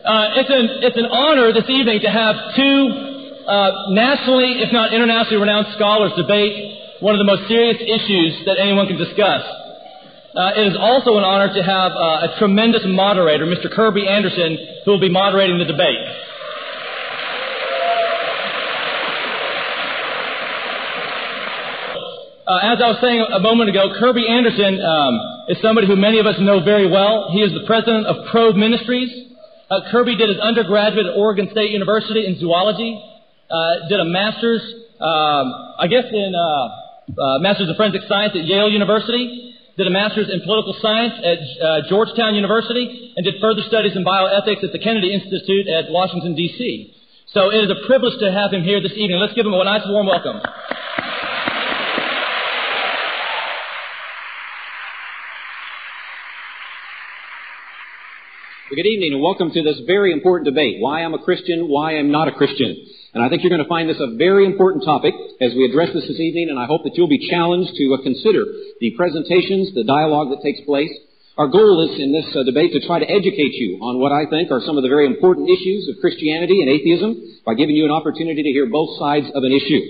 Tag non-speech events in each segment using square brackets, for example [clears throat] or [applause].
Uh, it's, an, it's an honor this evening to have two uh, nationally, if not internationally renowned scholars debate one of the most serious issues that anyone can discuss. Uh, it is also an honor to have uh, a tremendous moderator, Mr. Kirby Anderson, who will be moderating the debate. Uh, as I was saying a moment ago, Kirby Anderson um, is somebody who many of us know very well. He is the president of Probe Ministries. Uh, Kirby did his undergraduate at Oregon State University in zoology, uh, did a master's, um, I guess, in uh, uh, master's of forensic science at Yale University, did a master's in political science at uh, Georgetown University, and did further studies in bioethics at the Kennedy Institute at Washington, D.C. So it is a privilege to have him here this evening. Let's give him a nice warm welcome. Good evening and welcome to this very important debate. Why I'm a Christian, why I'm not a Christian. And I think you're going to find this a very important topic as we address this this evening and I hope that you'll be challenged to uh, consider the presentations, the dialogue that takes place. Our goal is in this uh, debate to try to educate you on what I think are some of the very important issues of Christianity and atheism by giving you an opportunity to hear both sides of an issue.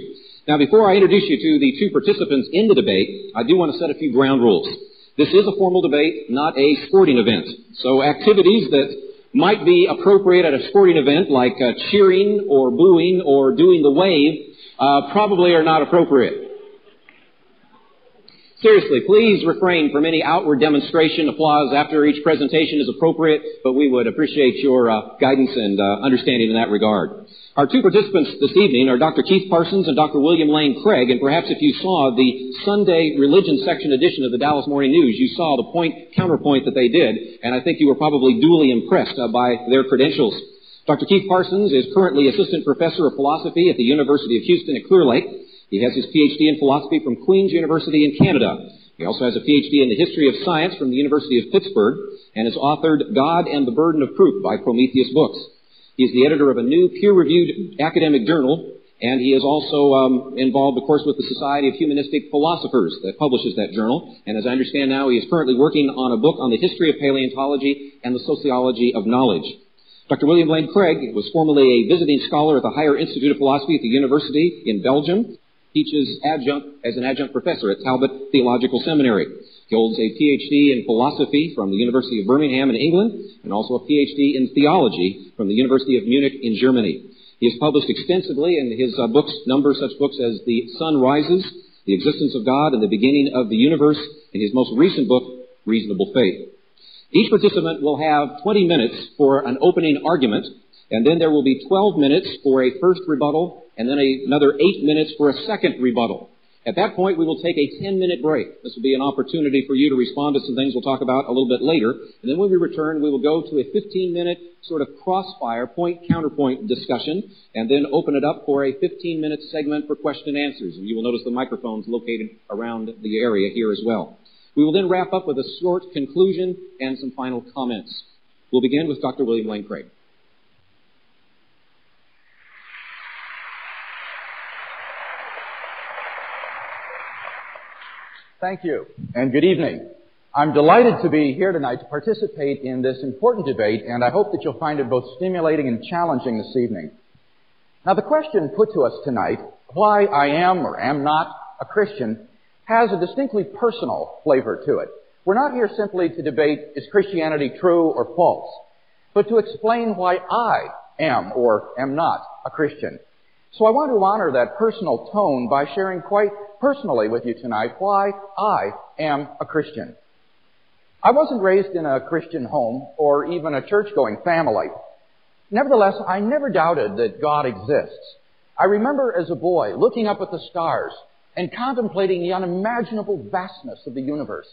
Now before I introduce you to the two participants in the debate, I do want to set a few ground rules. This is a formal debate, not a sporting event. So activities that might be appropriate at a sporting event, like uh, cheering or booing or doing the wave, uh, probably are not appropriate. Seriously, please refrain from any outward demonstration. Applause after each presentation is appropriate, but we would appreciate your uh, guidance and uh, understanding in that regard. Our two participants this evening are Dr. Keith Parsons and Dr. William Lane Craig, and perhaps if you saw the Sunday religion section edition of the Dallas Morning News, you saw the point counterpoint that they did, and I think you were probably duly impressed uh, by their credentials. Dr. Keith Parsons is currently assistant professor of philosophy at the University of Houston at Clear Lake. He has his PhD in philosophy from Queen's University in Canada. He also has a PhD in the history of science from the University of Pittsburgh and has authored God and the Burden of Proof by Prometheus Books. He's the editor of a new peer-reviewed academic journal, and he is also um, involved, of course, with the Society of Humanistic Philosophers that publishes that journal. And as I understand now, he is currently working on a book on the history of paleontology and the sociology of knowledge. Dr. William Lane Craig was formerly a visiting scholar at the Higher Institute of Philosophy at the University in Belgium. Teaches adjunct as an adjunct professor at Talbot Theological Seminary. He holds a PhD in philosophy from the University of Birmingham in England and also a PhD in theology from the University of Munich in Germany. He has published extensively in his uh, books, number such books as The Son Rises, The Existence of God, and The Beginning of the Universe, and his most recent book, Reasonable Faith. Each participant will have 20 minutes for an opening argument, and then there will be 12 minutes for a first rebuttal, and then another 8 minutes for a second rebuttal. At that point, we will take a 10 minute break. This will be an opportunity for you to respond to some things we'll talk about a little bit later. And then when we return, we will go to a 15 minute sort of crossfire, point counterpoint discussion, and then open it up for a 15 minute segment for question and answers. And you will notice the microphones located around the area here as well. We will then wrap up with a short conclusion and some final comments. We'll begin with Dr. William Lane Craig. Thank you, and good evening. I'm delighted to be here tonight to participate in this important debate, and I hope that you'll find it both stimulating and challenging this evening. Now, the question put to us tonight, why I am or am not a Christian, has a distinctly personal flavor to it. We're not here simply to debate is Christianity true or false, but to explain why I am or am not a Christian. So I want to honor that personal tone by sharing quite personally with you tonight why I am a Christian. I wasn't raised in a Christian home or even a church-going family. Nevertheless, I never doubted that God exists. I remember as a boy looking up at the stars and contemplating the unimaginable vastness of the universe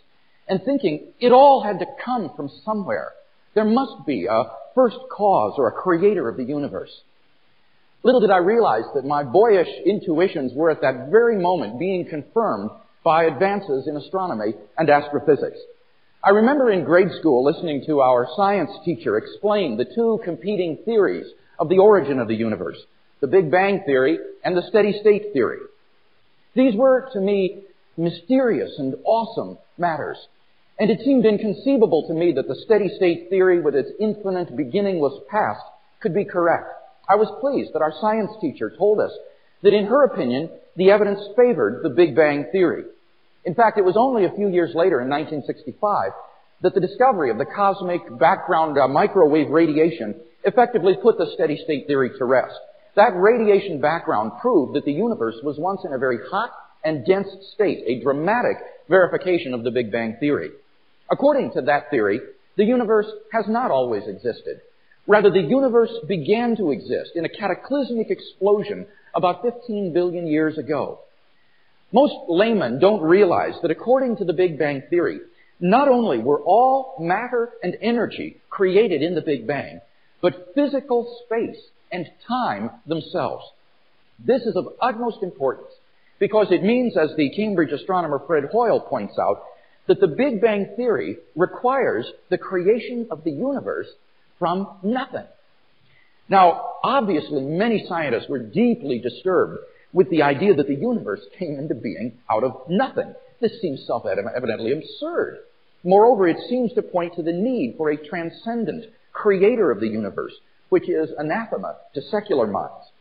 and thinking it all had to come from somewhere. There must be a first cause or a creator of the universe. Little did I realize that my boyish intuitions were at that very moment being confirmed by advances in astronomy and astrophysics. I remember in grade school listening to our science teacher explain the two competing theories of the origin of the universe, the Big Bang theory and the steady state theory. These were, to me, mysterious and awesome matters. And it seemed inconceivable to me that the steady state theory with its infinite beginningless past could be correct. I was pleased that our science teacher told us that in her opinion, the evidence favored the Big Bang theory. In fact, it was only a few years later in 1965 that the discovery of the cosmic background uh, microwave radiation effectively put the steady state theory to rest. That radiation background proved that the universe was once in a very hot and dense state, a dramatic verification of the Big Bang theory. According to that theory, the universe has not always existed. Rather, the universe began to exist in a cataclysmic explosion about 15 billion years ago. Most laymen don't realize that according to the Big Bang Theory, not only were all matter and energy created in the Big Bang, but physical space and time themselves. This is of utmost importance because it means, as the Cambridge astronomer Fred Hoyle points out, that the Big Bang Theory requires the creation of the universe from nothing. Now, obviously, many scientists were deeply disturbed with the idea that the universe came into being out of nothing. This seems self-evidently absurd. Moreover, it seems to point to the need for a transcendent creator of the universe, which is anathema to secular minds.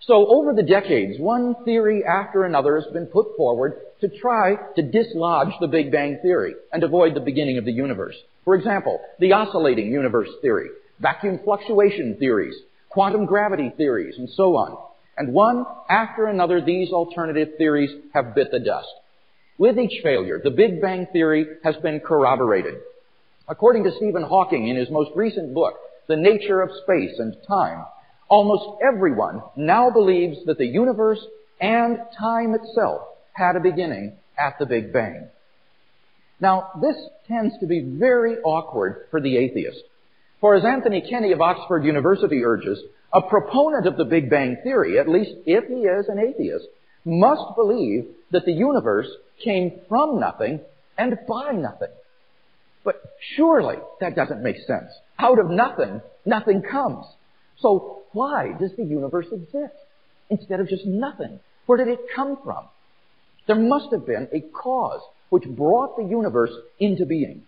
So over the decades, one theory after another has been put forward to try to dislodge the Big Bang theory and avoid the beginning of the universe. For example, the oscillating universe theory, vacuum fluctuation theories, quantum gravity theories, and so on. And one after another, these alternative theories have bit the dust. With each failure, the Big Bang Theory has been corroborated. According to Stephen Hawking in his most recent book, The Nature of Space and Time, almost everyone now believes that the universe and time itself had a beginning at the Big Bang. Now, this tends to be very awkward for the atheist. For as Anthony Kenny of Oxford University urges, a proponent of the Big Bang Theory, at least if he is an atheist, must believe that the universe came from nothing and by nothing. But surely that doesn't make sense. Out of nothing, nothing comes. So why does the universe exist instead of just nothing? Where did it come from? There must have been a cause which brought the universe into being.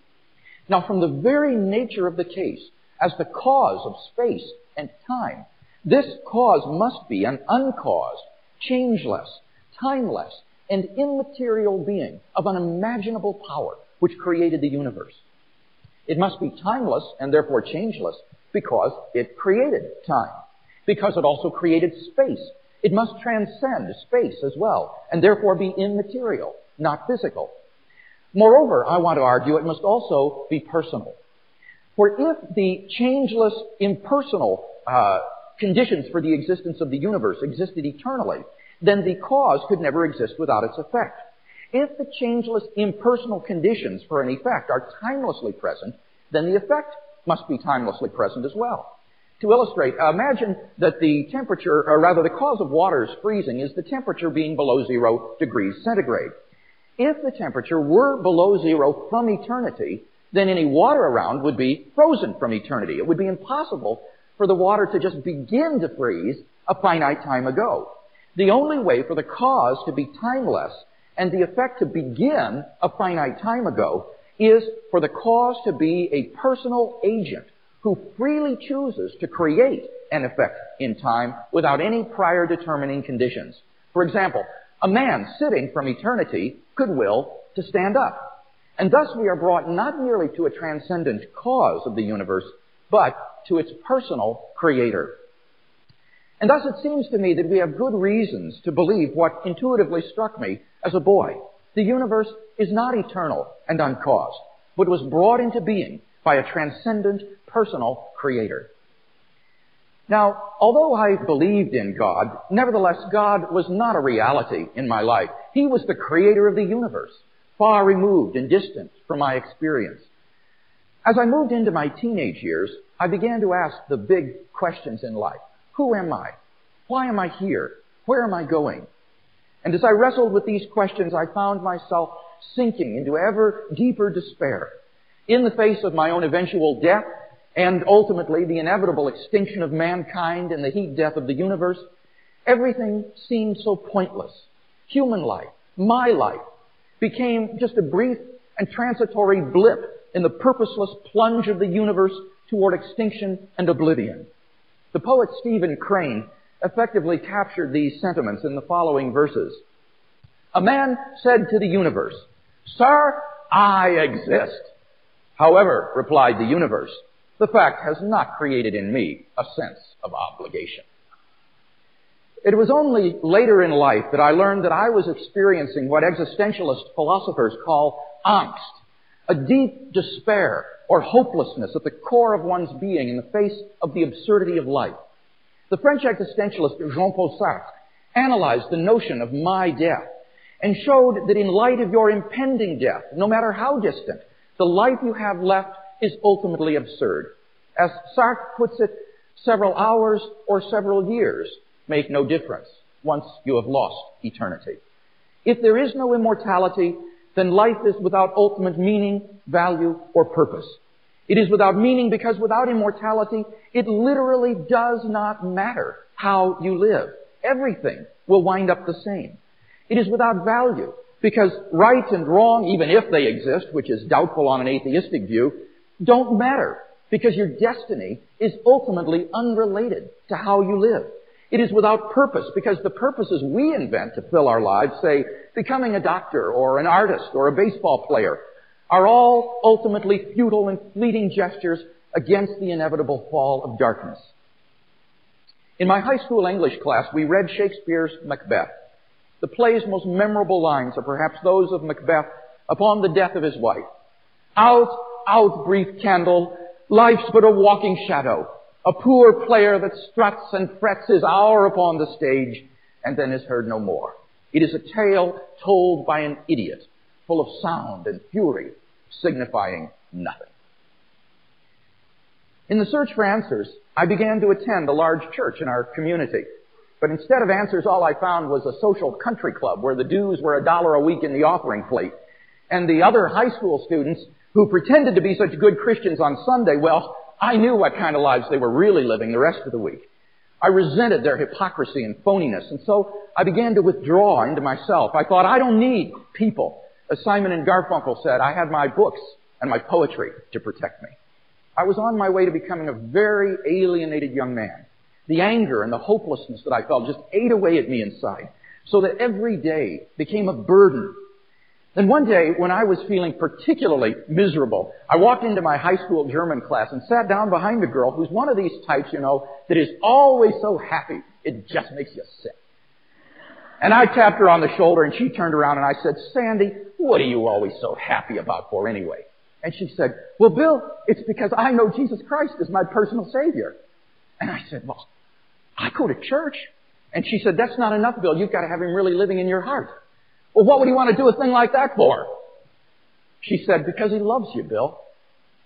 Now, from the very nature of the case, as the cause of space and time, this cause must be an uncaused, changeless, timeless, and immaterial being of unimaginable power which created the universe. It must be timeless and therefore changeless because it created time, because it also created space. It must transcend space as well and therefore be immaterial, not physical. Moreover, I want to argue it must also be personal. For if the changeless, impersonal uh, conditions for the existence of the universe existed eternally, then the cause could never exist without its effect. If the changeless, impersonal conditions for an effect are timelessly present, then the effect must be timelessly present as well. To illustrate, imagine that the temperature, or rather the cause of water's freezing is the temperature being below zero degrees centigrade. If the temperature were below zero from eternity, then any water around would be frozen from eternity. It would be impossible for the water to just begin to freeze a finite time ago. The only way for the cause to be timeless and the effect to begin a finite time ago is for the cause to be a personal agent who freely chooses to create an effect in time without any prior determining conditions. For example, a man sitting from eternity could will to stand up. And thus we are brought not merely to a transcendent cause of the universe, but to its personal creator. And thus it seems to me that we have good reasons to believe what intuitively struck me as a boy. The universe is not eternal and uncaused, but was brought into being by a transcendent personal creator. Now, although I believed in God, nevertheless, God was not a reality in my life. He was the creator of the universe, far removed and distant from my experience. As I moved into my teenage years, I began to ask the big questions in life. Who am I? Why am I here? Where am I going? And as I wrestled with these questions, I found myself sinking into ever deeper despair. In the face of my own eventual death and ultimately the inevitable extinction of mankind and the heat death of the universe, everything seemed so pointless. Human life, my life, became just a brief and transitory blip in the purposeless plunge of the universe toward extinction and oblivion. The poet Stephen Crane effectively captured these sentiments in the following verses. A man said to the universe, Sir, I exist. However, replied the universe, the fact has not created in me a sense of obligation. It was only later in life that I learned that I was experiencing what existentialist philosophers call angst, a deep despair or hopelessness at the core of one's being in the face of the absurdity of life. The French existentialist Jean-Paul Sartre analyzed the notion of my death and showed that in light of your impending death, no matter how distant, the life you have left is ultimately absurd. As Sartre puts it, several hours or several years make no difference once you have lost eternity. If there is no immortality, then life is without ultimate meaning, value, or purpose. It is without meaning because without immortality, it literally does not matter how you live. Everything will wind up the same. It is without value because right and wrong, even if they exist, which is doubtful on an atheistic view, don't matter because your destiny is ultimately unrelated to how you live. It is without purpose because the purposes we invent to fill our lives, say becoming a doctor or an artist or a baseball player, are all ultimately futile and fleeting gestures against the inevitable fall of darkness. In my high school English class, we read Shakespeare's Macbeth. The play's most memorable lines are perhaps those of Macbeth upon the death of his wife. Out, out, brief candle, life's but a walking shadow, a poor player that struts and frets his hour upon the stage and then is heard no more. It is a tale told by an idiot, full of sound and fury, signifying nothing. In the search for answers, I began to attend a large church in our community. But instead of answers, all I found was a social country club where the dues were a dollar a week in the offering plate. And the other high school students who pretended to be such good Christians on Sunday, well, I knew what kind of lives they were really living the rest of the week. I resented their hypocrisy and phoniness, and so I began to withdraw into myself. I thought, I don't need people. As Simon and Garfunkel said, I had my books and my poetry to protect me. I was on my way to becoming a very alienated young man. The anger and the hopelessness that I felt just ate away at me inside, so that every day became a burden then one day, when I was feeling particularly miserable, I walked into my high school German class and sat down behind a girl who's one of these types, you know, that is always so happy, it just makes you sick. And I tapped her on the shoulder and she turned around and I said, Sandy, what are you always so happy about for anyway? And she said, well, Bill, it's because I know Jesus Christ is my personal Savior. And I said, well, I go to church. And she said, that's not enough, Bill. You've got to have Him really living in your heart. Well, what would he want to do a thing like that for? She said, because he loves you, Bill.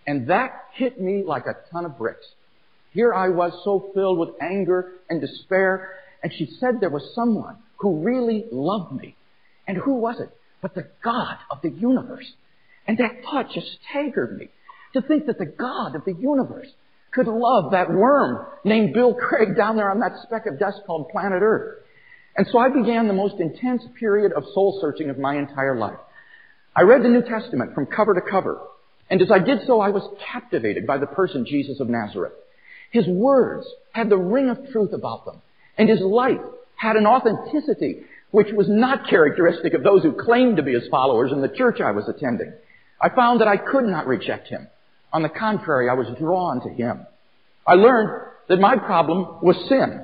And that hit me like a ton of bricks. Here I was so filled with anger and despair, and she said there was someone who really loved me. And who was it? But the God of the universe. And that thought just staggered me. To think that the God of the universe could love that worm named Bill Craig down there on that speck of dust called planet Earth. And so I began the most intense period of soul searching of my entire life. I read the New Testament from cover to cover. And as I did so, I was captivated by the person Jesus of Nazareth. His words had the ring of truth about them. And his life had an authenticity which was not characteristic of those who claimed to be his followers in the church I was attending. I found that I could not reject him. On the contrary, I was drawn to him. I learned that my problem was sin.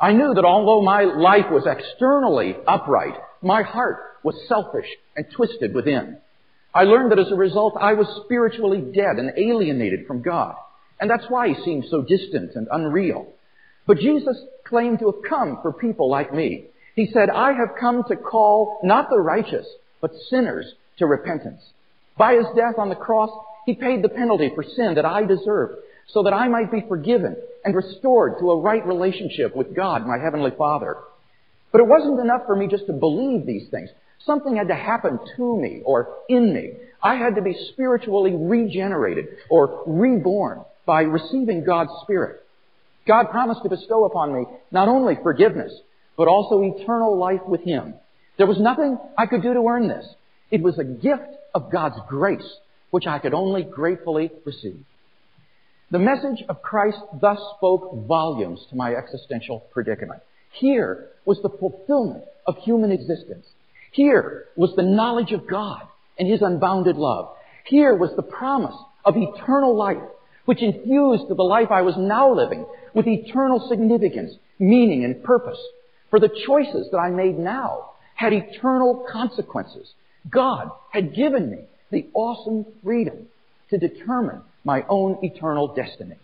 I knew that although my life was externally upright, my heart was selfish and twisted within. I learned that as a result, I was spiritually dead and alienated from God. And that's why he seemed so distant and unreal. But Jesus claimed to have come for people like me. He said, I have come to call not the righteous, but sinners to repentance. By his death on the cross, he paid the penalty for sin that I deserved so that I might be forgiven and restored to a right relationship with God, my Heavenly Father. But it wasn't enough for me just to believe these things. Something had to happen to me or in me. I had to be spiritually regenerated or reborn by receiving God's Spirit. God promised to bestow upon me not only forgiveness, but also eternal life with Him. There was nothing I could do to earn this. It was a gift of God's grace, which I could only gratefully receive. The message of Christ thus spoke volumes to my existential predicament. Here was the fulfillment of human existence. Here was the knowledge of God and His unbounded love. Here was the promise of eternal life, which infused the life I was now living with eternal significance, meaning, and purpose. For the choices that I made now had eternal consequences. God had given me the awesome freedom to determine my own eternal destiny.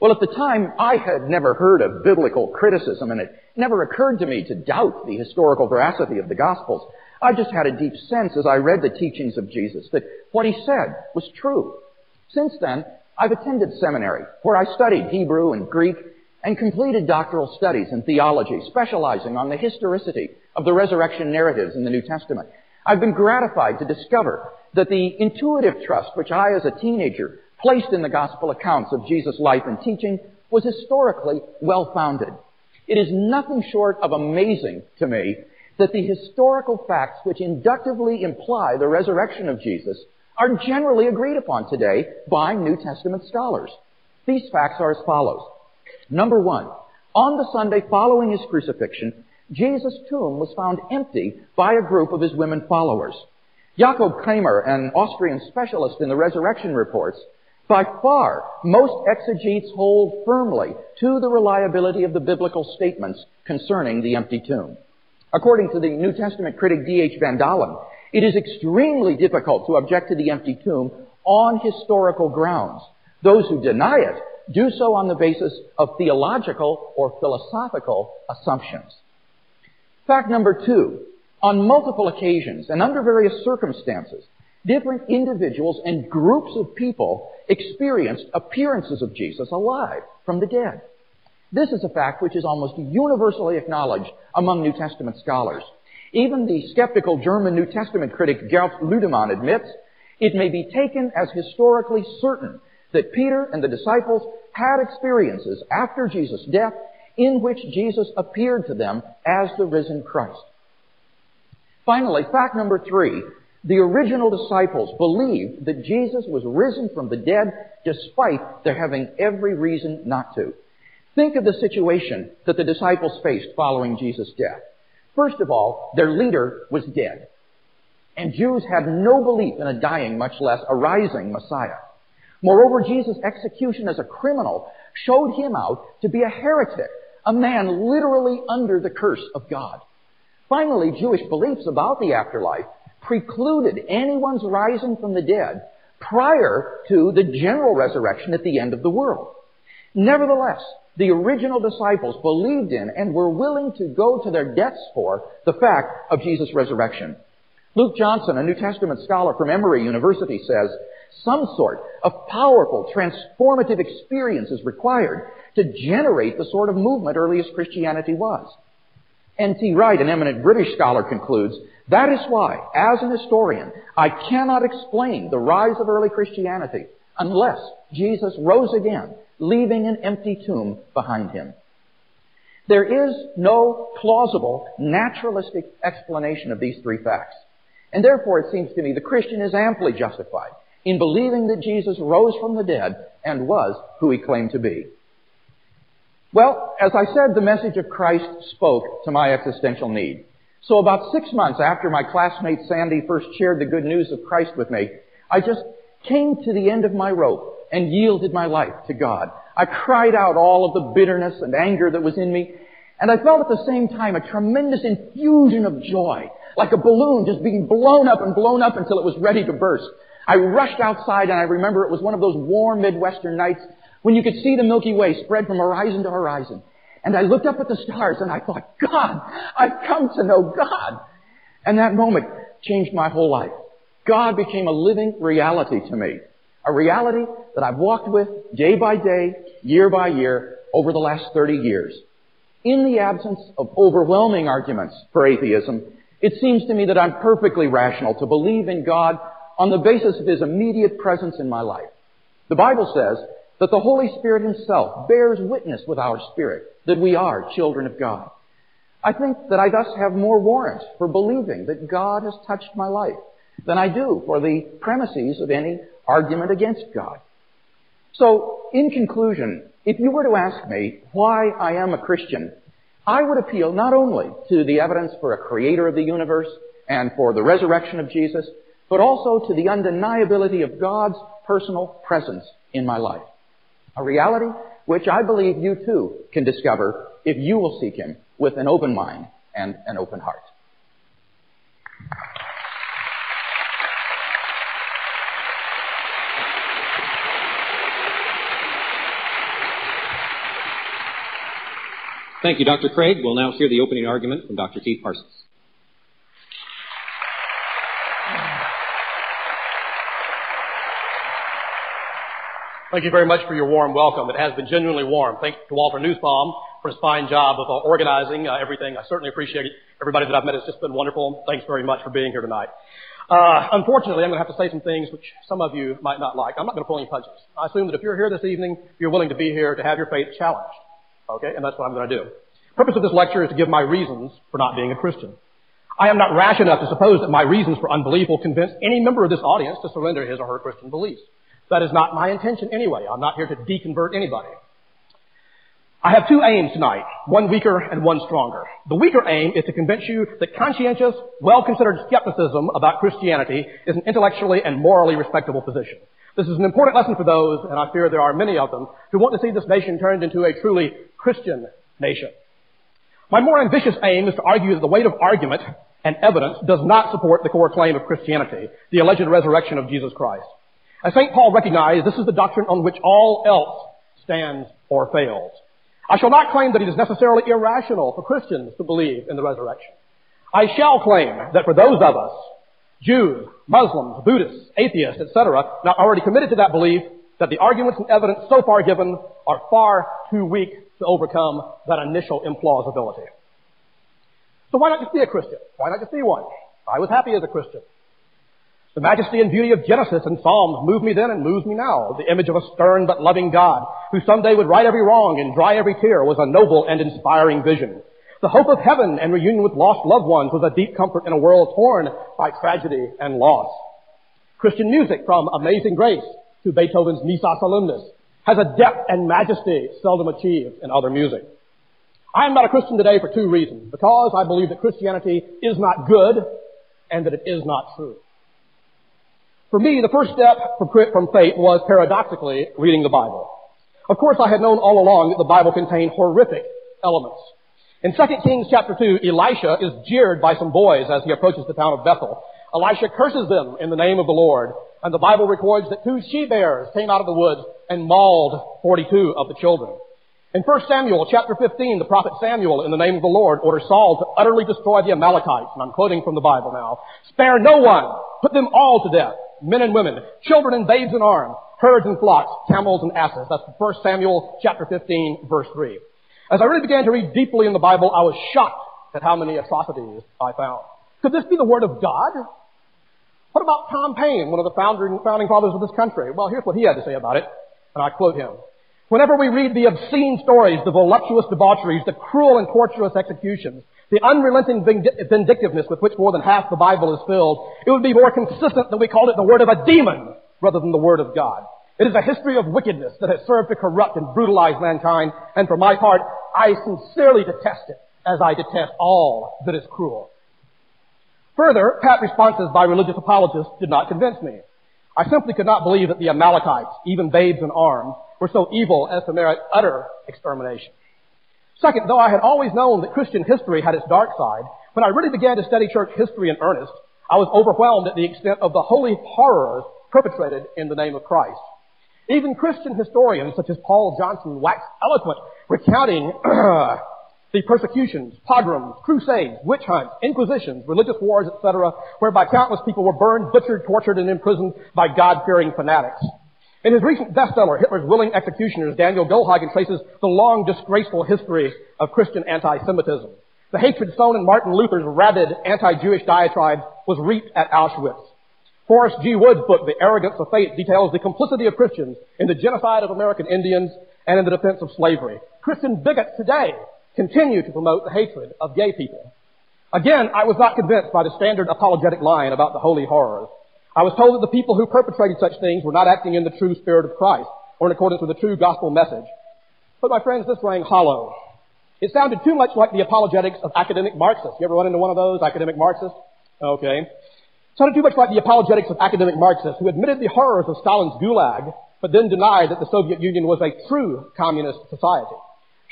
Well, at the time, I had never heard of biblical criticism, and it never occurred to me to doubt the historical veracity of the Gospels. I just had a deep sense as I read the teachings of Jesus that what he said was true. Since then, I've attended seminary, where I studied Hebrew and Greek and completed doctoral studies in theology, specializing on the historicity of the resurrection narratives in the New Testament. I've been gratified to discover that the intuitive trust which I, as a teenager, placed in the gospel accounts of Jesus' life and teaching was historically well founded. It is nothing short of amazing to me that the historical facts which inductively imply the resurrection of Jesus are generally agreed upon today by New Testament scholars. These facts are as follows. Number one, on the Sunday following his crucifixion, Jesus' tomb was found empty by a group of his women followers. Jakob Kremer, an Austrian specialist in the resurrection reports, by far, most exegetes hold firmly to the reliability of the biblical statements concerning the empty tomb. According to the New Testament critic D.H. Van Daalen, it is extremely difficult to object to the empty tomb on historical grounds. Those who deny it do so on the basis of theological or philosophical assumptions. Fact number two, on multiple occasions and under various circumstances, different individuals and groups of people experienced appearances of Jesus alive from the dead. This is a fact which is almost universally acknowledged among New Testament scholars. Even the skeptical German New Testament critic Gerd Lüdemann admits it may be taken as historically certain that Peter and the disciples had experiences after Jesus' death in which Jesus appeared to them as the risen Christ. Finally, fact number three, the original disciples believed that Jesus was risen from the dead despite their having every reason not to. Think of the situation that the disciples faced following Jesus' death. First of all, their leader was dead. And Jews had no belief in a dying, much less a rising Messiah. Moreover, Jesus' execution as a criminal showed him out to be a heretic, a man literally under the curse of God. Finally, Jewish beliefs about the afterlife precluded anyone's rising from the dead prior to the general resurrection at the end of the world. Nevertheless, the original disciples believed in and were willing to go to their deaths for the fact of Jesus' resurrection. Luke Johnson, a New Testament scholar from Emory University, says, some sort of powerful, transformative experience is required to generate the sort of movement earliest Christianity was. N.T. Wright, an eminent British scholar, concludes, that is why, as an historian, I cannot explain the rise of early Christianity unless Jesus rose again, leaving an empty tomb behind him. There is no plausible, naturalistic explanation of these three facts. And therefore, it seems to me, the Christian is amply justified in believing that Jesus rose from the dead and was who he claimed to be. Well, as I said, the message of Christ spoke to my existential need. So about six months after my classmate Sandy first shared the good news of Christ with me, I just came to the end of my rope and yielded my life to God. I cried out all of the bitterness and anger that was in me, and I felt at the same time a tremendous infusion of joy, like a balloon just being blown up and blown up until it was ready to burst. I rushed outside and I remember it was one of those warm Midwestern nights when you could see the Milky Way spread from horizon to horizon. And I looked up at the stars and I thought, God, I've come to know God. And that moment changed my whole life. God became a living reality to me. A reality that I've walked with day by day, year by year, over the last 30 years. In the absence of overwhelming arguments for atheism, it seems to me that I'm perfectly rational to believe in God on the basis of His immediate presence in my life. The Bible says that the Holy Spirit Himself bears witness with our spirit that we are children of God. I think that I thus have more warrant for believing that God has touched my life than I do for the premises of any argument against God. So, in conclusion, if you were to ask me why I am a Christian, I would appeal not only to the evidence for a creator of the universe and for the resurrection of Jesus, but also to the undeniability of God's personal presence in my life. A reality which I believe you too can discover if you will seek Him with an open mind and an open heart. Thank you, Dr. Craig. We'll now hear the opening argument from Dr. Keith Parsons. Thank you very much for your warm welcome. It has been genuinely warm. Thank you to Walter Nussbaum for his fine job of uh, organizing uh, everything. I certainly appreciate it. Everybody that I've met has just been wonderful. Thanks very much for being here tonight. Uh, unfortunately, I'm going to have to say some things which some of you might not like. I'm not going to pull any punches. I assume that if you're here this evening, you're willing to be here to have your faith challenged. Okay? And that's what I'm going to do. The purpose of this lecture is to give my reasons for not being a Christian. I am not rash enough to suppose that my reasons for unbelief will convince any member of this audience to surrender his or her Christian beliefs. That is not my intention anyway. I'm not here to deconvert anybody. I have two aims tonight, one weaker and one stronger. The weaker aim is to convince you that conscientious, well-considered skepticism about Christianity is an intellectually and morally respectable position. This is an important lesson for those, and I fear there are many of them, who want to see this nation turned into a truly Christian nation. My more ambitious aim is to argue that the weight of argument and evidence does not support the core claim of Christianity, the alleged resurrection of Jesus Christ. As St. Paul recognized, this is the doctrine on which all else stands or fails. I shall not claim that it is necessarily irrational for Christians to believe in the resurrection. I shall claim that for those of us Jews, Muslims, Buddhists, atheists, etc., not already committed to that belief that the arguments and evidence so far given are far too weak to overcome that initial implausibility. So why not just be a Christian? Why not just be one? I was happy as a Christian. The majesty and beauty of Genesis and Psalms moved me then and moves me now. The image of a stern but loving God who someday would right every wrong and dry every tear was a noble and inspiring vision. The hope of heaven and reunion with lost loved ones was a deep comfort in a world torn by tragedy and loss. Christian music from Amazing Grace to Beethoven's Missa Solemnis has a depth and majesty seldom achieved in other music. I am not a Christian today for two reasons. Because I believe that Christianity is not good and that it is not true. For me, the first step from faith was paradoxically reading the Bible. Of course, I had known all along that the Bible contained horrific elements. In 2 Kings chapter 2, Elisha is jeered by some boys as he approaches the town of Bethel. Elisha curses them in the name of the Lord, and the Bible records that two she-bears came out of the woods and mauled 42 of the children. In 1 Samuel chapter 15, the prophet Samuel, in the name of the Lord, orders Saul to utterly destroy the Amalekites, and I'm quoting from the Bible now. Spare no one, put them all to death, men and women, children and babes in arms, herds and flocks, camels and asses. That's 1 Samuel chapter 15, verse 3. As I really began to read deeply in the Bible, I was shocked at how many atrocities I found. Could this be the Word of God? What about Tom Paine, one of the founding, founding fathers of this country? Well, here's what he had to say about it, and I quote him. Whenever we read the obscene stories, the voluptuous debaucheries, the cruel and torturous executions, the unrelenting vindictiveness with which more than half the Bible is filled, it would be more consistent that we called it the word of a demon rather than the word of God. It is a history of wickedness that has served to corrupt and brutalize mankind, and for my part, I sincerely detest it, as I detest all that is cruel. Further, pat responses by religious apologists did not convince me. I simply could not believe that the Amalekites, even babes in arms, were so evil as to merit utter extermination. Second, though I had always known that Christian history had its dark side, when I really began to study church history in earnest, I was overwhelmed at the extent of the holy horrors perpetrated in the name of Christ. Even Christian historians such as Paul Johnson wax eloquent recounting [clears throat] the persecutions, pogroms, crusades, witch hunts, inquisitions, religious wars, etc., whereby countless people were burned, butchered, tortured, and imprisoned by God-fearing fanatics. In his recent bestseller, Hitler's Willing Executioners, Daniel Goldhagen traces the long, disgraceful history of Christian anti-Semitism. The hatred sown in Martin Luther's rabid anti-Jewish diatribe was reaped at Auschwitz. Forrest G. Wood's book, The Arrogance of Faith, details the complicity of Christians in the genocide of American Indians and in the defense of slavery. Christian bigots today continue to promote the hatred of gay people. Again, I was not convinced by the standard apologetic line about the holy horrors. I was told that the people who perpetrated such things were not acting in the true spirit of Christ or in accordance with the true gospel message. But my friends, this rang hollow. It sounded too much like the apologetics of academic Marxists. You ever run into one of those, academic Marxists? Okay. It sounded too much like the apologetics of academic Marxists who admitted the horrors of Stalin's gulag, but then denied that the Soviet Union was a true communist society.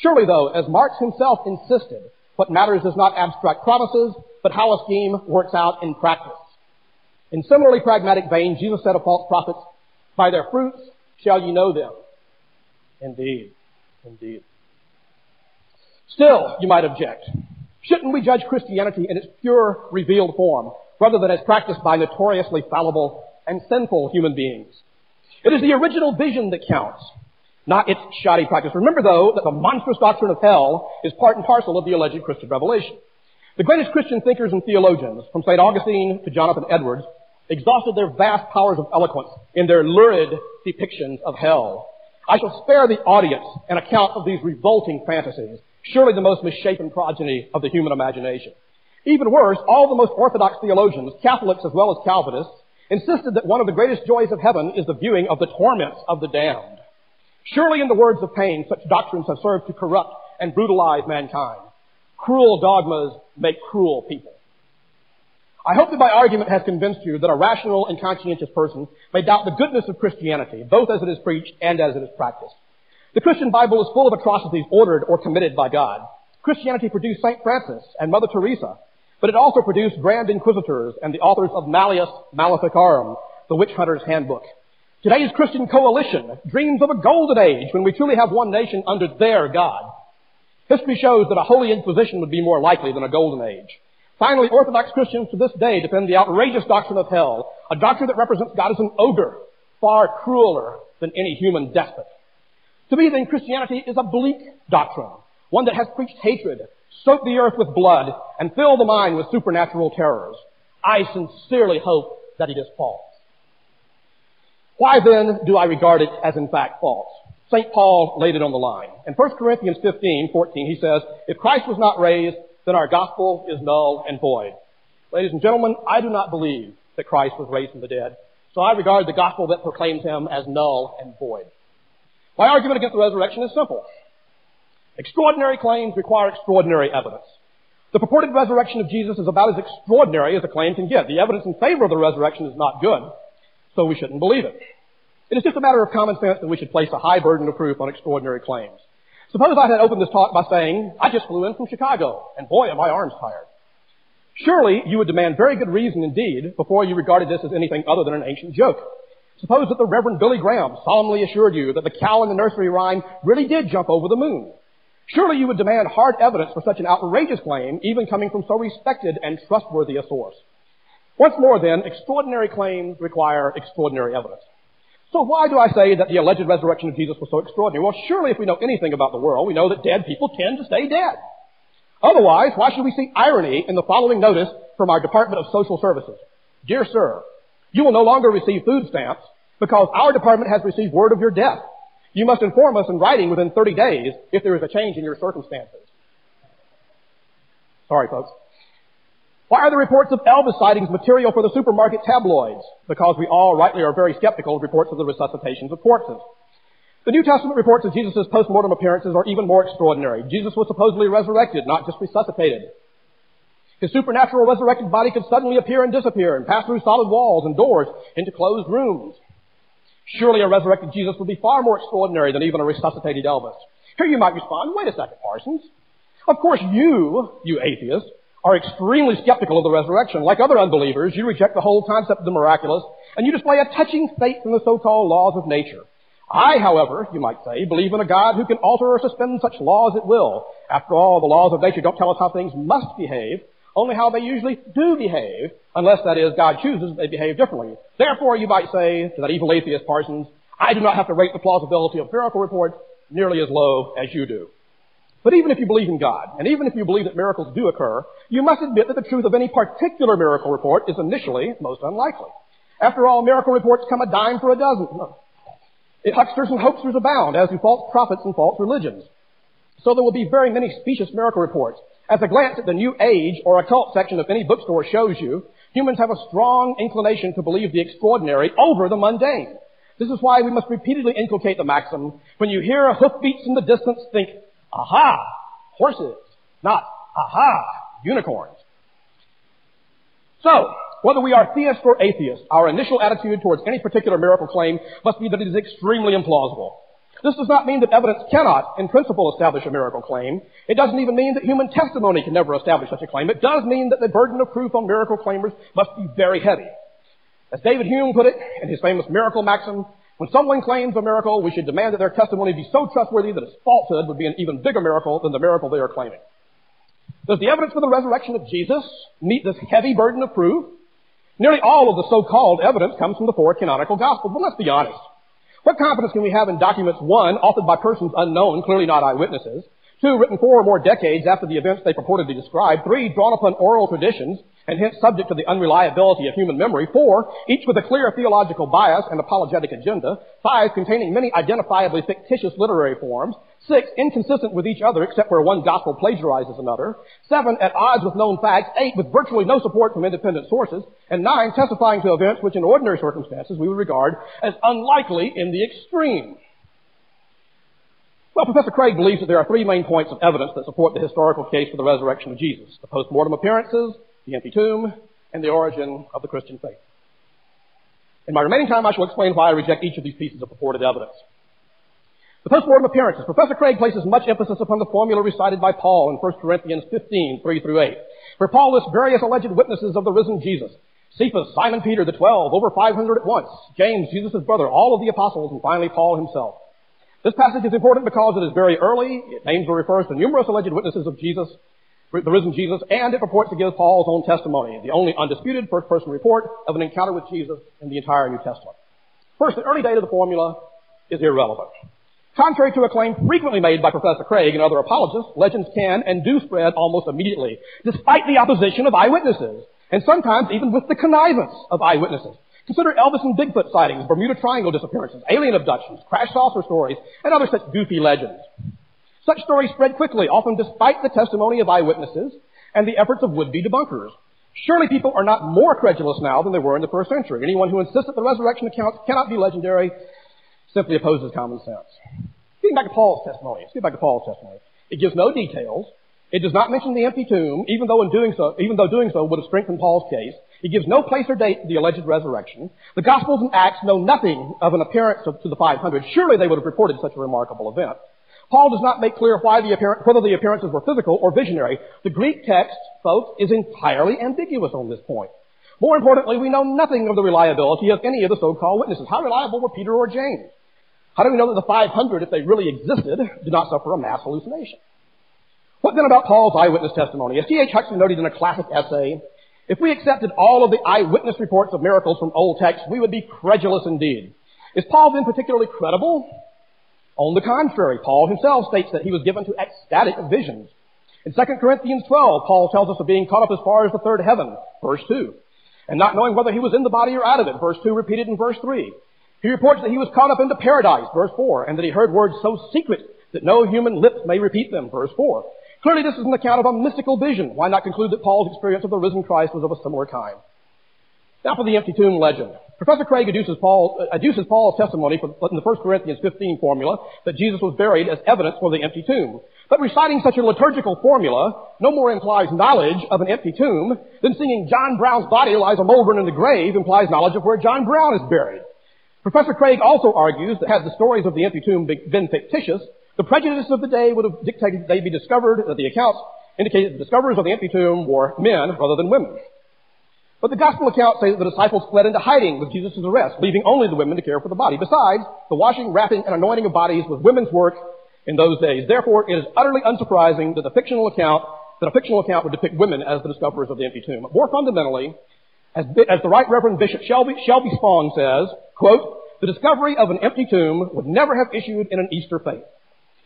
Surely though, as Marx himself insisted, what matters is not abstract promises, but how a scheme works out in practice. In similarly pragmatic vein, Jesus said of false prophets, by their fruits shall ye know them. Indeed. Indeed. Still, you might object. Shouldn't we judge Christianity in its pure, revealed form, rather than as practiced by notoriously fallible and sinful human beings? It is the original vision that counts, not its shoddy practice. Remember, though, that the monstrous doctrine of hell is part and parcel of the alleged Christian revelation. The greatest Christian thinkers and theologians, from St. Augustine to Jonathan Edwards, exhausted their vast powers of eloquence in their lurid depictions of hell. I shall spare the audience an account of these revolting fantasies, surely the most misshapen progeny of the human imagination. Even worse, all the most orthodox theologians, Catholics as well as Calvinists, insisted that one of the greatest joys of heaven is the viewing of the torments of the damned. Surely in the words of Paine, such doctrines have served to corrupt and brutalize mankind. Cruel dogmas make cruel people. I hope that my argument has convinced you that a rational and conscientious person may doubt the goodness of Christianity, both as it is preached and as it is practiced. The Christian Bible is full of atrocities ordered or committed by God. Christianity produced St. Francis and Mother Teresa, but it also produced grand inquisitors and the authors of Malleus Maleficarum, the witch hunter's handbook. Today's Christian coalition dreams of a golden age when we truly have one nation under their God. History shows that a holy inquisition would be more likely than a golden age. Finally, Orthodox Christians to this day defend the outrageous doctrine of hell, a doctrine that represents God as an ogre, far crueler than any human despot. To me, then, Christianity is a bleak doctrine, one that has preached hatred, soaked the earth with blood, and filled the mind with supernatural terrors. I sincerely hope that it is false. Why then do I regard it as in fact false? St. Paul laid it on the line. In 1 Corinthians 15, 14, he says, If Christ was not raised, then our gospel is null and void. Ladies and gentlemen, I do not believe that Christ was raised from the dead. So I regard the gospel that proclaims him as null and void. My argument against the resurrection is simple. Extraordinary claims require extraordinary evidence. The purported resurrection of Jesus is about as extraordinary as a claim can get. The evidence in favor of the resurrection is not good, so we shouldn't believe it. It is just a matter of common sense that we should place a high burden of proof on extraordinary claims. Suppose I had opened this talk by saying, I just flew in from Chicago, and boy, are my arms tired. Surely you would demand very good reason indeed before you regarded this as anything other than an ancient joke. Suppose that the Reverend Billy Graham solemnly assured you that the cow in the nursery rhyme really did jump over the moon. Surely you would demand hard evidence for such an outrageous claim, even coming from so respected and trustworthy a source. Once more then, extraordinary claims require extraordinary evidence. So why do I say that the alleged resurrection of Jesus was so extraordinary? Well, surely if we know anything about the world, we know that dead people tend to stay dead. Otherwise, why should we see irony in the following notice from our Department of Social Services? Dear sir, you will no longer receive food stamps because our department has received word of your death. You must inform us in writing within 30 days if there is a change in your circumstances. Sorry, folks. Why are the reports of Elvis sightings material for the supermarket tabloids? Because we all rightly are very skeptical of reports of the resuscitations of corpses. The New Testament reports of Jesus' post-mortem appearances are even more extraordinary. Jesus was supposedly resurrected, not just resuscitated. His supernatural resurrected body could suddenly appear and disappear and pass through solid walls and doors into closed rooms. Surely a resurrected Jesus would be far more extraordinary than even a resuscitated Elvis. Here you might respond, wait a second, Parsons. Of course you, you atheist, are extremely skeptical of the resurrection. Like other unbelievers, you reject the whole concept of the miraculous, and you display a touching faith in the so-called laws of nature. I, however, you might say, believe in a God who can alter or suspend such laws at will. After all, the laws of nature don't tell us how things must behave, only how they usually do behave, unless that is God chooses they behave differently. Therefore, you might say to that evil atheist Parsons, I do not have to rate the plausibility of miracle reports nearly as low as you do. But even if you believe in God, and even if you believe that miracles do occur, you must admit that the truth of any particular miracle report is initially most unlikely. After all, miracle reports come a dime for a dozen. Hucksters and hoaxers abound, as do false prophets and false religions. So there will be very many specious miracle reports, As a glance at the New Age or occult section of any bookstore shows you, humans have a strong inclination to believe the extraordinary over the mundane. This is why we must repeatedly inculcate the maxim, when you hear hoofbeats in the distance, think, aha, horses, not aha, unicorns. So, whether we are theists or atheists, our initial attitude towards any particular miracle claim must be that it is extremely implausible. This does not mean that evidence cannot, in principle, establish a miracle claim. It doesn't even mean that human testimony can never establish such a claim. It does mean that the burden of proof on miracle claimers must be very heavy. As David Hume put it in his famous miracle maxim, when someone claims a miracle, we should demand that their testimony be so trustworthy that its falsehood would be an even bigger miracle than the miracle they are claiming. Does the evidence for the resurrection of Jesus meet this heavy burden of proof? Nearly all of the so-called evidence comes from the four canonical gospels, but let's be honest. What confidence can we have in documents, one, authored by persons unknown, clearly not eyewitnesses, Two, written four or more decades after the events they purportedly described. Three, drawn upon oral traditions and hence subject to the unreliability of human memory. Four, each with a clear theological bias and apologetic agenda. Five, containing many identifiably fictitious literary forms. Six, inconsistent with each other except where one gospel plagiarizes another. Seven, at odds with known facts. Eight, with virtually no support from independent sources. And nine, testifying to events which in ordinary circumstances we would regard as unlikely in the extreme. Well, Professor Craig believes that there are three main points of evidence that support the historical case for the resurrection of Jesus. The post-mortem appearances, the empty tomb, and the origin of the Christian faith. In my remaining time, I shall explain why I reject each of these pieces of purported evidence. The post-mortem appearances. Professor Craig places much emphasis upon the formula recited by Paul in 1 Corinthians 15, 3 through 8, where Paul lists various alleged witnesses of the risen Jesus. Cephas, Simon Peter, the twelve, over 500 at once, James, Jesus' brother, all of the apostles, and finally Paul himself. This passage is important because it is very early. It names or refers to numerous alleged witnesses of Jesus, the risen Jesus, and it purports to give Paul's own testimony, the only undisputed first-person report of an encounter with Jesus in the entire New Testament. First, the early date of the formula is irrelevant. Contrary to a claim frequently made by Professor Craig and other apologists, legends can and do spread almost immediately, despite the opposition of eyewitnesses, and sometimes even with the connivance of eyewitnesses. Consider Elvis and Bigfoot sightings, Bermuda Triangle disappearances, alien abductions, crash saucer stories, and other such goofy legends. Such stories spread quickly, often despite the testimony of eyewitnesses and the efforts of would-be debunkers. Surely people are not more credulous now than they were in the first century. Anyone who insists that the resurrection accounts cannot be legendary simply opposes common sense. Getting back to Paul's testimony. Let's get back to Paul's testimony. It gives no details. It does not mention the empty tomb, even though in doing so, even though doing so would have strengthened Paul's case. It gives no place or date to the alleged resurrection. The Gospels and Acts know nothing of an appearance to the 500. Surely they would have reported such a remarkable event. Paul does not make clear why the whether the appearances were physical or visionary. The Greek text, folks, is entirely ambiguous on this point. More importantly, we know nothing of the reliability of any of the so-called witnesses. How reliable were Peter or James? How do we know that the 500, if they really existed, did not suffer a mass hallucination? What then about Paul's eyewitness testimony? As T.H. Huxley noted in a classic essay, if we accepted all of the eyewitness reports of miracles from old texts, we would be credulous indeed. Is Paul then particularly credible? On the contrary, Paul himself states that he was given to ecstatic visions. In 2 Corinthians 12, Paul tells us of being caught up as far as the third heaven, verse 2, and not knowing whether he was in the body or out of it, verse 2 repeated in verse 3. He reports that he was caught up into paradise, verse 4, and that he heard words so secret that no human lips may repeat them, verse 4. Clearly this is an account of a mystical vision. Why not conclude that Paul's experience of the risen Christ was of a similar kind? Now for the empty tomb legend. Professor Craig adduces, Paul, uh, adduces Paul's testimony in the 1 Corinthians 15 formula that Jesus was buried as evidence for the empty tomb. But reciting such a liturgical formula no more implies knowledge of an empty tomb than singing John Brown's body lies a mouldering in the grave implies knowledge of where John Brown is buried. Professor Craig also argues that had the stories of the empty tomb been fictitious, the prejudice of the day would have dictated that they be discovered, that the accounts indicated the discoverers of the empty tomb were men rather than women. But the gospel accounts say that the disciples fled into hiding with Jesus' arrest, leaving only the women to care for the body. Besides, the washing, wrapping, and anointing of bodies was women's work in those days. Therefore, it is utterly unsurprising that the fictional account, that a fictional account would depict women as the discoverers of the empty tomb. More fundamentally, as, as the Right Reverend Bishop Shelby, Shelby Spong says, quote, the discovery of an empty tomb would never have issued in an Easter faith.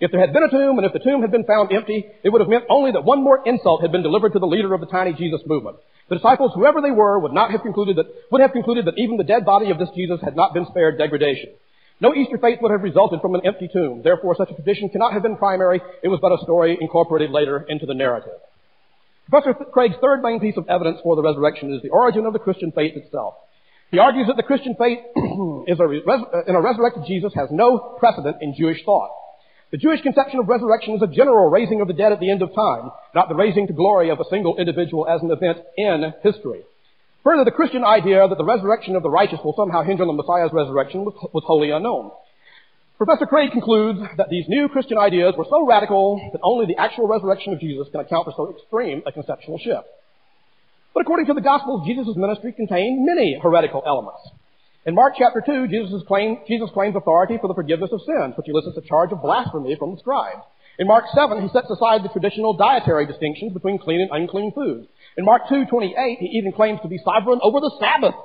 If there had been a tomb and if the tomb had been found empty, it would have meant only that one more insult had been delivered to the leader of the tiny Jesus movement. The disciples, whoever they were, would not have concluded that, would have concluded that even the dead body of this Jesus had not been spared degradation. No Easter faith would have resulted from an empty tomb. Therefore, such a tradition cannot have been primary. It was but a story incorporated later into the narrative. Professor Craig's third main piece of evidence for the resurrection is the origin of the Christian faith itself. He argues that the Christian faith [clears throat] is a in a resurrected Jesus has no precedent in Jewish thought. The Jewish conception of resurrection is a general raising of the dead at the end of time, not the raising to glory of a single individual as an event in history. Further, the Christian idea that the resurrection of the righteous will somehow hinge on the Messiah's resurrection was, was wholly unknown. Professor Craig concludes that these new Christian ideas were so radical that only the actual resurrection of Jesus can account for so extreme a conceptual shift. But according to the Gospels, Jesus' ministry contained many heretical elements. In Mark chapter 2, Jesus, Jesus claims authority for the forgiveness of sins, which elicits a charge of blasphemy from the scribes. In Mark 7, he sets aside the traditional dietary distinctions between clean and unclean foods. In Mark 2:28, he even claims to be sovereign over the Sabbath.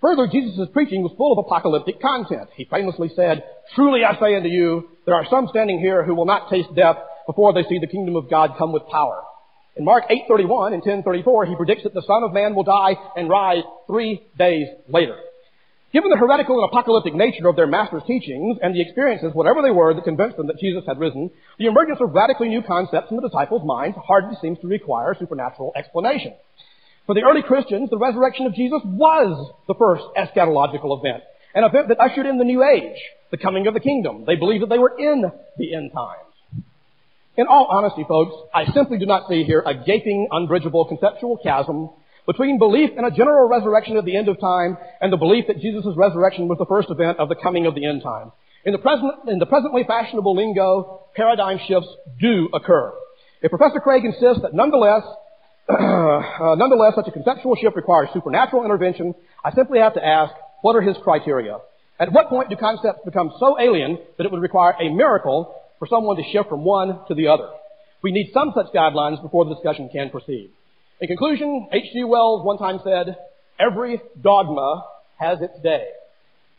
Further, Jesus' preaching was full of apocalyptic content. He famously said, Truly I say unto you, there are some standing here who will not taste death before they see the kingdom of God come with power. In Mark 8:31 and 10:34, he predicts that the Son of Man will die and rise three days later. Given the heretical and apocalyptic nature of their master's teachings and the experiences, whatever they were, that convinced them that Jesus had risen, the emergence of radically new concepts in the disciples' minds hardly seems to require supernatural explanation. For the early Christians, the resurrection of Jesus was the first eschatological event, an event that ushered in the new age, the coming of the kingdom. They believed that they were in the end times. In all honesty, folks, I simply do not see here a gaping, unbridgeable conceptual chasm between belief in a general resurrection at the end of time and the belief that Jesus' resurrection was the first event of the coming of the end time. In the, present, in the presently fashionable lingo, paradigm shifts do occur. If Professor Craig insists that nonetheless, [clears throat] uh, nonetheless such a conceptual shift requires supernatural intervention, I simply have to ask, what are his criteria? At what point do concepts become so alien that it would require a miracle for someone to shift from one to the other? We need some such guidelines before the discussion can proceed. In conclusion, H.G. Wells one time said, every dogma has its day.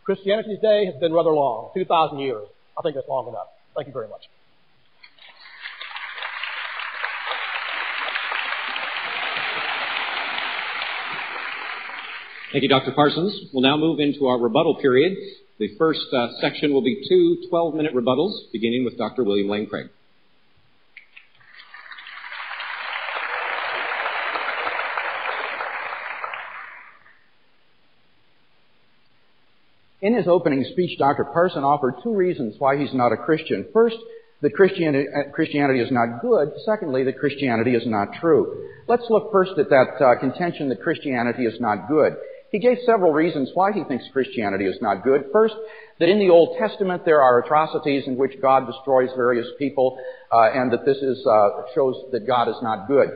Christianity's day has been rather long, 2,000 years. I think that's long enough. Thank you very much. Thank you, Dr. Parsons. We'll now move into our rebuttal period. The first uh, section will be two 12-minute rebuttals, beginning with Dr. William Lane Craig. In his opening speech, Dr. Parson offered two reasons why he's not a Christian. First, that Christianity, uh, Christianity is not good. Secondly, that Christianity is not true. Let's look first at that uh, contention that Christianity is not good. He gave several reasons why he thinks Christianity is not good. First, that in the Old Testament there are atrocities in which God destroys various people, uh, and that this is, uh, shows that God is not good.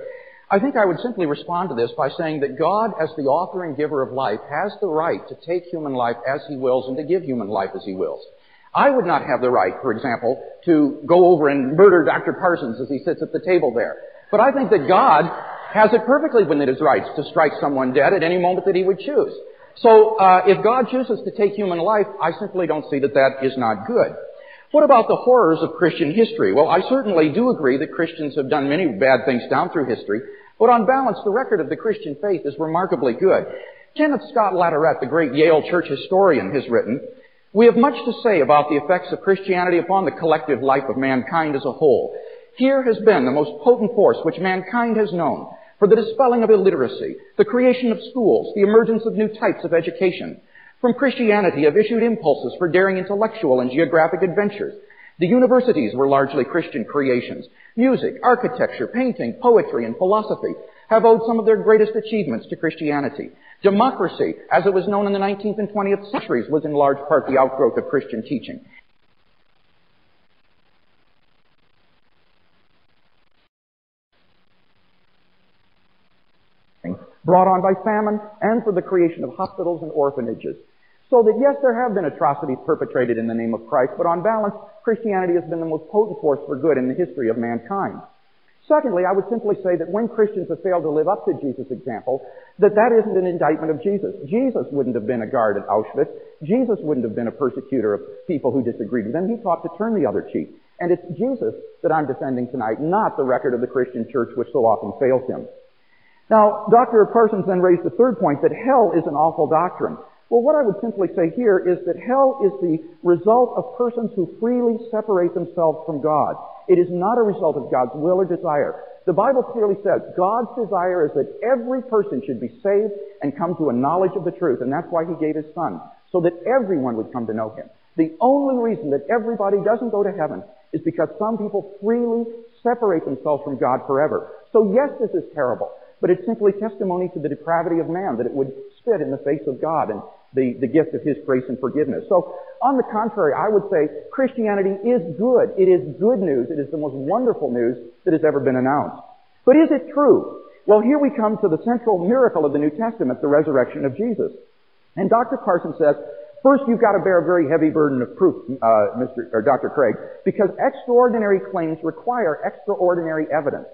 I think I would simply respond to this by saying that God, as the author and giver of life, has the right to take human life as He wills and to give human life as He wills. I would not have the right, for example, to go over and murder Dr. Parsons as he sits at the table there. But I think that God has it perfectly within His rights to strike someone dead at any moment that He would choose. So, uh, if God chooses to take human life, I simply don't see that that is not good. What about the horrors of Christian history? Well, I certainly do agree that Christians have done many bad things down through history, but on balance, the record of the Christian faith is remarkably good. Kenneth Scott Latourette, the great Yale church historian, has written, We have much to say about the effects of Christianity upon the collective life of mankind as a whole. Here has been the most potent force which mankind has known for the dispelling of illiteracy, the creation of schools, the emergence of new types of education, from Christianity have issued impulses for daring intellectual and geographic adventures. The universities were largely Christian creations. Music, architecture, painting, poetry, and philosophy have owed some of their greatest achievements to Christianity. Democracy, as it was known in the 19th and 20th centuries, was in large part the outgrowth of Christian teaching. brought on by famine and for the creation of hospitals and orphanages. So that yes, there have been atrocities perpetrated in the name of Christ, but on balance, Christianity has been the most potent force for good in the history of mankind. Secondly, I would simply say that when Christians have failed to live up to Jesus' example, that that isn't an indictment of Jesus. Jesus wouldn't have been a guard at Auschwitz. Jesus wouldn't have been a persecutor of people who disagreed with him. He taught to turn the other cheek. And it's Jesus that I'm defending tonight, not the record of the Christian church which so often fails him. Now, Dr. Parsons then raised the third point that hell is an awful doctrine. Well, what I would simply say here is that hell is the result of persons who freely separate themselves from God. It is not a result of God's will or desire. The Bible clearly says God's desire is that every person should be saved and come to a knowledge of the truth, and that's why He gave His Son, so that everyone would come to know Him. The only reason that everybody doesn't go to heaven is because some people freely separate themselves from God forever. So yes, this is terrible, but it's simply testimony to the depravity of man that it would spit in the face of God and the, the gift of His grace and forgiveness. So, on the contrary, I would say Christianity is good. It is good news. It is the most wonderful news that has ever been announced. But is it true? Well, here we come to the central miracle of the New Testament, the resurrection of Jesus. And Dr. Carson says, first you've got to bear a very heavy burden of proof, uh, Mr. or Dr. Craig, because extraordinary claims require extraordinary evidence.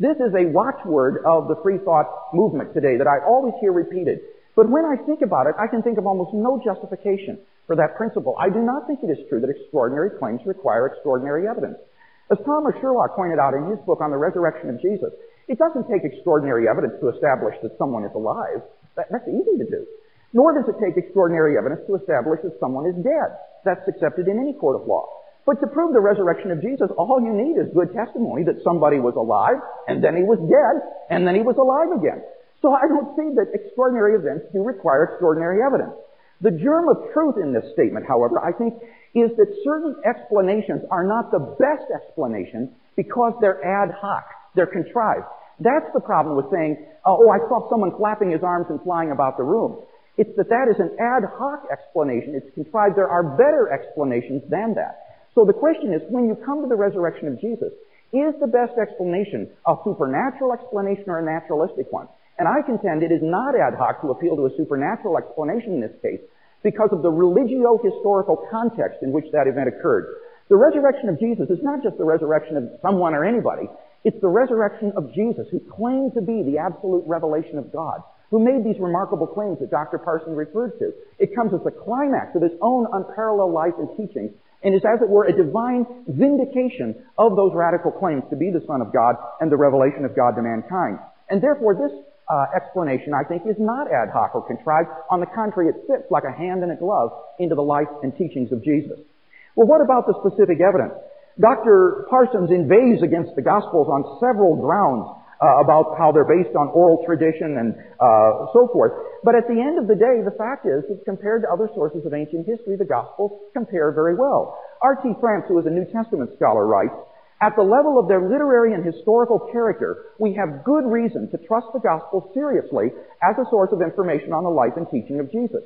This is a watchword of the free thought movement today that I always hear repeated. But when I think about it, I can think of almost no justification for that principle. I do not think it is true that extraordinary claims require extraordinary evidence. As Thomas Sherlock pointed out in his book on the resurrection of Jesus, it doesn't take extraordinary evidence to establish that someone is alive. That, that's easy to do. Nor does it take extraordinary evidence to establish that someone is dead. That's accepted in any court of law. But to prove the resurrection of Jesus, all you need is good testimony that somebody was alive, and then he was dead, and then he was alive again. So I don't see that extraordinary events do require extraordinary evidence. The germ of truth in this statement, however, I think, is that certain explanations are not the best explanation because they're ad hoc. They're contrived. That's the problem with saying, oh, I saw someone flapping his arms and flying about the room. It's that that is an ad hoc explanation. It's contrived. There are better explanations than that. So the question is, when you come to the resurrection of Jesus, is the best explanation a supernatural explanation or a naturalistic one? And I contend it is not ad hoc to appeal to a supernatural explanation in this case because of the religio-historical context in which that event occurred. The resurrection of Jesus is not just the resurrection of someone or anybody. It's the resurrection of Jesus who claimed to be the absolute revelation of God, who made these remarkable claims that Dr. Parson referred to. It comes as the climax of his own unparalleled life and teaching and is as it were a divine vindication of those radical claims to be the Son of God and the revelation of God to mankind. And therefore this uh, explanation, I think, is not ad hoc or contrived. On the contrary, it fits like a hand in a glove into the life and teachings of Jesus. Well, what about the specific evidence? Dr. Parsons inveighs against the Gospels on several grounds uh, about how they're based on oral tradition and uh, so forth. But at the end of the day, the fact is that compared to other sources of ancient history, the Gospels compare very well. R.T. France, who is a New Testament scholar, writes, at the level of their literary and historical character, we have good reason to trust the Gospel seriously as a source of information on the life and teaching of Jesus.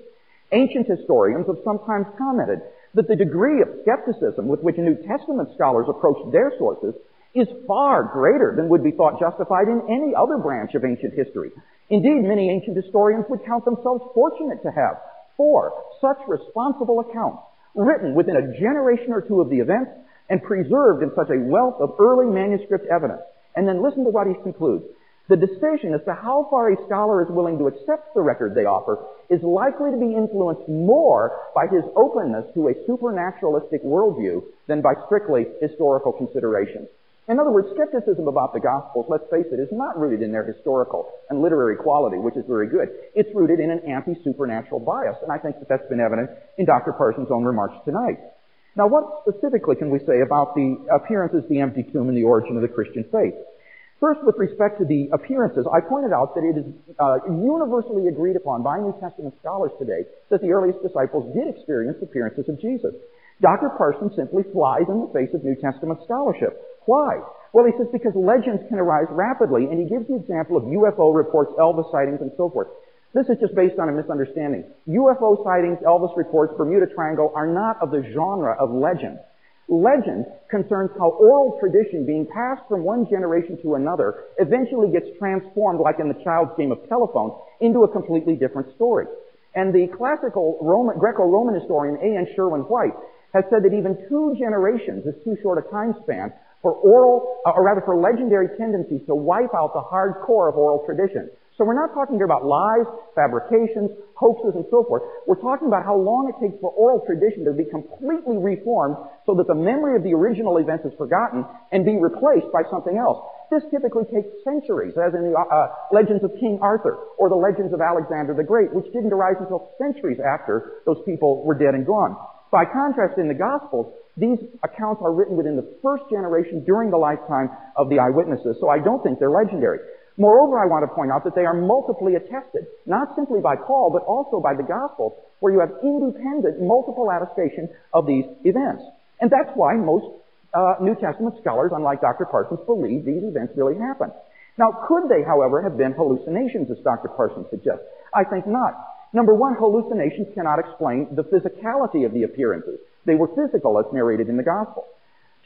Ancient historians have sometimes commented that the degree of skepticism with which New Testament scholars approach their sources is far greater than would be thought justified in any other branch of ancient history. Indeed, many ancient historians would count themselves fortunate to have four such responsible accounts written within a generation or two of the events and preserved in such a wealth of early manuscript evidence. And then listen to what he concludes. The decision as to how far a scholar is willing to accept the record they offer is likely to be influenced more by his openness to a supernaturalistic worldview than by strictly historical considerations. In other words, skepticism about the Gospels, let's face it, is not rooted in their historical and literary quality, which is very good. It's rooted in an anti-supernatural bias, and I think that that's been evident in Dr. Parsons' own remarks tonight. Now, what specifically can we say about the appearances, the empty tomb, and the origin of the Christian faith? First, with respect to the appearances, I pointed out that it is uh, universally agreed upon by New Testament scholars today that the earliest disciples did experience appearances of Jesus. Dr. Parsons simply flies in the face of New Testament scholarship. Why? Well, he says because legends can arise rapidly, and he gives the example of UFO reports, Elvis sightings, and so forth. This is just based on a misunderstanding. UFO sightings, Elvis reports, Bermuda Triangle are not of the genre of legend. Legend concerns how oral tradition being passed from one generation to another eventually gets transformed, like in the child's game of telephone, into a completely different story. And the classical Roman, Greco-Roman historian A.N. Sherwin White has said that even two generations is too short a time span for oral, uh, or rather for legendary tendencies to wipe out the hard core of oral tradition. So we're not talking here about lies, fabrications, hoaxes, and so forth. We're talking about how long it takes for oral tradition to be completely reformed so that the memory of the original events is forgotten and be replaced by something else. This typically takes centuries, as in the uh, uh, legends of King Arthur or the legends of Alexander the Great, which didn't arise until centuries after those people were dead and gone. By contrast, in the Gospels, These accounts are written within the first generation during the lifetime of the eyewitnesses, so I don't think they're legendary. Moreover, I want to point out that they are multiply attested, not simply by Paul, but also by the Gospels, where you have independent, multiple attestation of these events. And that's why most uh, New Testament scholars, unlike Dr. Parsons, believe these events really happened. Now, could they, however, have been hallucinations, as Dr. Parsons suggests? I think not. Number one, hallucinations cannot explain the physicality of the appearances. They were physical, as narrated in the Gospel.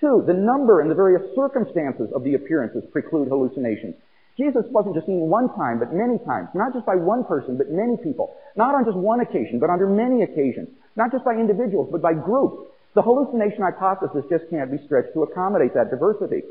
Two, the number and the various circumstances of the appearances preclude hallucinations. Jesus wasn't just seen one time, but many times. Not just by one person, but many people. Not on just one occasion, but under many occasions. Not just by individuals, but by groups. The hallucination hypothesis just can't be stretched to accommodate that diversity.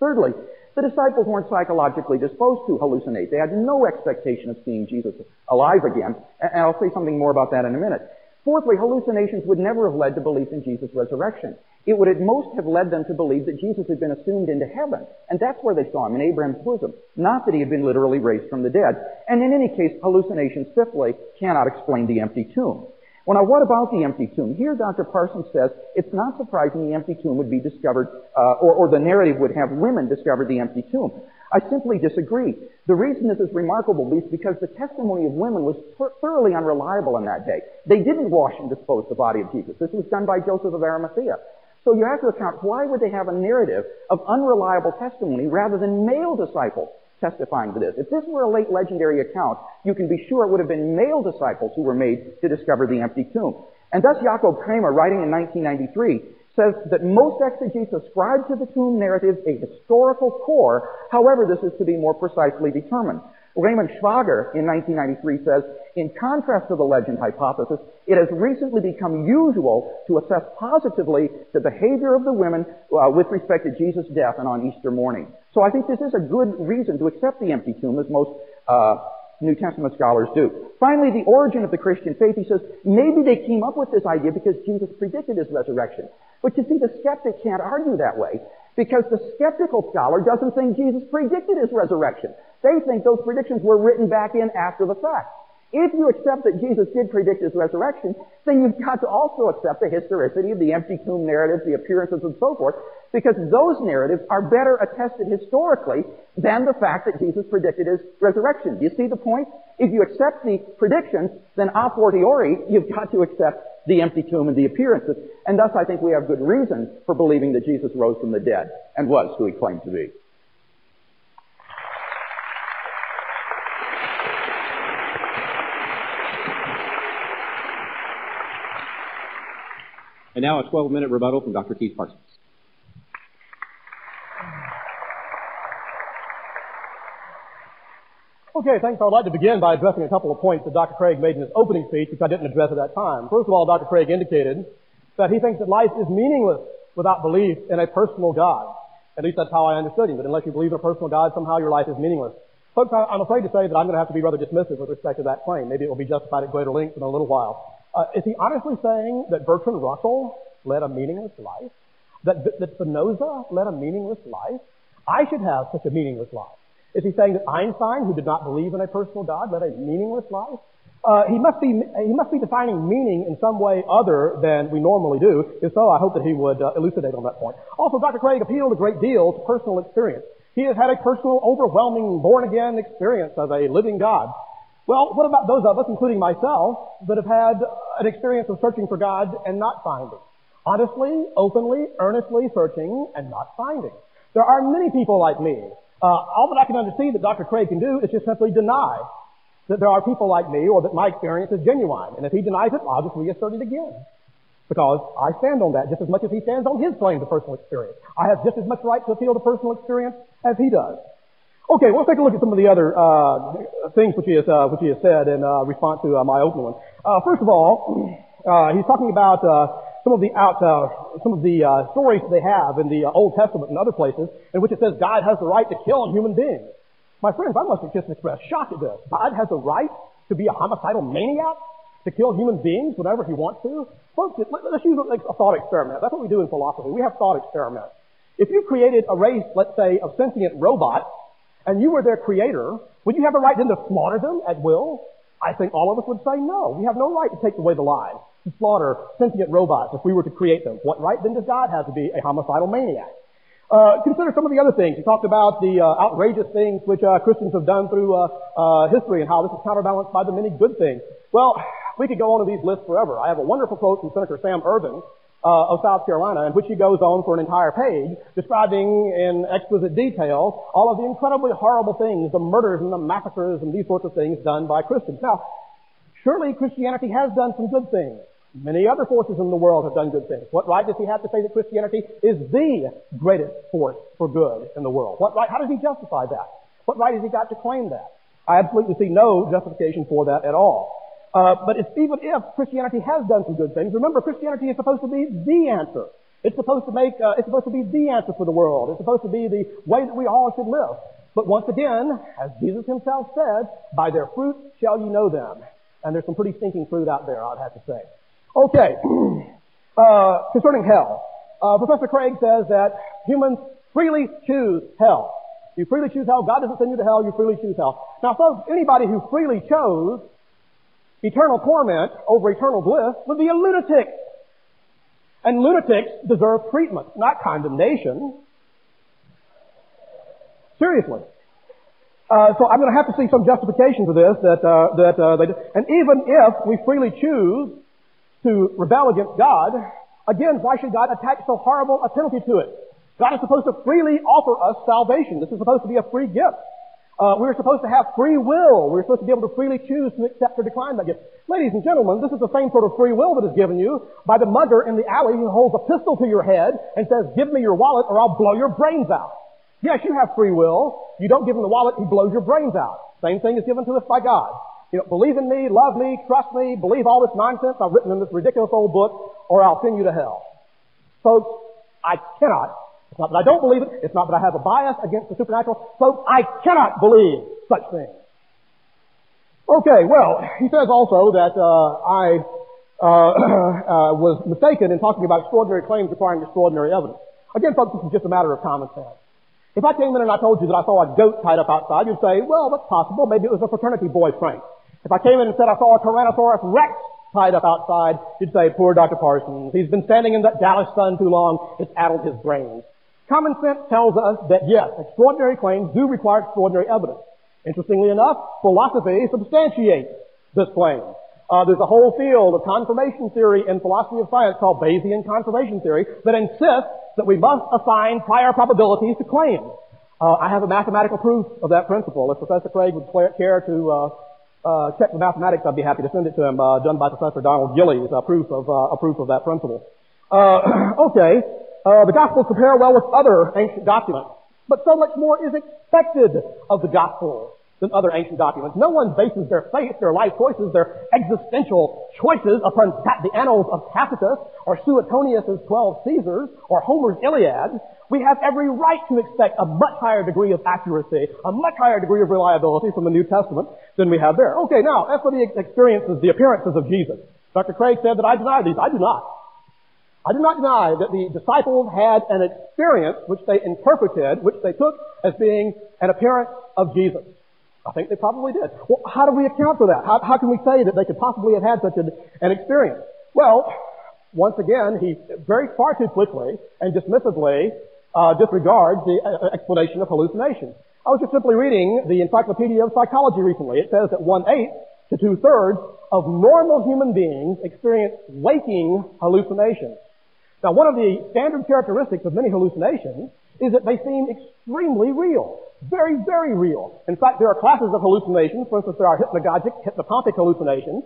Thirdly, the disciples weren't psychologically disposed to hallucinate. They had no expectation of seeing Jesus alive again, and I'll say something more about that in a minute. Fourthly, hallucinations would never have led to belief in Jesus' resurrection. It would at most have led them to believe that Jesus had been assumed into heaven, and that's where they saw him, in Abraham's bosom, not that he had been literally raised from the dead. And in any case, hallucinations, fifthly, cannot explain the empty tomb. Well, now, what about the empty tomb? Here, Dr. Parsons says it's not surprising the empty tomb would be discovered, uh, or, or the narrative would have women discover the empty tomb. I simply disagree. The reason this is remarkable is because the testimony of women was thoroughly unreliable in that day. They didn't wash and dispose the body of Jesus. This was done by Joseph of Arimathea. So you have to account, why would they have a narrative of unreliable testimony rather than male disciples testifying to this? If this were a late legendary account, you can be sure it would have been male disciples who were made to discover the empty tomb. And thus Jacob Kremer, writing in 1993, says that most exegetes ascribe to the tomb narrative a historical core. However, this is to be more precisely determined. Raymund Schwager in 1993 says, in contrast to the legend hypothesis, it has recently become usual to assess positively the behavior of the women uh, with respect to Jesus' death and on Easter morning. So I think this is a good reason to accept the empty tomb as most uh, New Testament scholars do. Finally, the origin of the Christian faith, he says, maybe they came up with this idea because Jesus predicted his resurrection. But you see, the skeptic can't argue that way because the skeptical scholar doesn't think Jesus predicted his resurrection. They think those predictions were written back in after the fact. If you accept that Jesus did predict his resurrection, then you've got to also accept the historicity of the empty tomb narratives, the appearances, and so forth, because those narratives are better attested historically than the fact that Jesus predicted his resurrection. Do you see the point? If you accept the predictions, then a fortiori, you've got to accept the empty tomb and the appearances. And thus I think we have good reason for believing that Jesus rose from the dead and was who he claimed to be. And now a 12-minute rebuttal from Dr. Keith Parsons. Okay, thanks. I would like to begin by addressing a couple of points that Dr. Craig made in his opening speech, which I didn't address at that time. First of all, Dr. Craig indicated that he thinks that life is meaningless without belief in a personal God. At least that's how I understood him, that unless you believe in a personal God, somehow your life is meaningless. Folks, I'm afraid to say that I'm going to have to be rather dismissive with respect to that claim. Maybe it will be justified at greater length in a little while. Uh, is he honestly saying that Bertrand Russell led a meaningless life? That, that Spinoza led a meaningless life? I should have such a meaningless life. Is he saying that Einstein, who did not believe in a personal God, led a meaningless life? Uh, he must be he must be defining meaning in some way other than we normally do. If so, I hope that he would uh, elucidate on that point. Also, Dr. Craig appealed a great deal to personal experience. He has had a personal, overwhelming, born again experience of a living God. Well, what about those of us, including myself, that have had an experience of searching for God and not finding? Honestly, openly, earnestly searching and not finding. There are many people like me. Uh, all that I can understand that Dr. Craig can do is just simply deny that there are people like me or that my experience is genuine. And if he denies it, I'll just reassert it again. Because I stand on that just as much as he stands on his claim to personal experience. I have just as much right to appeal to personal experience as he does. Okay, let's take a look at some of the other uh, things which he has uh, which he has said in uh, response to uh, my opening one. Uh, first of all, uh, he's talking about some of the out some of the stories they have in the Old Testament and other places in which it says God has the right to kill human beings. My friends, I must just expressed shock at this. God has the right to be a homicidal maniac to kill human beings whenever he wants to. Folks, let's use a thought experiment. That's what we do in philosophy. We have thought experiments. If you created a race, let's say, of sentient robots and you were their creator, would you have a right then to slaughter them at will? I think all of us would say no. We have no right to take away the lives to slaughter sentient robots if we were to create them. What right then does God have to be a homicidal maniac? Uh, consider some of the other things. He talked about the uh, outrageous things which uh, Christians have done through uh, uh, history and how this is counterbalanced by the many good things. Well, we could go on to these lists forever. I have a wonderful quote from Senator Sam Ervin uh, of South Carolina, in which he goes on for an entire page describing in exquisite detail all of the incredibly horrible things, the murders and the massacres and these sorts of things done by Christians. Now, surely Christianity has done some good things. Many other forces in the world have done good things. What right does he have to say that Christianity is the greatest force for good in the world? What right, how does he justify that? What right has he got to claim that? I absolutely see no justification for that at all. Uh, but it's even if Christianity has done some good things, remember Christianity is supposed to be the answer. It's supposed to make, uh, it's supposed to be the answer for the world. It's supposed to be the way that we all should live. But once again, as Jesus himself said, by their fruit shall you know them. And there's some pretty stinking fruit out there, I'd have to say. Okay. [clears throat] Uh, concerning hell. Uh, Professor Craig says that humans freely choose hell. You freely choose hell. God doesn't send you to hell. You freely choose hell. Now, folks, anybody who freely chose eternal torment over eternal bliss would be a lunatic. And lunatics deserve treatment, not condemnation. Seriously. Uh, so I'm going to have to see some justification for this that uh, that uh, they, and even if we freely choose to rebel against God, again, why should God attach so horrible a penalty to it? God is supposed to freely offer us salvation. This is supposed to be a free gift. Uh, we are supposed to have free will. We're supposed to be able to freely choose to accept or decline that gift. Ladies and gentlemen, this is the same sort of free will that is given you by the mugger in the alley who holds a pistol to your head and says, give me your wallet or I'll blow your brains out. Yes, you have free will. You don't give him the wallet, he blows your brains out. Same thing is given to us by God. You know, believe in me, love me, trust me, believe all this nonsense I've written in this ridiculous old book, or I'll send you to hell. Folks, I cannot. It's not that I don't believe it. It's not that I have a bias against the supernatural. Folks, I cannot believe such things. Okay, well, he says also that uh, I uh, [clears throat] uh, was mistaken in talking about extraordinary claims requiring extraordinary evidence. Again, folks, this is just a matter of common sense. If I came in and I told you that I saw a goat tied up outside, you'd say, well, that's possible. Maybe it was a fraternity boy prank. If I came in and said I saw a Tyrannosaurus Rex tied up outside, you'd say, poor Dr. Parsons. He's been standing in that Dallas sun too long. It's addled his brains. Common sense tells us that yes, extraordinary claims do require extraordinary evidence. Interestingly enough, philosophy substantiates this claim. Uh, there's a whole field of confirmation theory in philosophy of science called Bayesian confirmation theory that insists that we must assign prior probabilities to claims. Uh, I have a mathematical proof of that principle. If Professor Craig would care to uh, uh, check the mathematics, I'd be happy to send it to him, uh, done by Professor Donald Gillies, a proof of, uh, a proof of that principle. Uh, [clears throat] okay, uh, the Gospels compare well with other ancient documents, but so much more is expected of the Gospels than other ancient documents. No one bases their faith, their life choices, their existential choices upon the annals of Tacitus or Suetonius' 12 Caesars or Homer's Iliad. We have every right to expect a much higher degree of accuracy, a much higher degree of reliability from the New Testament than we have there. Okay, now, as for the experiences, the appearances of Jesus, Dr. Craig said that I deny these. I do not. I do not deny that the disciples had an experience which they interpreted, which they took as being an appearance of Jesus. I think they probably did. Well, how do we account for that? How, how can we say that they could possibly have had such an, an experience? Well, once again, he very far too quickly and dismissively uh, disregards the uh, explanation of hallucination. I was just simply reading the Encyclopedia of Psychology recently. It says that one-eighth to two-thirds of normal human beings experience waking hallucinations. Now, one of the standard characteristics of many hallucinations is that they seem extremely real. Very, very real. In fact, there are classes of hallucinations. For instance, there are hypnagogic, hypnopompic hallucinations,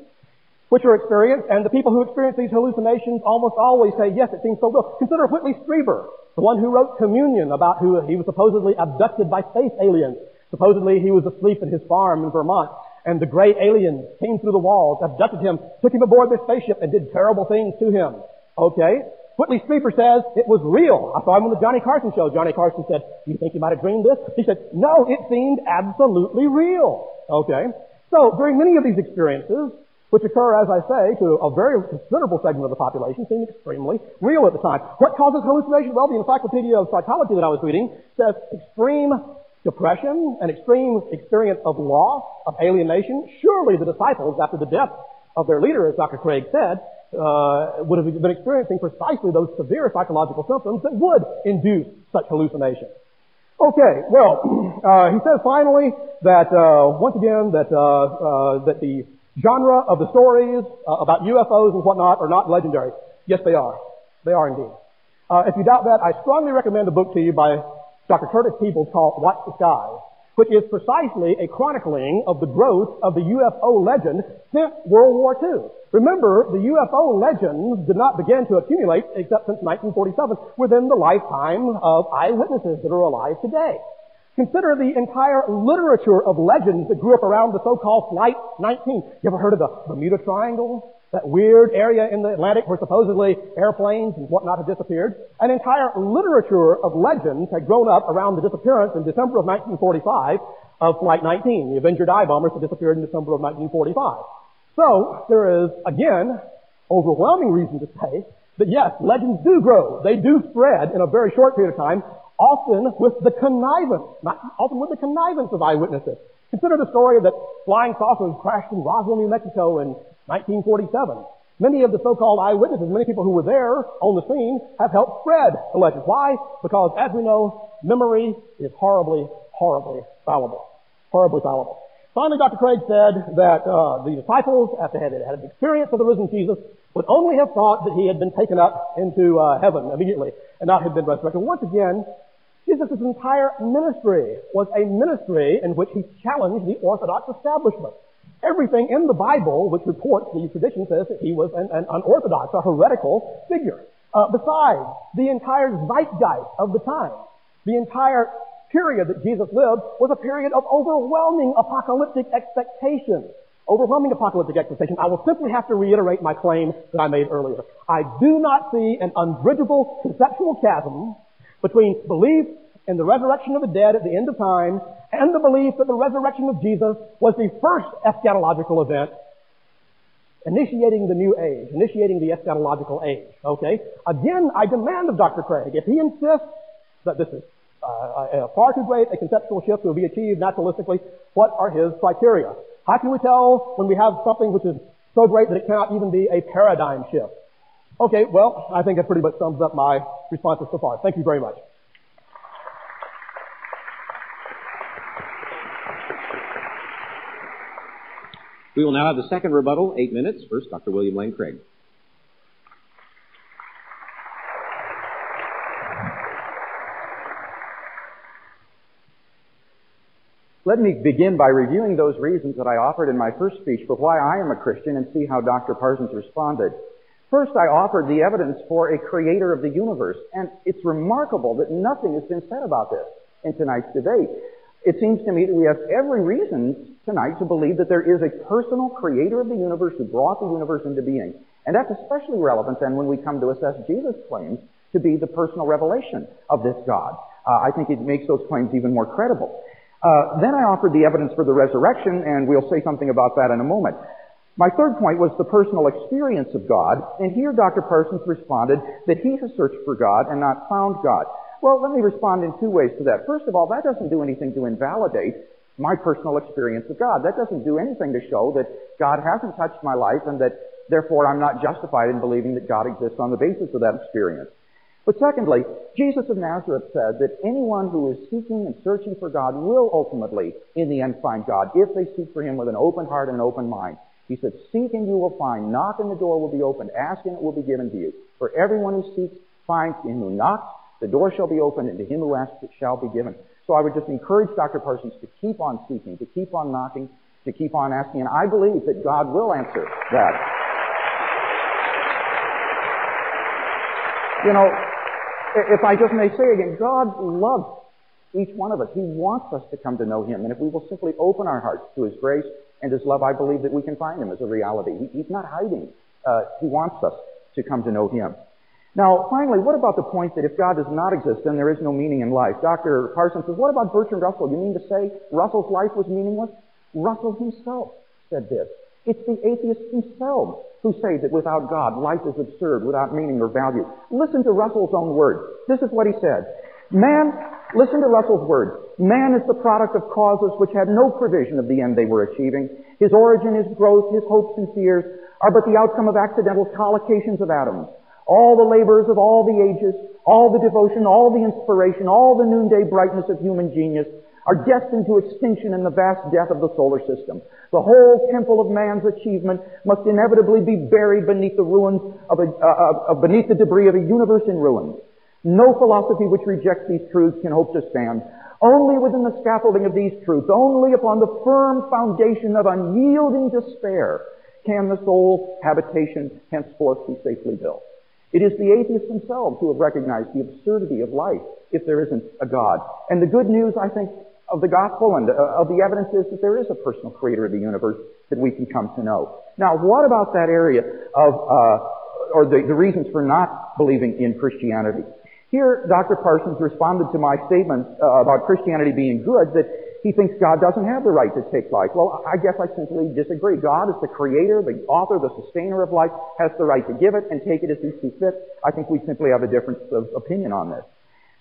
which are experienced, and the people who experience these hallucinations almost always say, yes, it seems so real. Consider Whitley Strieber, the one who wrote Communion about who he was supposedly abducted by space aliens. Supposedly he was asleep in his farm in Vermont, and the gray aliens came through the walls, abducted him, took him aboard their spaceship, and did terrible things to him. Okay? Whitley Strieber says it was real. I saw him on the Johnny Carson show. Johnny Carson said, you think you might have dreamed this? He said, no, it seemed absolutely real. Okay? So, during many of these experiences, which occur, as I say, to a very considerable segment of the population, seem extremely real at the time. What causes hallucination? Well, the Encyclopedia of Psychology that I was reading says extreme depression, an extreme experience of loss, of alienation. Surely the disciples, after the death of their leader, as Dr. Craig said, uh, would have been experiencing precisely those severe psychological symptoms that would induce such hallucination. Okay, well, [clears throat] uh, he says finally that uh, once again that uh, uh, that the genre of the stories uh, about UFOs and whatnot are not legendary. Yes, they are. They are indeed. if you doubt that, I strongly recommend a book to you by Dr. Curtis Peebles called Watch the Skies which is precisely a chronicling of the growth of the UFO legend since World War II. Remember, the UFO legends did not begin to accumulate except since 1947 within the lifetime of eyewitnesses that are alive today. Consider the entire literature of legends that grew up around the so-called Flight 19. You ever heard of the Bermuda Triangle? That weird area in the Atlantic where supposedly airplanes and whatnot had disappeared. An entire literature of legends had grown up around the disappearance in December of 1945 of Flight 19, the Avenger dive bombers that disappeared in December of 1945. So, there is, again, overwhelming reason to say that yes, legends do grow. They do spread in a very short period of time, often with the connivance, not often with the connivance of eyewitnesses. Consider the story that flying saucers crashed in Roswell, New Mexico in 1947. Many of the so-called eyewitnesses, many people who were there on the scene, have helped spread the legend. Why? Because, as we know, memory is horribly, horribly fallible. Horribly fallible. Finally, Dr. Craig said that uh, the disciples, after they had an experience of the risen Jesus, would only have thought that he had been taken up into uh, heaven immediately and not had been resurrected. Once again, Jesus' entire ministry was a ministry in which he challenged the Orthodox establishment. Everything in the Bible which reports the tradition says that he was an, an unorthodox, a heretical figure. Uh, besides, the entire zeitgeist of the time, the entire period that Jesus lived was a period of overwhelming apocalyptic expectation. Overwhelming apocalyptic expectation. I will simply have to reiterate my claim that I made earlier. I do not see an unbridgeable conceptual chasm between belief in the resurrection of the dead at the end of time and the belief that the resurrection of Jesus was the first eschatological event initiating the new age, initiating the eschatological age. Okay? Again, I demand of Dr. Craig, if he insists that this is uh, far too great a conceptual shift to be achieved naturalistically, what are his criteria? How can we tell when we have something which is so great that it cannot even be a paradigm shift? Okay, well, I think that pretty much sums up my responses so far. Thank you very much. We will now have the second rebuttal, eight minutes. First, Dr. William Lane Craig. Let me begin by reviewing those reasons that I offered in my first speech for why I am a Christian and see how Dr. Parsons responded. First, I offered the evidence for a creator of the universe, and it's remarkable that nothing has been said about this in tonight's debate. It seems to me that we have every reason tonight to believe that there is a personal creator of the universe who brought the universe into being. And that's especially relevant then when we come to assess Jesus' claims to be the personal revelation of this God. Uh, I think it makes those claims even more credible. Uh, then I offered the evidence for the resurrection, and we'll say something about that in a moment. My third point was the personal experience of God, and here Dr. Parsons responded that he has searched for God and not found God. Well, let me respond in two ways to that. First of all, that doesn't do anything to invalidate my personal experience of God. That doesn't do anything to show that God hasn't touched my life and that therefore I'm not justified in believing that God exists on the basis of that experience. But secondly, Jesus of Nazareth said that anyone who is seeking and searching for God will ultimately, in the end, find God if they seek for Him with an open heart and an open mind. He said, Seek and you will find. Knock and the door will be opened. Ask and it will be given to you. For everyone who seeks finds. Him who knocks, the door shall be opened, and to him who asks it shall be given. So I would just encourage Dr. Parsons to keep on seeking, to keep on knocking, to keep on asking, and I believe that God will answer that. You know, if I just may say again, God loves each one of us. He wants us to come to know Him. And if we will simply open our hearts to His grace and His love, I believe that we can find Him as a reality. he's not hiding. Uh, he wants us to come to know Him. Now, finally, what about the point that if God does not exist, then there is no meaning in life? Dr. Parsons says, what about Bertrand Russell? You mean to say Russell's life was meaningless? Russell himself said this. It's the atheists themselves who say that without God, life is absurd, without meaning or value. Listen to Russell's own words. This is what he said. Man, listen to Russell's words. Man is the product of causes which had no provision of the end they were achieving. His origin, his growth, his hopes and fears are but the outcome of accidental collocations of atoms. All the labors of all the ages, all the devotion, all the inspiration, all the noonday brightness of human genius are destined to extinction in the vast death of the solar system. The whole temple of man's achievement must inevitably be buried beneath the ruins of a, uh, uh, beneath the debris of a universe in ruins. No philosophy which rejects these truths can hope to stand. Only within the scaffolding of these truths, only upon the firm foundation of unyielding despair, can the soul's habitation henceforth be safely built. It is the atheists themselves who have recognized the absurdity of life if there isn't a God. And the good news, I think, of the gospel and uh, of the evidence is that there is a personal creator of the universe that we can come to know. Now, what about that area of, uh, or the, the reasons for not believing in Christianity? Here, Dr. Parsons responded to my statement uh, about Christianity being good that he thinks God doesn't have the right to take life. Well, I guess I simply disagree. God is the creator, the author, the sustainer of life, has the right to give it and take it as he sees fit. I think we simply have a difference of opinion on this.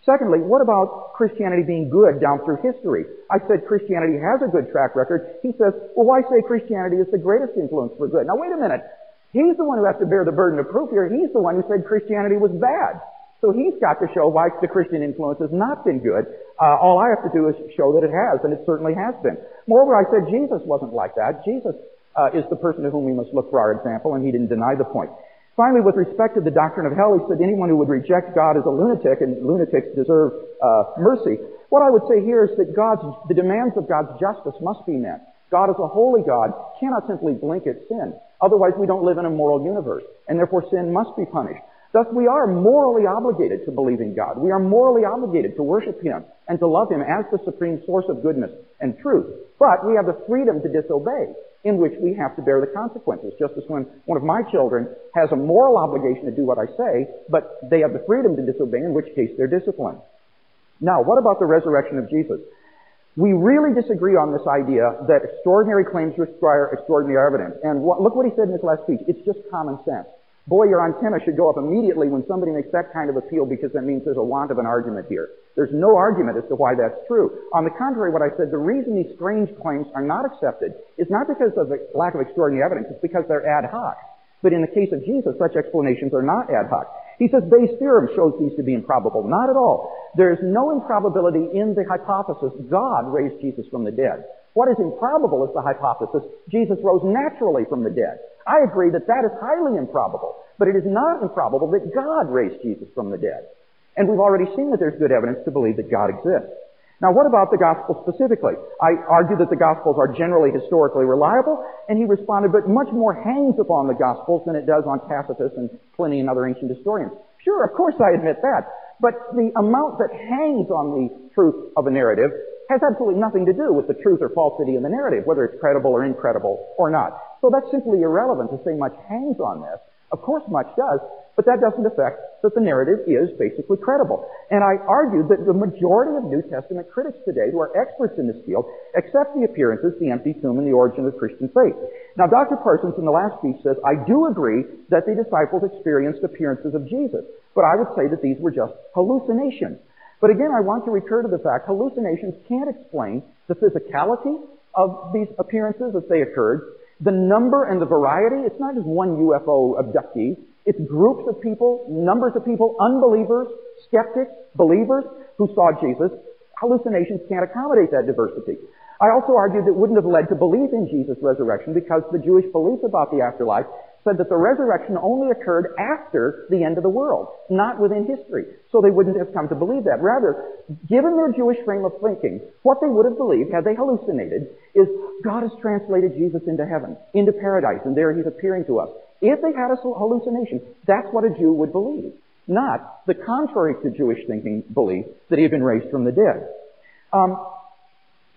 Secondly, what about Christianity being good down through history? I said Christianity has a good track record. He says, well, why say Christianity is the greatest influence for good? Now wait a minute. He's the one who has to bear the burden of proof here. He's the one who said Christianity was bad. So he's got to show why the Christian influence has not been good. Uh, all I have to do is show that it has, and it certainly has been. Moreover, I said Jesus wasn't like that. Jesus uh, is the person to whom we must look for our example, and he didn't deny the point. Finally, with respect to the doctrine of hell, he said anyone who would reject God is a lunatic, and lunatics deserve uh, mercy. What I would say here is that God's, the demands of God's justice must be met. God is a holy God, cannot simply blink at sin. Otherwise, we don't live in a moral universe, and therefore sin must be punished. Thus, we are morally obligated to believe in God. We are morally obligated to worship Him and to love Him as the supreme source of goodness and truth. But we have the freedom to disobey, in which we have to bear the consequences. Just as when one of my children has a moral obligation to do what I say, but they have the freedom to disobey, in which case they're disciplined. Now, what about the resurrection of Jesus? We really disagree on this idea that extraordinary claims require extraordinary evidence. And what, look what he said in his last speech. It's just common sense. Boy, your antenna should go up immediately when somebody makes that kind of appeal because that means there's a want of an argument here. There's no argument as to why that's true. On the contrary, what I said, the reason these strange claims are not accepted is not because of the lack of extraordinary evidence, it's because they're ad hoc. But in the case of Jesus, such explanations are not ad hoc. He says Bayes' theorem shows these to be improbable. Not at all. There is no improbability in the hypothesis God raised Jesus from the dead. What is improbable is the hypothesis Jesus rose naturally from the dead. I agree that that is highly improbable, but it is not improbable that God raised Jesus from the dead. And we've already seen that there's good evidence to believe that God exists. Now, what about the Gospels specifically? I argue that the gospels are generally historically reliable, and he responded, but much more hangs upon the gospels than it does on Tacitus and Pliny and other ancient historians. Sure, of course I admit that. But the amount that hangs on the truth of a narrative has absolutely nothing to do with the truth or falsity in the narrative, whether it's credible or incredible or not. So that's simply irrelevant to say much hangs on this. Of course much does, but that doesn't affect that the narrative is basically credible. And I argue that the majority of New Testament critics today who are experts in this field accept the appearances, the empty tomb, and the origin of Christian faith. Now Dr. Parsons in the last speech says, I do agree that the disciples experienced appearances of Jesus, but I would say that these were just hallucinations. But again, I want to recur to the fact hallucinations can't explain the physicality of these appearances as they occurred, the number and the variety. It's not just one UFO abductee. It's groups of people, numbers of people, unbelievers, skeptics, believers who saw Jesus. Hallucinations can't accommodate that diversity. I also argued that wouldn't have led to belief in Jesus' resurrection because the Jewish belief about the afterlife said that the resurrection only occurred after the end of the world, not within history. So they wouldn't have come to believe that. Rather, given their Jewish frame of thinking, what they would have believed, had they hallucinated, is God has translated Jesus into heaven, into paradise, and there he's appearing to us. If they had a hallucination, that's what a Jew would believe. Not the contrary to Jewish thinking belief that he had been raised from the dead. Um,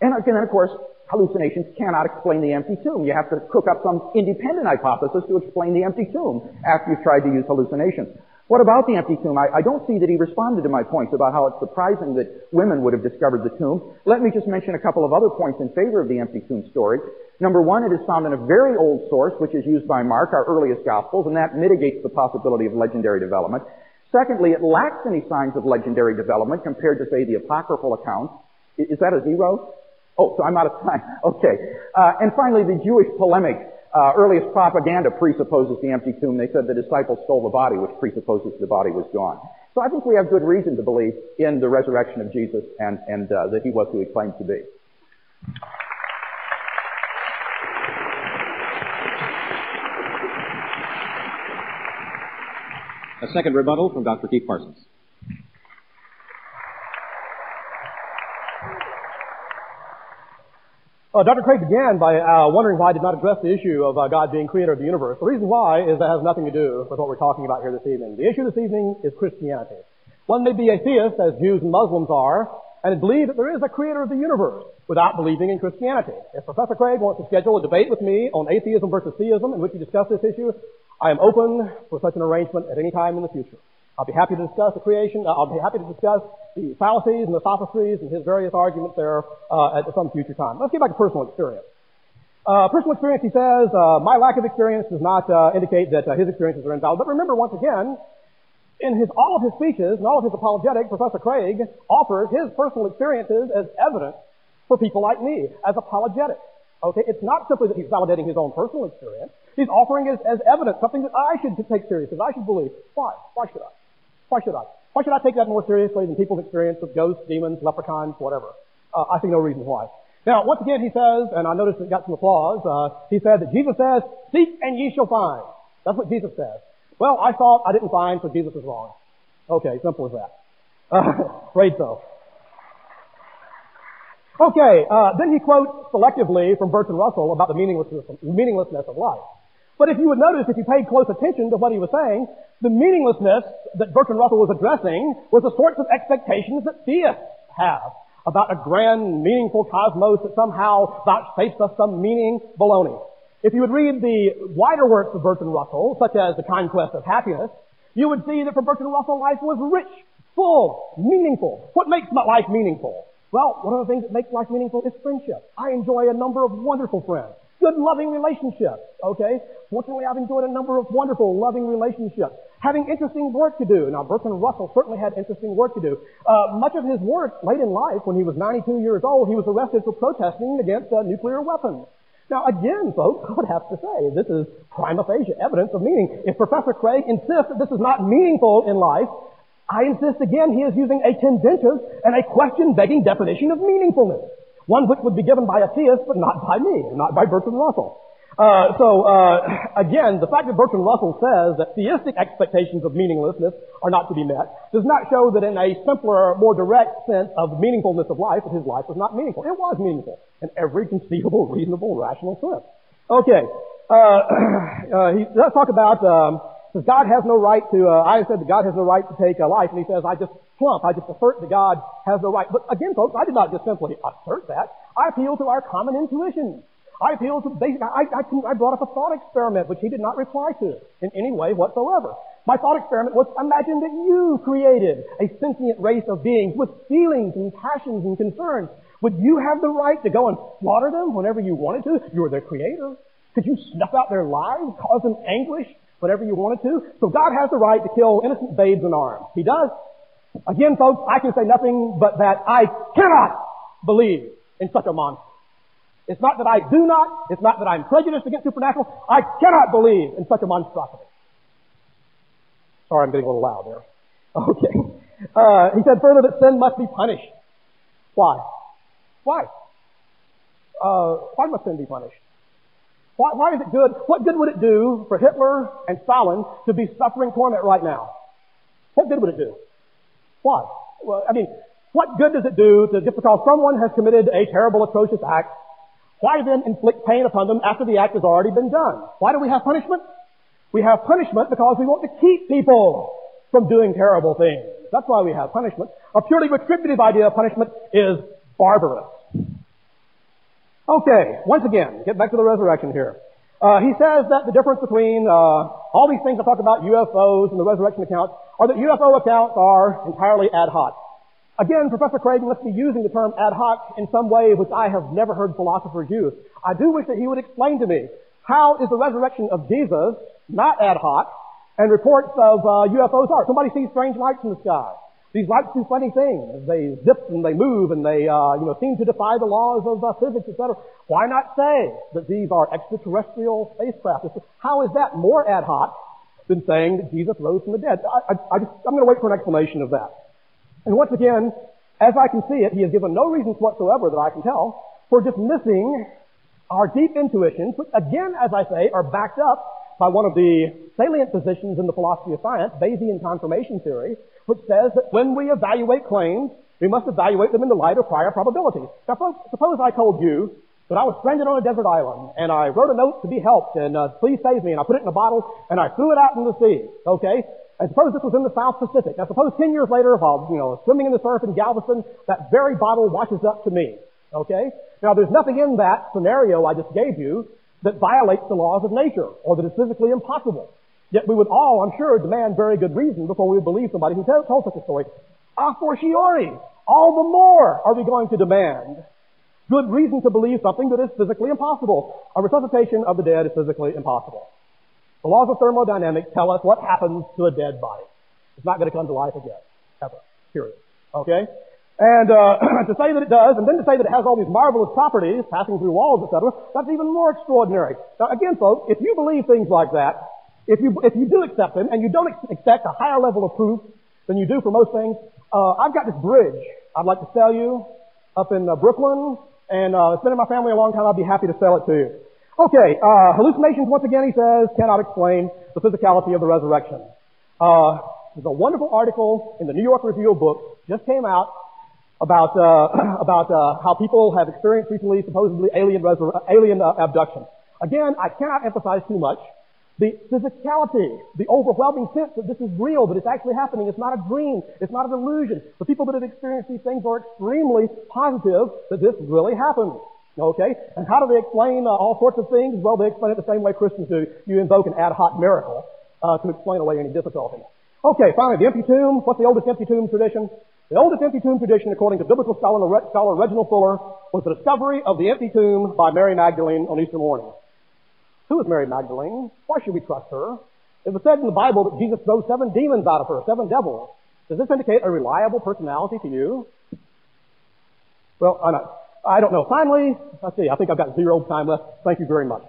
and again, of course, hallucinations cannot explain the empty tomb. You have to cook up some independent hypothesis to explain the empty tomb after you've tried to use hallucinations. What about the empty tomb? I, I, don't see that he responded to my points about how it's surprising that women would have discovered the tomb. Let me just mention a couple of other points in favor of the empty tomb story. Number one, it is found in a very old source, which is used by Mark, our earliest Gospels, and that mitigates the possibility of legendary development. Secondly, it lacks any signs of legendary development compared to, say, the apocryphal accounts. Is that a zero? Oh, so I'm out of time. [laughs] Okay. Uh, and finally, the Jewish polemic uh, earliest propaganda presupposes the empty tomb. They said the disciples stole the body, which presupposes the body was gone. So I think we have good reason to believe in the resurrection of Jesus and, and uh, that he was who he claimed to be. A second rebuttal from Dr. Keith Parsons. Uh, Dr. Craig began by uh, wondering why I did not address the issue of uh, God being creator of the universe. The reason why is that has nothing to do with what we're talking about here this evening. The issue this evening is Christianity. One may be atheist, as Jews and Muslims are, and believe that there is a creator of the universe without believing in Christianity. If Professor Craig wants to schedule a debate with me on atheism versus theism in which we discuss this issue, I am open for such an arrangement at any time in the future. I'll be happy to discuss the creation. Uh, I'll be happy to discuss the fallacies and the sophistries and his various arguments there uh, at some future time. Let's get back to personal experience. Uh, personal experience, he says, uh, my lack of experience does not uh, indicate that uh, his experiences are invalid. But remember, once again, in his all of his speeches and all of his apologetics, Professor Craig offers his personal experiences as evidence for people like me, as apologetics. Okay, it's not simply that he's validating his own personal experience. He's offering it as, as evidence, something that I should take seriously, that I should believe. Why? Why should I? Why should I? Why should I take that more seriously than people's experience of ghosts, demons, leprechauns, whatever? Uh, I see no reason why. Now, once again, he says, and I noticed it got some applause, uh, he said that Jesus says, seek and ye shall find. That's what Jesus says. Well, I thought I didn't find, so Jesus is wrong. Okay, simple as that. Uh, [laughs] so. Okay, uh, then he quotes selectively from Bertrand Russell about the meaninglessness, meaninglessness of life. But if you would notice, if you paid close attention to what he was saying, the meaninglessness that Bertrand Russell was addressing was the sorts of expectations that theists have about a grand, meaningful cosmos that somehow vouchsafes us some meaning baloney. If you would read the wider works of Bertrand Russell, such as The Conquest of Happiness, you would see that for Bertrand Russell, life was rich, full, meaningful. What makes life meaningful? Well, one of the things that makes life meaningful is friendship. I enjoy a number of wonderful friends. Good, loving relationships, okay? Fortunately, I've enjoyed a number of wonderful, loving relationships. Having interesting work to do. Now, Bertrand Russell certainly had interesting work to do. Uh, much of his work late in life, when he was 92 years old, he was arrested for protesting against uh, nuclear weapons. Now, again, folks, I would have to say, this is prima facie evidence of meaning. If Professor Craig insists that this is not meaningful in life, I insist again he is using a tendentious and a question-begging definition of meaningfulness. One which would be given by a theist, but not by me, not by Bertrand Russell. Uh, so uh, again, the fact that Bertrand Russell says that theistic expectations of meaninglessness are not to be met does not show that in a simpler, more direct sense of meaningfulness of life, that his life was not meaningful. It was meaningful in every conceivable, reasonable, rational sense. Okay, uh, [clears throat] uh he, let's talk about um, says God has no right to. Uh, I said that God has no right to take a life, and he says I just plump. I just assert that God has no right. But again, folks, I did not just simply assert that. I appeal to our common intuition. I appeal to basic. I, I, I brought up a thought experiment which he did not reply to in any way whatsoever. My thought experiment was imagine that you created a sentient race of beings with feelings and passions and concerns. Would you have the right to go and slaughter them whenever you wanted to? You were their creator. Could you snuff out their lives, cause them anguish, whatever you wanted to. So God has the right to kill innocent babes in arms. He does. Again, folks, I can say nothing but that I cannot believe in such a monster. It's not that I do not. It's not that I'm prejudiced against supernatural. I cannot believe in such a monstrosity. Sorry, I'm getting a little loud there. [laughs] Okay. Uh, he said further that sin must be punished. Why? Why? Uh, why must sin be punished? Why, why is it good? What good would it do for Hitler and Stalin to be suffering torment right now? What good would it do? Why? Well, I mean, what good does it do to, just because someone has committed a terrible, atrocious act, why then inflict pain upon them after the act has already been done? Why do we have punishment? We have punishment because we want to keep people from doing terrible things. That's why we have punishment. A purely retributive idea of punishment is barbarous. Okay, once again, get back to the resurrection here. Uh, he says that the difference between uh, all these things I talk about, UFOs and the resurrection accounts, are that UFO accounts are entirely ad hoc. Again, Professor Craig must be using the term ad hoc in some way which I have never heard philosophers use. I do wish that he would explain to me how is the resurrection of Jesus not ad hoc and reports of uh, UFOs are. Somebody sees strange lights in the sky. These lights do funny things. They zip and they move and they, uh, you know, seem to defy the laws of uh, physics, etc. Why not say that these are extraterrestrial spacecraft? How is that more ad hoc than saying that Jesus rose from the dead? I, I, I just, I'm going to wait for an explanation of that. And once again, as I can see it, he has given no reasons whatsoever that I can tell for dismissing our deep intuitions, which again, as I say, are backed up by one of the salient positions in the philosophy of science, Bayesian confirmation theory, which says that when we evaluate claims, we must evaluate them in the light of prior probabilities. Now, folks, suppose I told you that I was stranded on a desert island and I wrote a note to be helped and uh, please save me and I put it in a bottle and I threw it out in the sea. Okay? And suppose this was in the South Pacific. Now suppose 10 years later, while, you know, swimming in the surf in Galveston, that very bottle washes up to me. Okay? Now there's nothing in that scenario I just gave you that violates the laws of nature or that is physically impossible. Yet we would all, I'm sure, demand very good reason before we would believe somebody who told, told such a story. A fortiori, all the more are we going to demand good reason to believe something that is physically impossible. A resuscitation of the dead is physically impossible. The laws of thermodynamics tell us what happens to a dead body. It's not going to come to life again. Ever. Period. Okay? And uh, [clears throat] to say that it does, and then to say that it has all these marvelous properties, passing through walls, etc., that's even more extraordinary. Now, again, folks, if you believe things like that, if you if you do accept them, and you don't ex- expect a higher level of proof than you do for most things, uh, I've got this bridge I'd like to sell you up in uh, Brooklyn, and uh, it's been in my family a long time. I'd be happy to sell it to you. Okay, uh, hallucinations. Once again, he says cannot explain the physicality of the resurrection. Uh, there's a wonderful article in the New York Review of Books just came out about uh, [clears throat] about uh, how people have experienced recently supposedly alien resur- alien uh, abduction. Again, I cannot emphasize too much the physicality, the overwhelming sense that this is real, that it's actually happening. It's not a dream. It's not an illusion. The people that have experienced these things are extremely positive that this really happened. Okay? And how do they explain uh, all sorts of things? Well, they explain it the same way Christians do. You invoke an ad hoc miracle uh, to explain away any difficulty. Okay, finally, the empty tomb. What's the oldest empty tomb tradition? The oldest empty tomb tradition, according to biblical scholar, scholar Reginald Fuller, was the discovery of the empty tomb by Mary Magdalene on Easter morning. Who is Mary Magdalene? Why should we trust her? It was said in the Bible that Jesus drove seven demons out of her, seven devils. Does this indicate a reliable personality to you? Well, I don't, I don't know. Finally, let's see, I think I've got zero time left. Thank you very much.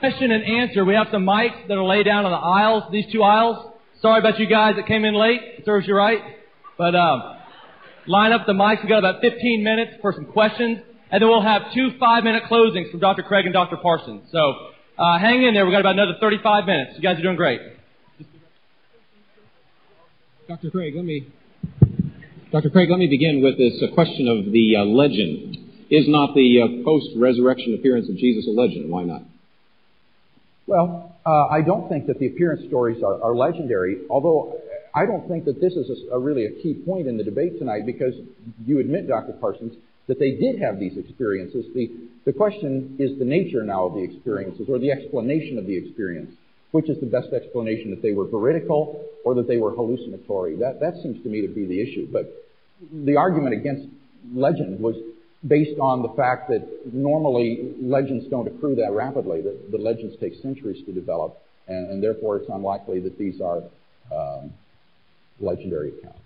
question and answer. We have some mics that are laid down on the aisles, these two aisles. Sorry about you guys that came in late. It serves you right. But um, line up the mics. We've got about 15 minutes for some questions. And then we'll have two five-minute closings from Dr. Craig and Dr. Parsons. So uh, hang in there. We've got about another 35 minutes. You guys are doing great. Dr. Craig, let me Dr. Craig, let me begin with this uh, question of the uh, legend. Is not the uh, post-resurrection appearance of Jesus a legend? Why not? Well, uh, I don't think that the appearance stories are, are legendary, although I don't think that this is a, a really a key point in the debate tonight because you admit, Dr. Parsons, that they did have these experiences. The, the question is the nature now of the experiences or the explanation of the experience. Which is the best explanation, that they were veridical or that they were hallucinatory? That, that seems to me to be the issue. But the argument against legend was based on the fact that normally legends don't accrue that rapidly, that the legends take centuries to develop, and, and therefore it's unlikely that these are um, legendary accounts.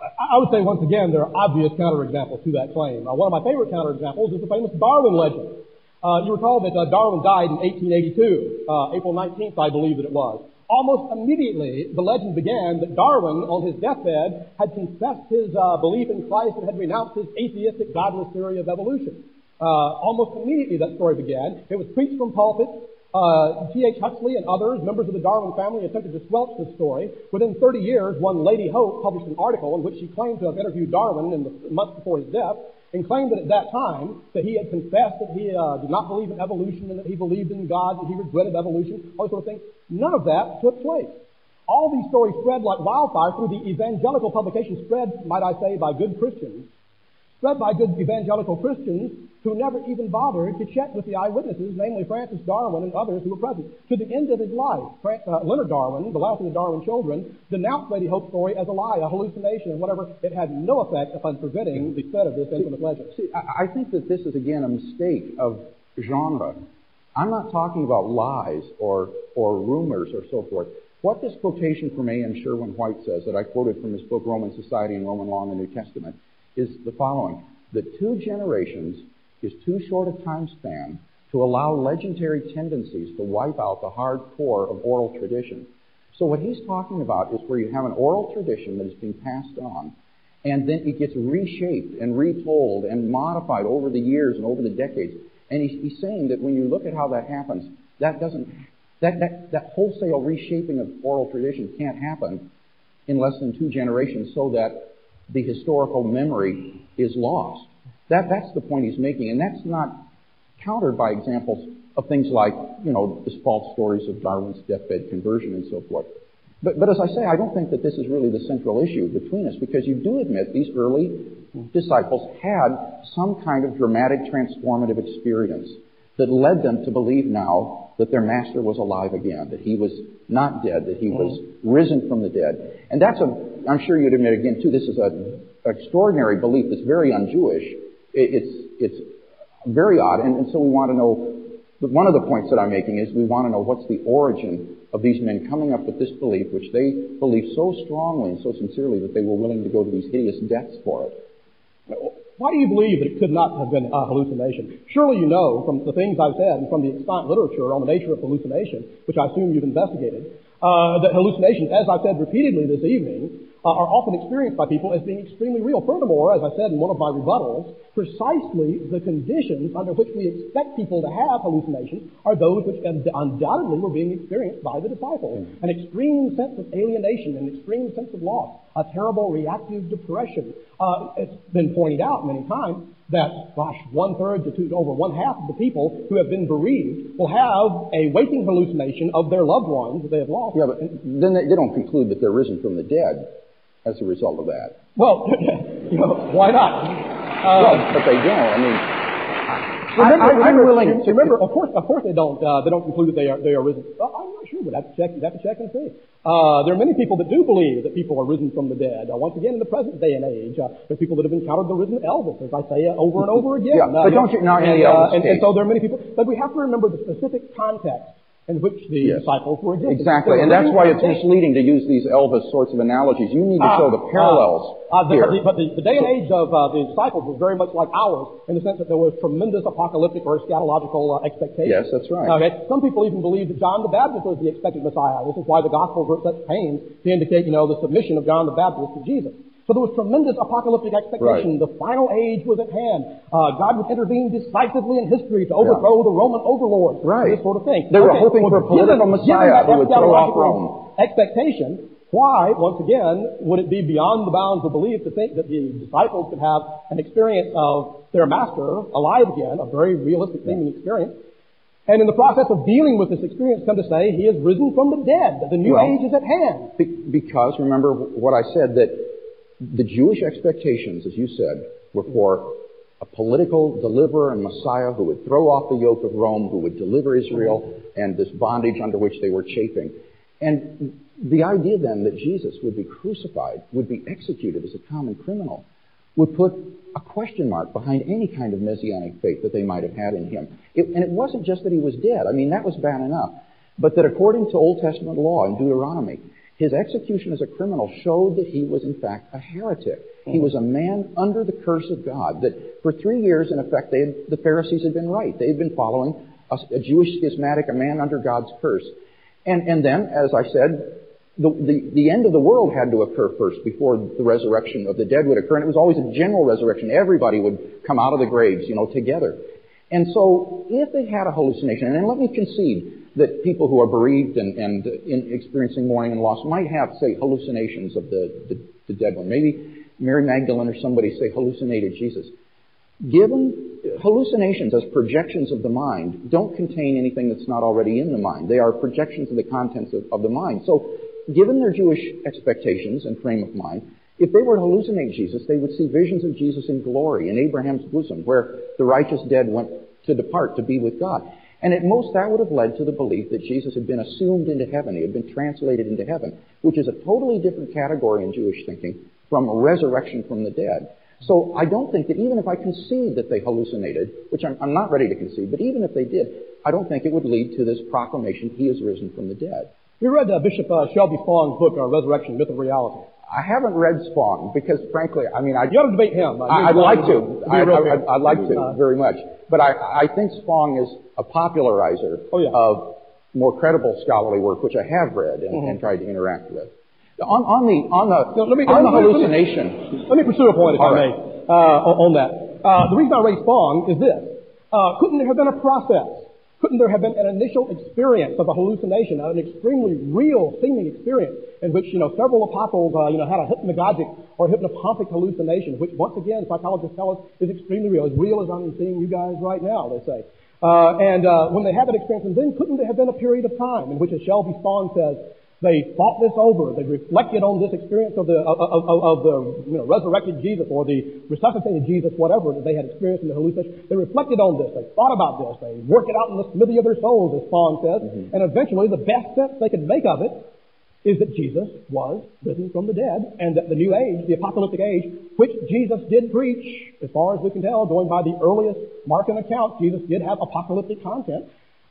I would say once again there are obvious counterexamples to that claim. Uh, one of my favorite counterexamples is the famous Darwin legend. Uh, you recall that uh, Darwin died in 1882, uh, April 19th, I believe that it was. Almost immediately, the legend began that Darwin, on his deathbed, had confessed his uh, belief in Christ and had renounced his atheistic, godless theory of evolution. Uh, almost immediately, that story began. It was preached from pulpits. Uh, T.H. Huxley and others, members of the Darwin family, attempted to squelch this story. Within 30 years, one Lady Hope published an article in which she claimed to have interviewed Darwin in the months before his death and claimed that at that time that he had confessed that he uh, did not believe in evolution and that he believed in God that he regretted evolution, all these sort of things. None of that took place. All these stories spread like wildfire through the evangelical publication, spread, might I say, by good Christians. Spread by good evangelical Christians who never even bothered to check with the eyewitnesses, namely Francis Darwin and others who were present. To the end of his life, Fran- uh, Leonard Darwin, the last of the Darwin children, denounced Lady Hope's story as a lie, a hallucination, and whatever. It had no effect upon preventing the spread of this infamous legend. See, I I think that this is again a mistake of genre. I'm not talking about lies or, or rumors or so forth. What this quotation from A.N. Sherwin White says, that I quoted from his book Roman Society and Roman Law in the New Testament, is the following. That two generations is too short a time span to allow legendary tendencies to wipe out the hard core of oral tradition. So what he's talking about is where you have an oral tradition that is being passed on, and then it gets reshaped and retold and modified over the years and over the decades. And he's, he's saying that when you look at how that happens, that doesn't, that, that, that wholesale reshaping of oral tradition can't happen in less than two generations so that the historical memory is lost. That, that's the point he's making, and that's not countered by examples of things like, you know, the false stories of Darwin's deathbed conversion and so forth. But, but as I say, I don't think that this is really the central issue between us because you do admit these early disciples had some kind of dramatic transformative experience that led them to believe now that their master was alive again, that he was not dead, that he mm-hmm. was risen from the dead. And that's a, I'm sure you'd admit again too, this is an extraordinary belief that's very un-Jewish. It's, it's very odd, and, and so we want to know, one of the points that I'm making is we want to know what's the origin of these men coming up with this belief, which they believe so strongly and so sincerely that they were willing to go to these hideous deaths for it. Why do you believe that it could not have been a hallucination? Surely you know from the things I've said and from the extant literature on the nature of hallucination, which I assume you've investigated, uh, that hallucinations, as I've said repeatedly this evening, uh, are often experienced by people as being extremely real. Furthermore, as I said in one of my rebuttals, precisely the conditions under which we expect people to have hallucinations are those which undoubtedly were being experienced by the disciples. An extreme sense of alienation, an extreme sense of loss, a terrible reactive depression. Uh, it's been pointed out many times that, gosh, one third to two, over one half of the people who have been bereaved will have a waking hallucination of their loved ones that they have lost. Yeah, but then they, they don't conclude that they're risen from the dead as a result of that. Well, [laughs] you know, why not? Uh, well, but they don't. I mean, Remember, I, am willing to remember. Of course, of course, they don't. Uh, they don't conclude that they are they are risen. Well, I'm not sure. We'd have to check. We'd have to check and see. Uh, there are many people that do believe that people are risen from the dead. Uh, once again, in the present day and age, uh, there are people that have encountered the risen Elvis, as I say uh, over and over [laughs] again. Yeah, but don't you in and, uh, and, and so there are many people. But we have to remember the specific context in which the disciples were. Exactly, and that's why it's misleading to use these Elvis sorts of analogies. You need to Ah, show the parallels ah, ah, the- here. but the, the day and age of uh, the disciples was very much like ours in the sense that there was tremendous apocalyptic or eschatological uh, expectation. Yes, that's right. Okay. Some people even believe that John the Baptist was the expected Messiah. This is why the Gospels were at such pains to indicate, you know, the submission of John the Baptist to Jesus. So there was tremendous apocalyptic expectation. Right. The final age was at hand. Uh, God would intervene decisively in history to overthrow the Roman overlords. Right. This sort of thing. They were hoping well, for a political given- Messiah given that who would throw off Rome. Expectation. Why, once again, would it be beyond the bounds of belief to think that the disciples could have an experience of their master alive again, a very realistic seeming experience, and in the process of dealing with this experience come to say he is risen from the dead, that the new Well, age is at hand. Be- because remember what I said that the Jewish expectations, as you said, were for a political deliverer and Messiah who would throw off the yoke of Rome, who would deliver Israel and this bondage under which they were chafing. And the idea then that Jesus would be crucified, would be executed as a common criminal, would put a question mark behind any kind of messianic faith that they might have had in him. It, and it wasn't just that he was dead. I mean, that was bad enough. But that according to Old Testament law in Deuteronomy, his execution as a criminal showed that he was in fact a heretic. He mm-hmm. was a man under the curse of God. That for three years, in effect, they had, the Pharisees had been right. They had been following a, a Jewish schismatic, a man under God's curse. And, and then, as I said, the, the, the end of the world had to occur first before the resurrection of the dead would occur. And it was always a general resurrection. Everybody would come out of the graves, you know, together. And so, if they had a hallucination, and let me concede that people who are bereaved and, and in experiencing mourning and loss might have, say, hallucinations of the, the, the dead one. Maybe Mary Magdalene or somebody, say, hallucinated Jesus. Given hallucinations as projections of the mind don't contain anything that's not already in the mind. They are projections of the contents of, of the mind. So, given their Jewish expectations and frame of mind, If they were to hallucinate Jesus, they would see visions of Jesus in glory in Abraham's bosom, where the righteous dead went to depart to be with God. And at most, that would have led to the belief that Jesus had been assumed into heaven. He had been translated into heaven, which is a totally different category in Jewish thinking from resurrection from the dead. So I don't think that even if I concede that they hallucinated, which I'm, I'm not ready to concede, but even if they did, I don't think it would lead to this proclamation, He is risen from the dead. We read uh, Bishop uh, Shelby Spong's book, on Resurrection, Myth or Reality. I haven't read Spong because, frankly, I mean, I, You ought to debate him. I, I'd like to. I, I, I'd like to Uh, very much. But I, I think Spong is a popularizer Oh, yeah. of more credible scholarly work, which I have read and, and tried to interact with. On, on the on the Mm-hmm. Let me- on the let me- let me- hallucination, Let me pursue a point, if All I right. may, uh, on on that. Uh, the reason I raised Spong is this. Uh, couldn't there have been a process? Couldn't there have been an initial experience of a hallucination, an extremely real seeming experience in which, you know, several apostles, uh, you know, had a hypnagogic or hypnopompic hallucination, which once again, psychologists tell us is extremely real, as real as I'm seeing you guys right now, they say. Uh, and uh, when they have that experience, and then couldn't there have been a period of time in which, as Shelby Spong says, they thought this over. They reflected on this experience of the of, of, of- the you know, resurrected Jesus or the resuscitated Jesus, whatever that they had experienced in the hallucination. They reflected on this. They thought about this. They worked it out in the smithy of their souls, as Spong says. Mm-hmm. And eventually, the best sense they could make of it is that Jesus was risen from the dead and that the new age, the apocalyptic age, which Jesus did preach, as far as we can tell, going by the earliest Markan account, Jesus did have apocalyptic content.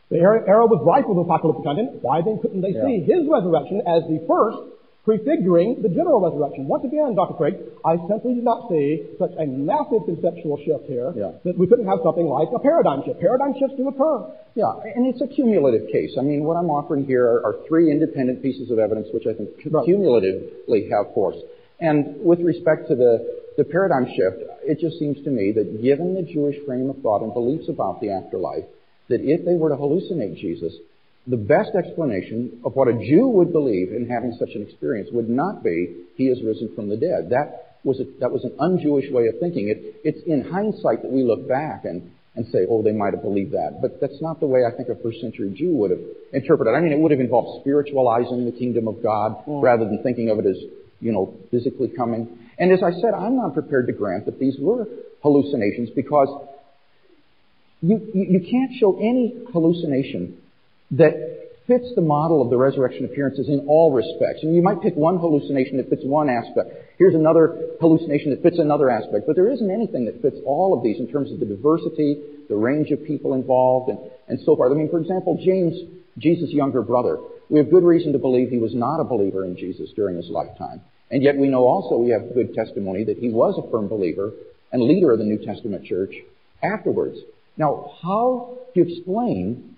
The era, era was rife with apocalyptic content. Why then couldn't they see his resurrection as the first, prefiguring the general resurrection? Once again, Dr. Craig, I simply did not see such a massive conceptual shift here Yeah. that we couldn't have something like a paradigm shift. Paradigm shifts do occur. yeah, and it's a cumulative case. I mean, what I'm offering here are, are three independent pieces of evidence, which I think Right. cumulatively have force. And with respect to the the paradigm shift, it just seems to me that given the Jewish frame of thought and beliefs about the afterlife, that if they were to hallucinate Jesus, the best explanation of what a Jew would believe in having such an experience would not be he is risen from the dead. That was a, that was an un-Jewish way of thinking. It, it's in hindsight that we look back and, and say, oh, they might have believed that. But that's not the way I think a first century Jew would have interpreted it. I mean, it would have involved spiritualizing the kingdom of God mm. rather than thinking of it as, you know, physically coming. And as I said, I'm not prepared to grant that these were hallucinations because you, you, can't show any hallucination that fits the model of the resurrection appearances in all respects. And you might pick one hallucination that fits one aspect. Here's another hallucination that fits another aspect. But there isn't anything that fits all of these in terms of the diversity, the range of people involved, and, and so forth. I mean, for example, James, Jesus' younger brother, we have good reason to believe he was not a believer in Jesus during his lifetime. And yet we know also we have good testimony that he was a firm believer and leader of the New Testament church afterwards. Now, how do you explain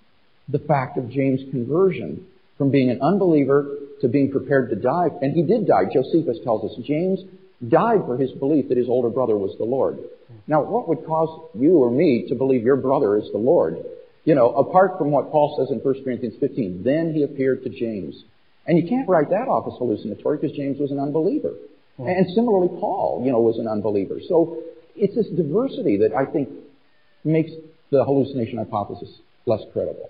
the fact of James' conversion from being an unbeliever to being prepared to die? And he did die. Josephus tells us James died for his belief that his older brother was the Lord. Now, what would cause you or me to believe your brother is the Lord? You know, apart from what Paul says in 1 Corinthians 15, then he appeared to James. And you can't write that off as hallucinatory because James was an unbeliever. Hmm. And similarly, Paul, you know, was an unbeliever. So it's this diversity that I think makes the hallucination hypothesis less credible.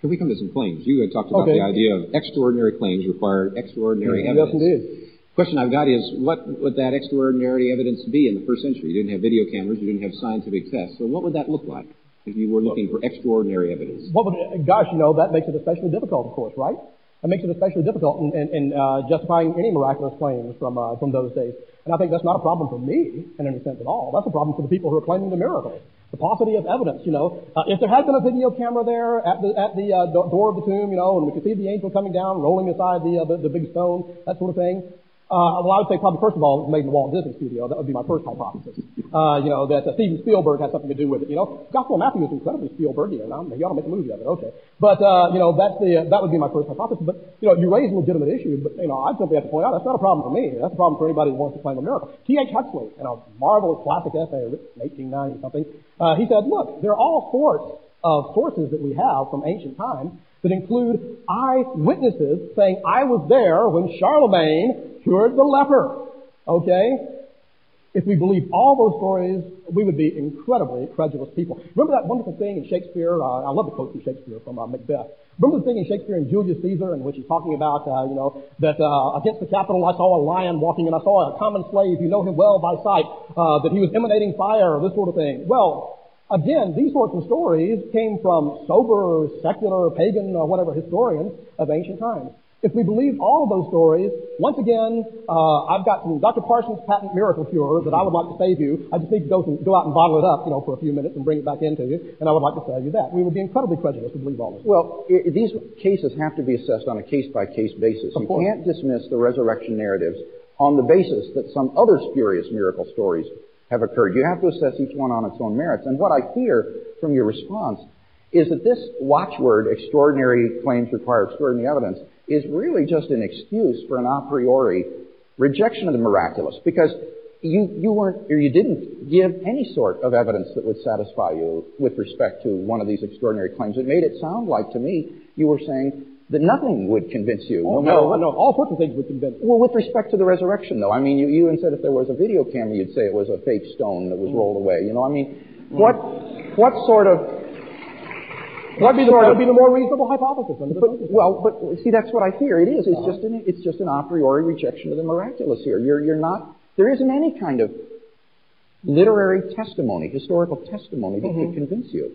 Can we come to some claims? You had talked about Okay. the idea of extraordinary claims require extraordinary Yes, evidence. indeed. Question I've got is, what would that extraordinary evidence be in the first century? You didn't have video cameras, you didn't have scientific tests. So what would that look like if you were looking for extraordinary evidence? What would, gosh, you know, that makes it especially difficult, of course, right? That makes it especially difficult in, in, in uh, justifying any miraculous claims from, uh, from those days. And I think that's not a problem for me in any sense at all. That's a problem for the people who are claiming the miracles. The paucity of evidence, you know. Uh, if there had been a video camera there at the, at the uh, door of the tomb, you know, and we could see the angel coming down, rolling aside the, uh, the, the big stone, that sort of thing, uh, well, I would say probably first of all, it was made in the Walt Disney Studio. That would be my first hypothesis. Uh, you know, that uh, Steven Spielberg had something to do with it. You know, Gospel of Matthew is incredibly Spielbergian. You ought to make a movie of it. Okay, but uh, you know, that's the uh, that would be my first hypothesis. But you know, you raise a legitimate issue. But you know, I simply have to point out that's not a problem for me. That's a problem for anybody who wants to claim a miracle. T. H. Huxley, in a marvelous classic essay written in 1890 something, uh, he said, look, there are all sorts of sources that we have from ancient times that include eyewitnesses saying, I was there when Charlemagne cured the leper. Okay? If we believe all those stories, we would be incredibly credulous people. Remember that wonderful thing in Shakespeare? Uh, I love the quote from Shakespeare from uh, Macbeth. Remember the thing in Shakespeare in Julius Caesar in which he's talking about, uh, you know, that uh, against the Capitol I saw a lion walking and I saw a common slave, you know him well by sight, uh, that he was emanating fire, this sort of thing. Well, again, these sorts of stories came from sober, secular, pagan, or whatever historians of ancient times. If we believe all of those stories, once again, uh, I've got some Dr. Parsons' patent miracle cure that I would like to save you. I just need to go, go out and bottle it up, you know, for a few minutes and bring it back into you, and I would like to tell you that. We would be incredibly credulous to believe all this. Well, I- these cases have to be assessed on a case-by-case basis. Of you course. can't dismiss the resurrection narratives on the basis that some other spurious miracle stories have occurred. You have to assess each one on its own merits. And what I fear from your response is that this watchword, extraordinary claims require extraordinary evidence, is really just an excuse for an a priori rejection of the miraculous because you, you weren't, or you didn't give any sort of evidence that would satisfy you with respect to one of these extraordinary claims. It made it sound like to me you were saying that nothing would convince you. Oh, matter no, no, all sorts of things would convince me. well, with respect to the resurrection, though, I mean, you, you even said if there was a video camera, you'd say it was a fake stone that was Mm. rolled away. You know, I mean, what, what sort of, what That'd be, the, sort of, would be the more reasonable hypothesis. the but, well, but see, that's what I fear. It is. It's Uh-huh. just an, it's just an a priori rejection of the miraculous here. You're, you're not, there isn't any kind of literary testimony, historical testimony that Mm-hmm. could convince you.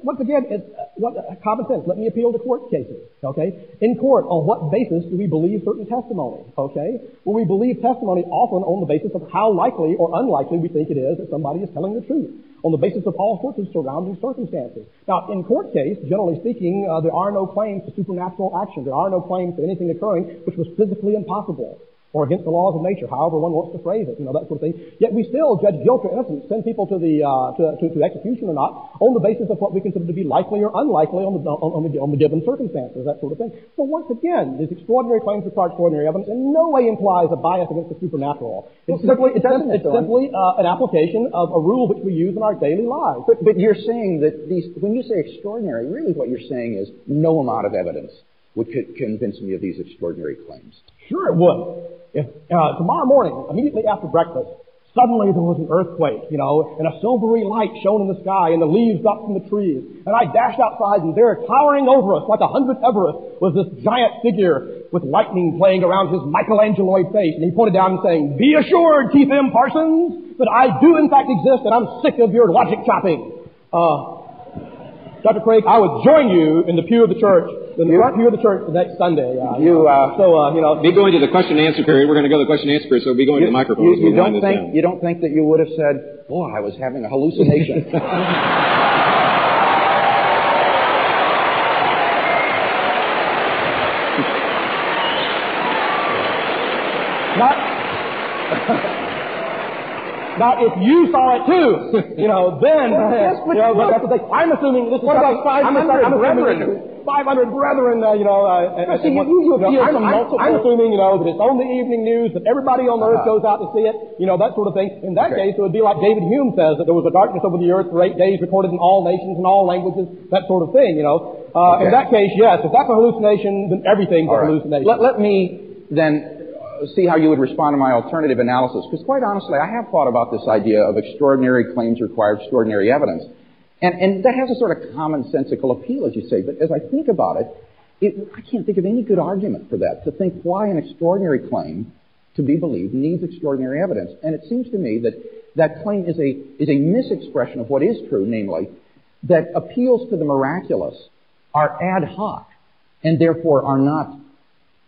Once again, it's uh, what, uh, common sense. Let me appeal to court cases. Okay, in court, on what basis do we believe certain testimony? Okay, well, we believe testimony often on the basis of how likely or unlikely we think it is that somebody is telling the truth, on the basis of all sorts of surrounding circumstances. Now, in court case, generally speaking, uh, there are no claims to supernatural action. There are no claims to anything occurring which was physically impossible or against the laws of nature, however one wants to phrase it, you know, that sort of thing. Yet we still judge guilt or innocence, send people to the, uh, to, to, to execution or not, on the basis of what we consider to be likely or unlikely on the, on, on the, on the given circumstances, that sort of thing. So once again, these extraordinary claims require extraordinary evidence in no way implies a bias against the supernatural. It's Well, simply, it's, it, it's simply uh, an application of a rule which we use in our daily lives. But, but you're saying that these, when you say extraordinary, really what you're saying is no amount of evidence would co- convince me of these extraordinary claims. Sure it would. If uh, tomorrow morning, immediately after breakfast, suddenly there was an earthquake, you know, and a silvery light shone in the sky, and the leaves dropped from the trees, and I dashed outside, and there, towering over us like a hundred Everest, was this giant figure with lightning playing around his Michelangeloid face, and he pointed down and saying, "Be assured, Keith M. Parsons, that I do in fact exist, and I'm sick of your logic chopping." Uh, Dr. Craig, I would join you in the pew of the church, in the front pew of the church the next Sunday. Uh, You, uh, so, uh, you know, Be going to the question and answer period. We're going to go to the question and answer period, so be going to the microphone. You, you don't think down. you don't think that you would have said, "Boy, I was having a hallucination." [laughs] Not, now, if you saw it too, you know, then, yes, but you know, look. but that's the thing. I'm assuming this is What about something- I'm 500 assuming- brethren? 500 brethren, uh, you know, uh, and, see, what- you- you appeal I'm, I'm- multiple- I'm assuming, you know, that it's on the evening news, that everybody on earth Uh-huh. goes out to see it, you know, that sort of thing. In that Okay. case, it would be like David Hume says, that there was a darkness over the earth for eight days, recorded in all nations and all languages, that sort of thing, you know. Uh, Okay. In that case, yes, if that's a hallucination, then everything's All a right. hallucination. Let, let me then uh, see how you would respond to my alternative analysis, because quite honestly, I have thought about this idea of extraordinary claims require extraordinary evidence. And, and that has a sort of commonsensical appeal, as you say, but as I think about it, it, I can't think of any good argument for that, to think why an extraordinary claim to be believed needs extraordinary evidence. And it seems to me that that claim is a, is a misexpression of what is true, namely, that appeals to the miraculous are ad hoc and therefore are not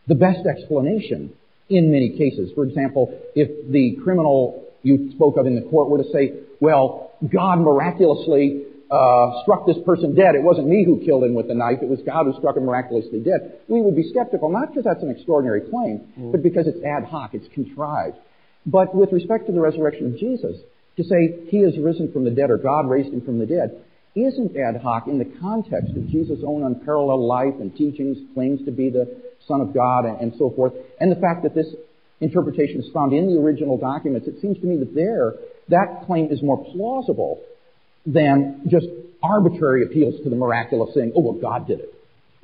the best explanation in many cases. For example, if the criminal you spoke of in the court were to say, well, God miraculously uh, struck this person dead. It wasn't me who killed him with the knife. It was God who struck him miraculously dead. We would be skeptical, not because that's an extraordinary claim, but because it's ad hoc, it's contrived. But with respect to the resurrection of Jesus, to say he has risen from the dead or God raised him from the dead isn't ad hoc in the context of Jesus' own unparalleled life and teachings, claims to be the Son of God and, and so forth, and the fact that this interpretation is found in the original documents, it seems to me that there, that claim is more plausible than just arbitrary appeals to the miraculous saying, oh, well, God did it.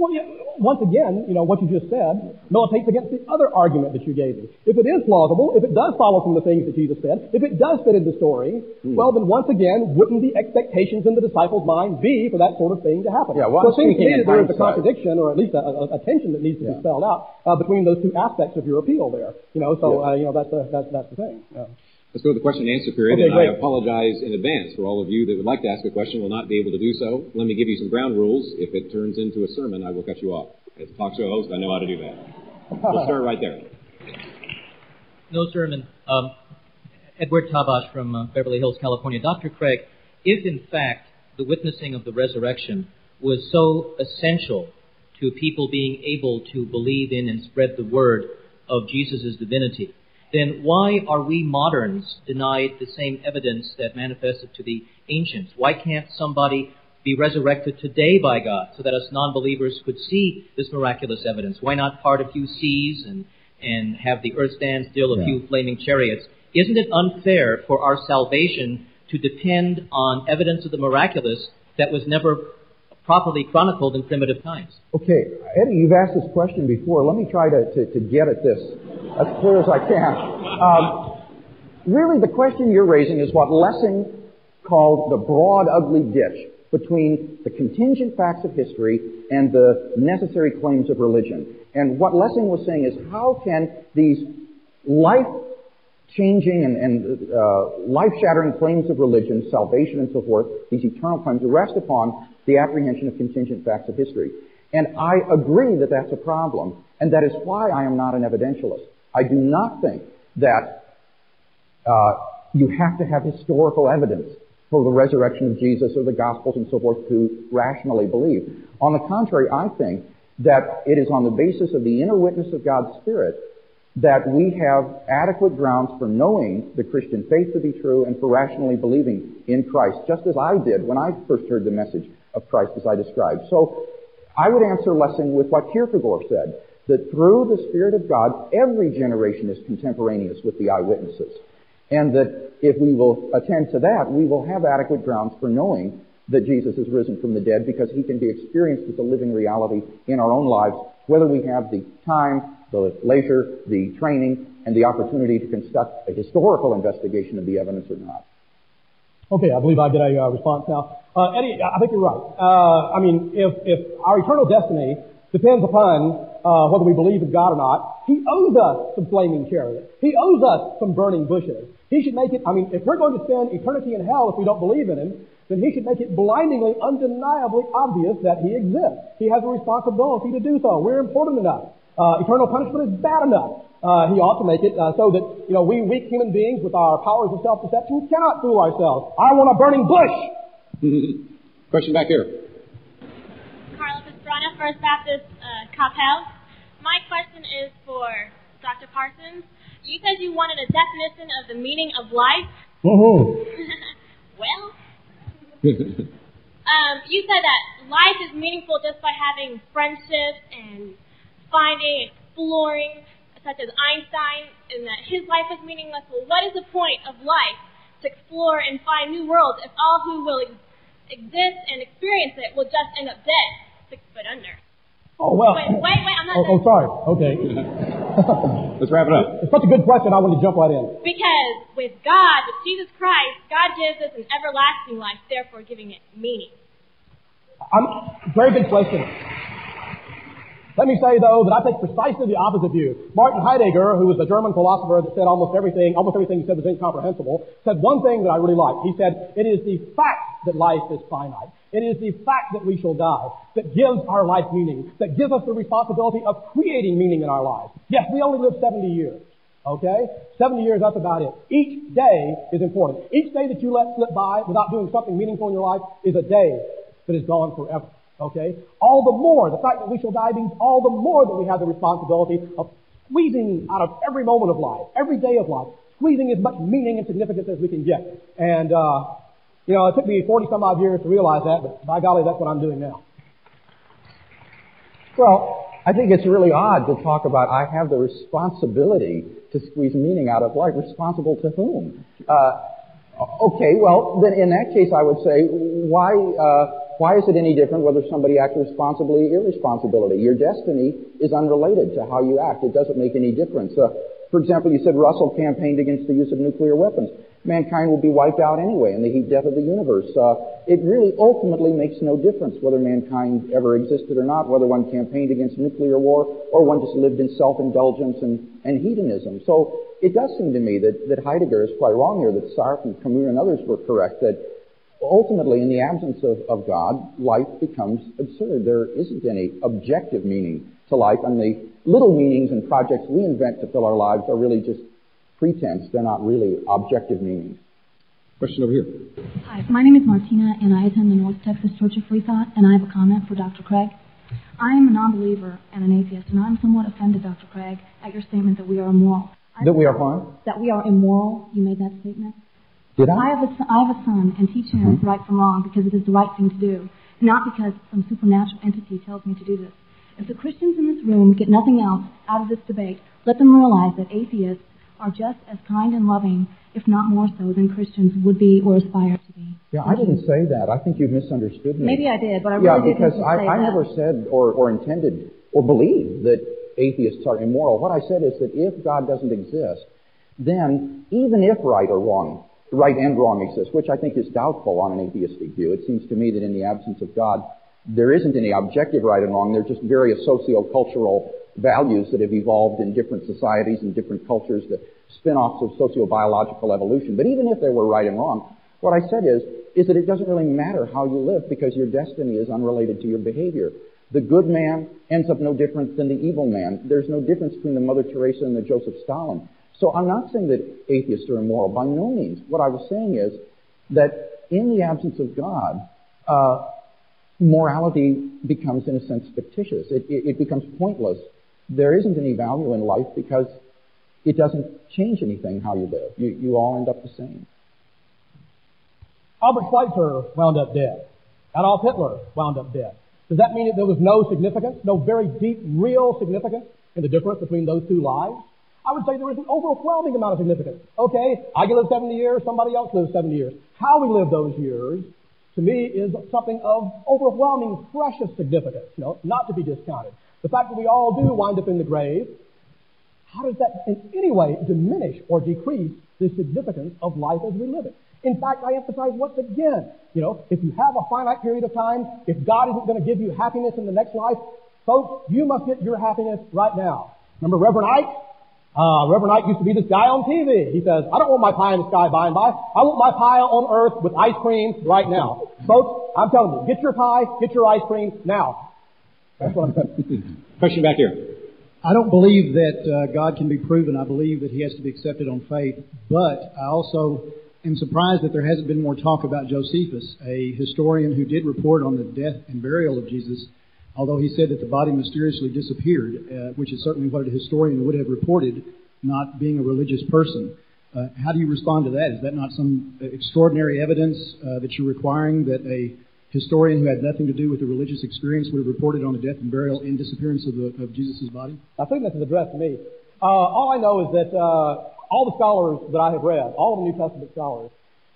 Well, yeah, once again, you know, what you just said militates against the other argument that you gave me. If it is plausible, if it does follow from the things that Jesus said, if it does fit in the story, Hmm. well, then once again, wouldn't the expectations in the disciples' mind be for that sort of thing to happen? Yeah, well, so it seems to me that there is a contradiction, or at least a, a, a tension that needs to Yeah. be spelled out uh, between those two aspects of your appeal there. You know, so, Yeah. uh, you know, that's, the that's, that's the thing. Yeah. Let's go to the question and answer period, Okay, and great. I apologize in advance for all of you that would like to ask a question will not be able to do so. Let me give you some ground rules. If it turns into a sermon, I will cut you off. As a talk show host, I know how to do that. We'll start right there. [laughs] No sermon. Um, Edward Tabash from uh, Beverly Hills, California. Dr. Craig, if in fact the witnessing of the resurrection was so essential to people being able to believe in and spread the word of Jesus' divinity, then why are we moderns denied the same evidence that manifested to the ancients? Why can't somebody be resurrected today by God so that us non-believers could see this miraculous evidence? Why not part a few seas and, and have the earth stand still, a Yeah. few flaming chariots? Isn't it unfair for our salvation to depend on evidence of the miraculous that was never properly chronicled in primitive times? Okay, Eddie, you've asked this question before. Let me try to, to, to get at this as clear as I can. Um, really, the question you're raising is what Lessing called the broad, ugly ditch between the contingent facts of history and the necessary claims of religion. And what Lessing was saying is how can these life changing and, and uh, life shattering claims of religion, salvation, and so forth, these eternal claims, rest upon the apprehension of contingent facts of history. And I agree that that's a problem, and that is why I am not an evidentialist. I do not think that uh, you have to have historical evidence for the resurrection of Jesus or the Gospels and so forth to rationally believe. On the contrary, I think that it is on the basis of the inner witness of God's Spirit that we have adequate grounds for knowing the Christian faith to be true and for rationally believing in Christ, just as I did when I first heard the message of Christ as I described. So I would answer Lessing with what Kierkegaard said, that through the Spirit of God, every generation is contemporaneous with the eyewitnesses. And that if we will attend to that, we will have adequate grounds for knowing that Jesus is risen from the dead because he can be experienced as a living reality in our own lives, whether we have the time, the leisure, the training, and the opportunity to conduct a historical investigation of the evidence or not. Okay, I believe I get a uh, response now. Uh, Eddie, I think you're right. Uh, I mean, if, if our eternal destiny depends upon uh, whether we believe in God or not, He owes us some flaming chariots. He owes us some burning bushes. He should make it, I mean, if we're going to spend eternity in hell if we don't believe in Him, then He should make it blindingly, undeniably obvious that He exists. He has a responsibility to do so. We're important enough. Uh, eternal punishment is bad enough. Uh, he ought to make it uh, so that you know we weak human beings with our powers of self-deception cannot fool ourselves. I want a burning bush. [laughs] Question back here. Carla First Baptist uh, Cop House. My question is for Dr. Parsons. You said you wanted a definition of the meaning of life. Mm-hmm. [laughs] well, [laughs] um, you said that life is meaningful just by having friendships and finding, exploring, such as Einstein, and that his life is meaningless. Well, what is the point of life to explore and find new worlds if all who will ex- exist and experience it will just end up dead, six foot under? Oh well. Wait, wait, wait, I'm not Oh, oh sorry. Okay. [laughs] Let's wrap it up. it's such a good question. I want to jump right in. Because with God, with Jesus Christ, God gives us an everlasting life, therefore giving it meaning. I'm, very good question. Let me say, though, that I take precisely the opposite view. Martin Heidegger, who was a German philosopher that said almost everything, almost everything he said was incomprehensible, said one thing that I really liked. He said, it is the fact that life is finite. It is the fact that we shall die that gives our life meaning, that gives us the responsibility of creating meaning in our lives. Yes, we only live 70 years. Okay? 70 years, that's about it. Each day is important. Each day that you let slip by without doing something meaningful in your life is a day that is gone forever. Okay? All the more, the fact that we shall die means all the more that we have the responsibility of squeezing out of every moment of life, every day of life, squeezing as much meaning and significance as we can get. And, uh, you know, it took me 40 some odd years to realize that, but by golly, that's what I'm doing now. Well, I think it's really odd to talk about I have the responsibility to squeeze meaning out of life. Responsible to whom? Uh, Okay, well, then in that case, I would say, why, uh, why is it any different whether somebody acts responsibly or irresponsibility? Your destiny is unrelated to how you act. It doesn't make any difference. Uh, for example, you said Russell campaigned against the use of nuclear weapons. Mankind will be wiped out anyway in the heat death of the universe. Uh, it really ultimately makes no difference whether mankind ever existed or not, whether one campaigned against nuclear war or one just lived in self-indulgence and, and hedonism. So it does seem to me that, that Heidegger is quite wrong here, that Sartre and Camus and others were correct, that ultimately, in the absence of, of God, life becomes absurd. There isn't any objective meaning to life, and the little meanings and projects we invent to fill our lives are really just pretense. They're not really objective meanings. Question over here. Hi, my name is Martina, and I attend the North Texas Church of Free Thought, and I have a comment for Dr. Craig. I am a non-believer and an atheist, and I'm somewhat offended, Dr. Craig, at your statement that we are immoral. That we are fine? That we are immoral. You made that statement. Did I? I have a, son- have a son and teach him Mhm. right from wrong because it is the right thing to do, not because some supernatural entity tells me to do this. If the Christians in this room get nothing else out of this debate, let them realize that atheists are just as kind and loving, if not more so, than Christians would be or aspire to be. Yeah, I didn't say that. I think you've misunderstood me. Maybe I did, but I yeah, really because didn't I, I that. never said or, or intended or believed that atheists are immoral. What I said is that if God doesn't exist, then even if right or wrong, right and wrong exist, which I think is doubtful on an atheistic view, it seems to me that in the absence of God, there isn't any objective right and wrong. They're just various socio-cultural values that have evolved in different societies and different cultures, the spin-offs of socio-biological evolution. But even if there were right and wrong, what I said is, is that it doesn't really matter how you live because your destiny is unrelated to your behavior. The good man ends up no different than the evil man. There's no difference between the Mother Teresa and the Joseph Stalin. So I'm not saying that atheists are immoral. By no means. What I was saying is that in the absence of God, uh, morality becomes, in a sense, fictitious. It, it, it becomes pointless. There isn't any value in life because it doesn't change anything how you live. You, you all end up the same. Albert Schweitzer wound up dead. Adolf Hitler wound up dead. Does that mean that there was no significance, no very deep, real significance in the difference between those two lives? I would say there is an overwhelming amount of significance. Okay, I can live 70 years, somebody else lives 70 years. How we live those years, to me, is something of overwhelming, precious significance, you know, not to be discounted. The fact that we all do wind up in the grave, how does that in any way diminish or decrease the significance of life as we live it? In fact, I emphasize once again, you know, if you have a finite period of time, if God isn't going to give you happiness in the next life, folks, you must get your happiness right now. Remember Reverend Ike? Uh, Reverend Ike used to be this guy on TV. He says, I don't want my pie in the sky by and by. I want my pie on earth with ice cream right now. Folks, I'm telling you, get your pie, get your ice cream now. That's what I'm saying. [laughs] Question back here. I don't believe that uh, God can be proven. I believe that he has to be accepted on faith. But I also am surprised that there hasn't been more talk about Josephus, a historian who did report on the death and burial of Jesus, although he said that the body mysteriously disappeared, uh, which is certainly what a historian would have reported, not being a religious person. Uh, how do you respond to that? Is that not some extraordinary evidence uh, that you're requiring that a historian who had nothing to do with the religious experience would have reported on the death and burial and disappearance of, the, of Jesus' body? I think this is addressed to me. Uh, all I know is that uh, all the scholars that I have read, all the New Testament scholars,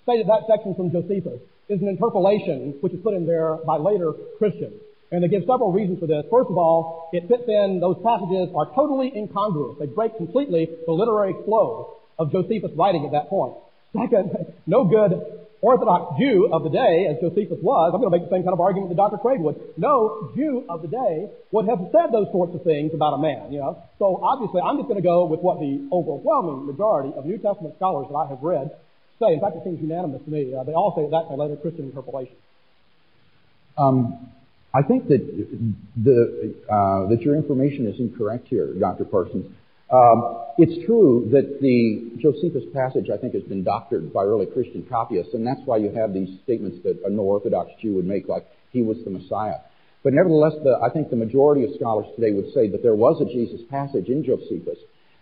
say that that section from Josephus is an interpolation which is put in there by later Christians. And they give several reasons for this. First of all, it fits in, those passages are totally incongruous. They break completely the literary flow of Josephus' writing at that point. Second, [laughs] no good Orthodox Jew of the day, as Josephus was, I'm going to make the same kind of argument that Dr. Craig would. No Jew of the day would have said those sorts of things about a man, you know. So obviously, I'm just going to go with what the overwhelming majority of New Testament scholars that I have read say. In fact, it seems unanimous to me. Uh, they all say that's a later Christian interpolation. Um, I think that the uh, that your information is incorrect here, Dr. Parsons. Um, it's true that the Josephus passage, I think, has been doctored by early Christian copyists, and that's why you have these statements that a no Orthodox Jew would make, like he was the Messiah. But nevertheless, the, I think the majority of scholars today would say that there was a Jesus passage in Josephus.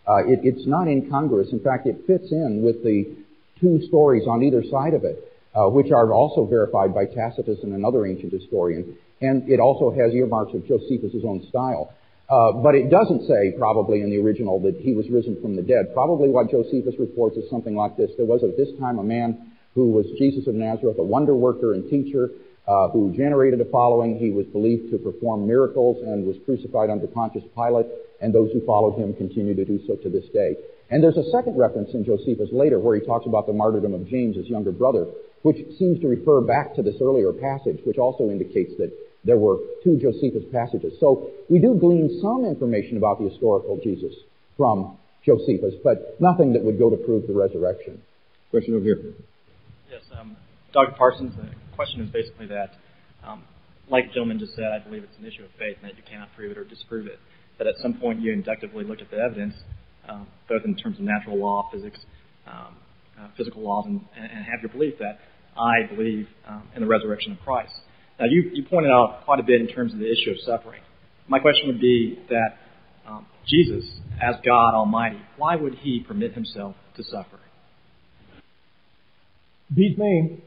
Uh, it, it's not incongruous. In fact, it fits in with the two stories on either side of it, uh, which are also verified by Tacitus and another ancient historian. And it also has earmarks of Josephus' own style. Uh, but it doesn't say, probably in the original, that he was risen from the dead. Probably what Josephus reports is something like this. There was at this time a man who was Jesus of Nazareth, a wonder worker and teacher, uh, who generated a following. He was believed to perform miracles and was crucified under Pontius Pilate, and those who followed him continue to do so to this day. And there's a second reference in Josephus later where he talks about the martyrdom of James, his younger brother, which seems to refer back to this earlier passage, which also indicates that there were two Josephus passages. So we do glean some information about the historical Jesus from Josephus, but nothing that would go to prove the resurrection. Question over here. Yes, um, Dr. Parsons, the question is basically that, um, like the gentleman just said, I believe it's an issue of faith and that you cannot prove it or disprove it. That at some point you inductively look at the evidence, um, both in terms of natural law, physics, um, uh, physical laws, and, and, have your belief that I believe um, in the resurrection of Christ. Now, you, you pointed out quite a bit in terms of the issue of suffering. My question would be that um, Jesus, as God Almighty, why would he permit himself to suffer? Beats me.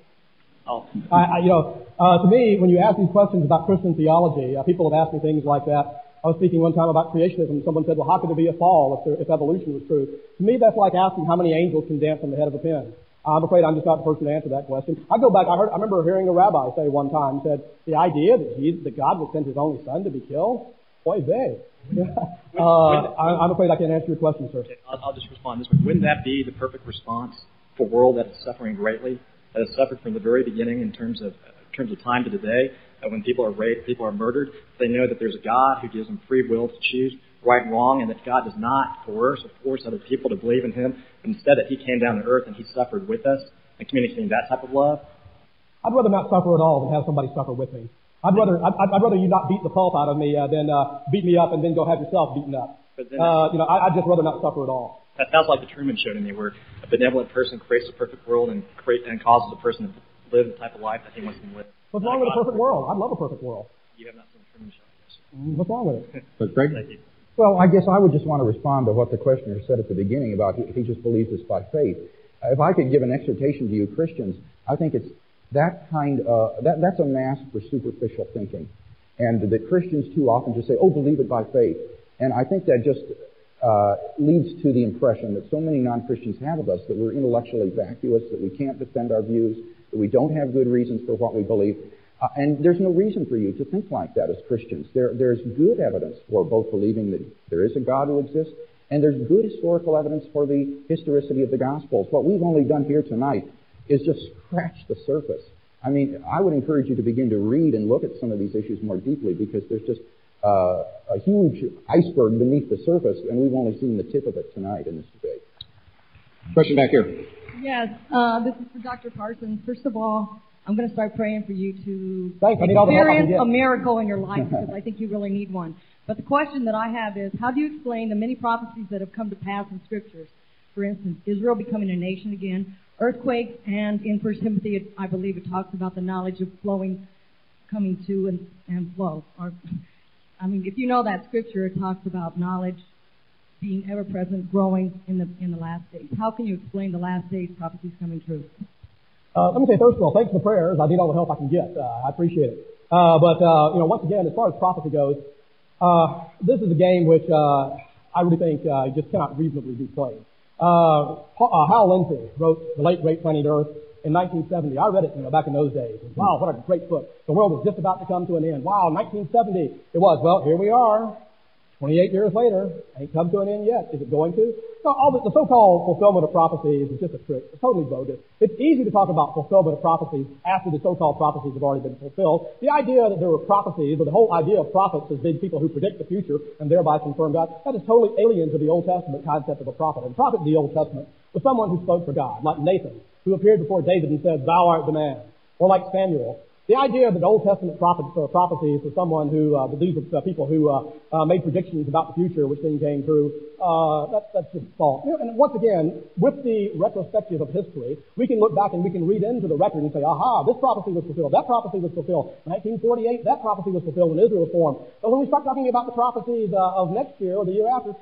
Oh. I, I, you know, uh, to me, when you ask these questions about Christian theology, uh, people have asked me things like that. I was speaking one time about creationism. Someone said, well, how could there be a fall if, there, if evolution was true? To me, that's like asking how many angels can dance on the head of a pin. I'm afraid I'm just not the person to answer that question. I go back, I heard, I remember hearing a rabbi say one time, said, the idea that Jesus, that God would send his only son to be killed, boy, they. [laughs] uh, I'm afraid I can't answer your question, sir. I'll, I'll just respond this way. Wouldn't that be the perfect response for a world that is suffering greatly, that has suffered from the very beginning in terms of, in terms of time to today, that when people are raped, people are murdered, they know that there's a God who gives them free will to choose right and wrong, and that God does not coerce or force other people to believe in Him, instead that He came down to earth and He suffered with us and communicating that type of love. I'd rather not suffer at all than have somebody suffer with me. I'd rather I'd, I'd rather you not beat the pulp out of me uh, than uh, beat me up and then go have yourself beaten up. But then, uh, you know, I, I'd just rather not suffer at all. That sounds like the Truman Show to me, where a benevolent person creates a perfect world and create and causes a person to live the type of life that he wants to live. What's wrong with a perfect world? I'd love a perfect world. You have not seen the Truman Show, I guess. Mm, what's wrong with it? But Greg, well, I guess I would just want to respond to what the questioner said at the beginning about he, just believes this by faith. If I could give an exhortation to you Christians, I think it's that kind of, that, that's a mask for superficial thinking. And that Christians too often just say, oh, believe it by faith. And I think that just uh, leads to the impression that so many non-Christians have of us that we're intellectually vacuous, that we can't defend our views, that we don't have good reasons for what we believe. Uh, and there's no reason for you to think like that as Christians. There, there's good evidence for both believing that there is a God who exists, and there's good historical evidence for the historicity of the Gospels. What we've only done here tonight is just scratch the surface. I mean, I would encourage you to begin to read and look at some of these issues more deeply because there's just uh, a huge iceberg beneath the surface, and we've only seen the tip of it tonight in this debate. Question back here. Yes, uh, this is for Dr. Parsons. First of all, I'm going to start praying for you to Thanks. experience a miracle in your life [laughs] because I think you really need one. But the question that I have is, how do you explain the many prophecies that have come to pass in scriptures? For instance, Israel becoming a nation again, earthquakes, and in First Timothy, I believe it talks about the knowledge of flowing, coming to and, and flow. Or, I mean, if you know that scripture, it talks about knowledge being ever present, growing in the in the last days. How can you explain the last days prophecies coming true? Uh, let me say first of all, thanks for the prayers. I need all the help I can get. Uh, I appreciate it. Uh, but uh, you know, once again, as far as prophecy goes, uh, this is a game which uh, I really think uh, just cannot reasonably be played. Uh, uh, Hal Lindsey wrote The Late Great Planet Earth in 1970. I read it, you know, back in those days. Wow, what a great book. The world is just about to come to an end. Wow, 1970 it was. Well, here we are. 28 years later, ain't come to an end yet. Is it going to? No, all the, the so-called fulfillment of prophecies is just a trick. It's totally bogus. It's easy to talk about fulfillment of prophecies after the so-called prophecies have already been fulfilled. The idea that there were prophecies, or the whole idea of prophets as being people who predict the future and thereby confirm God, that is totally alien to the Old Testament concept of a prophet. And prophet in the Old Testament was someone who spoke for God, like Nathan, who appeared before David and said, Thou art the man. Or like Samuel, the idea that Old Testament prophets, uh, prophecies were someone who, uh, these are uh, people who uh, uh, made predictions about the future, which then came true, uh, that, that's just false. You know, and once again, with the retrospective of history, we can look back and we can read into the record and say, aha, this prophecy was fulfilled, that prophecy was fulfilled. 1948, that prophecy was fulfilled when Israel formed. But when we start talking about the prophecies of next year or the year after,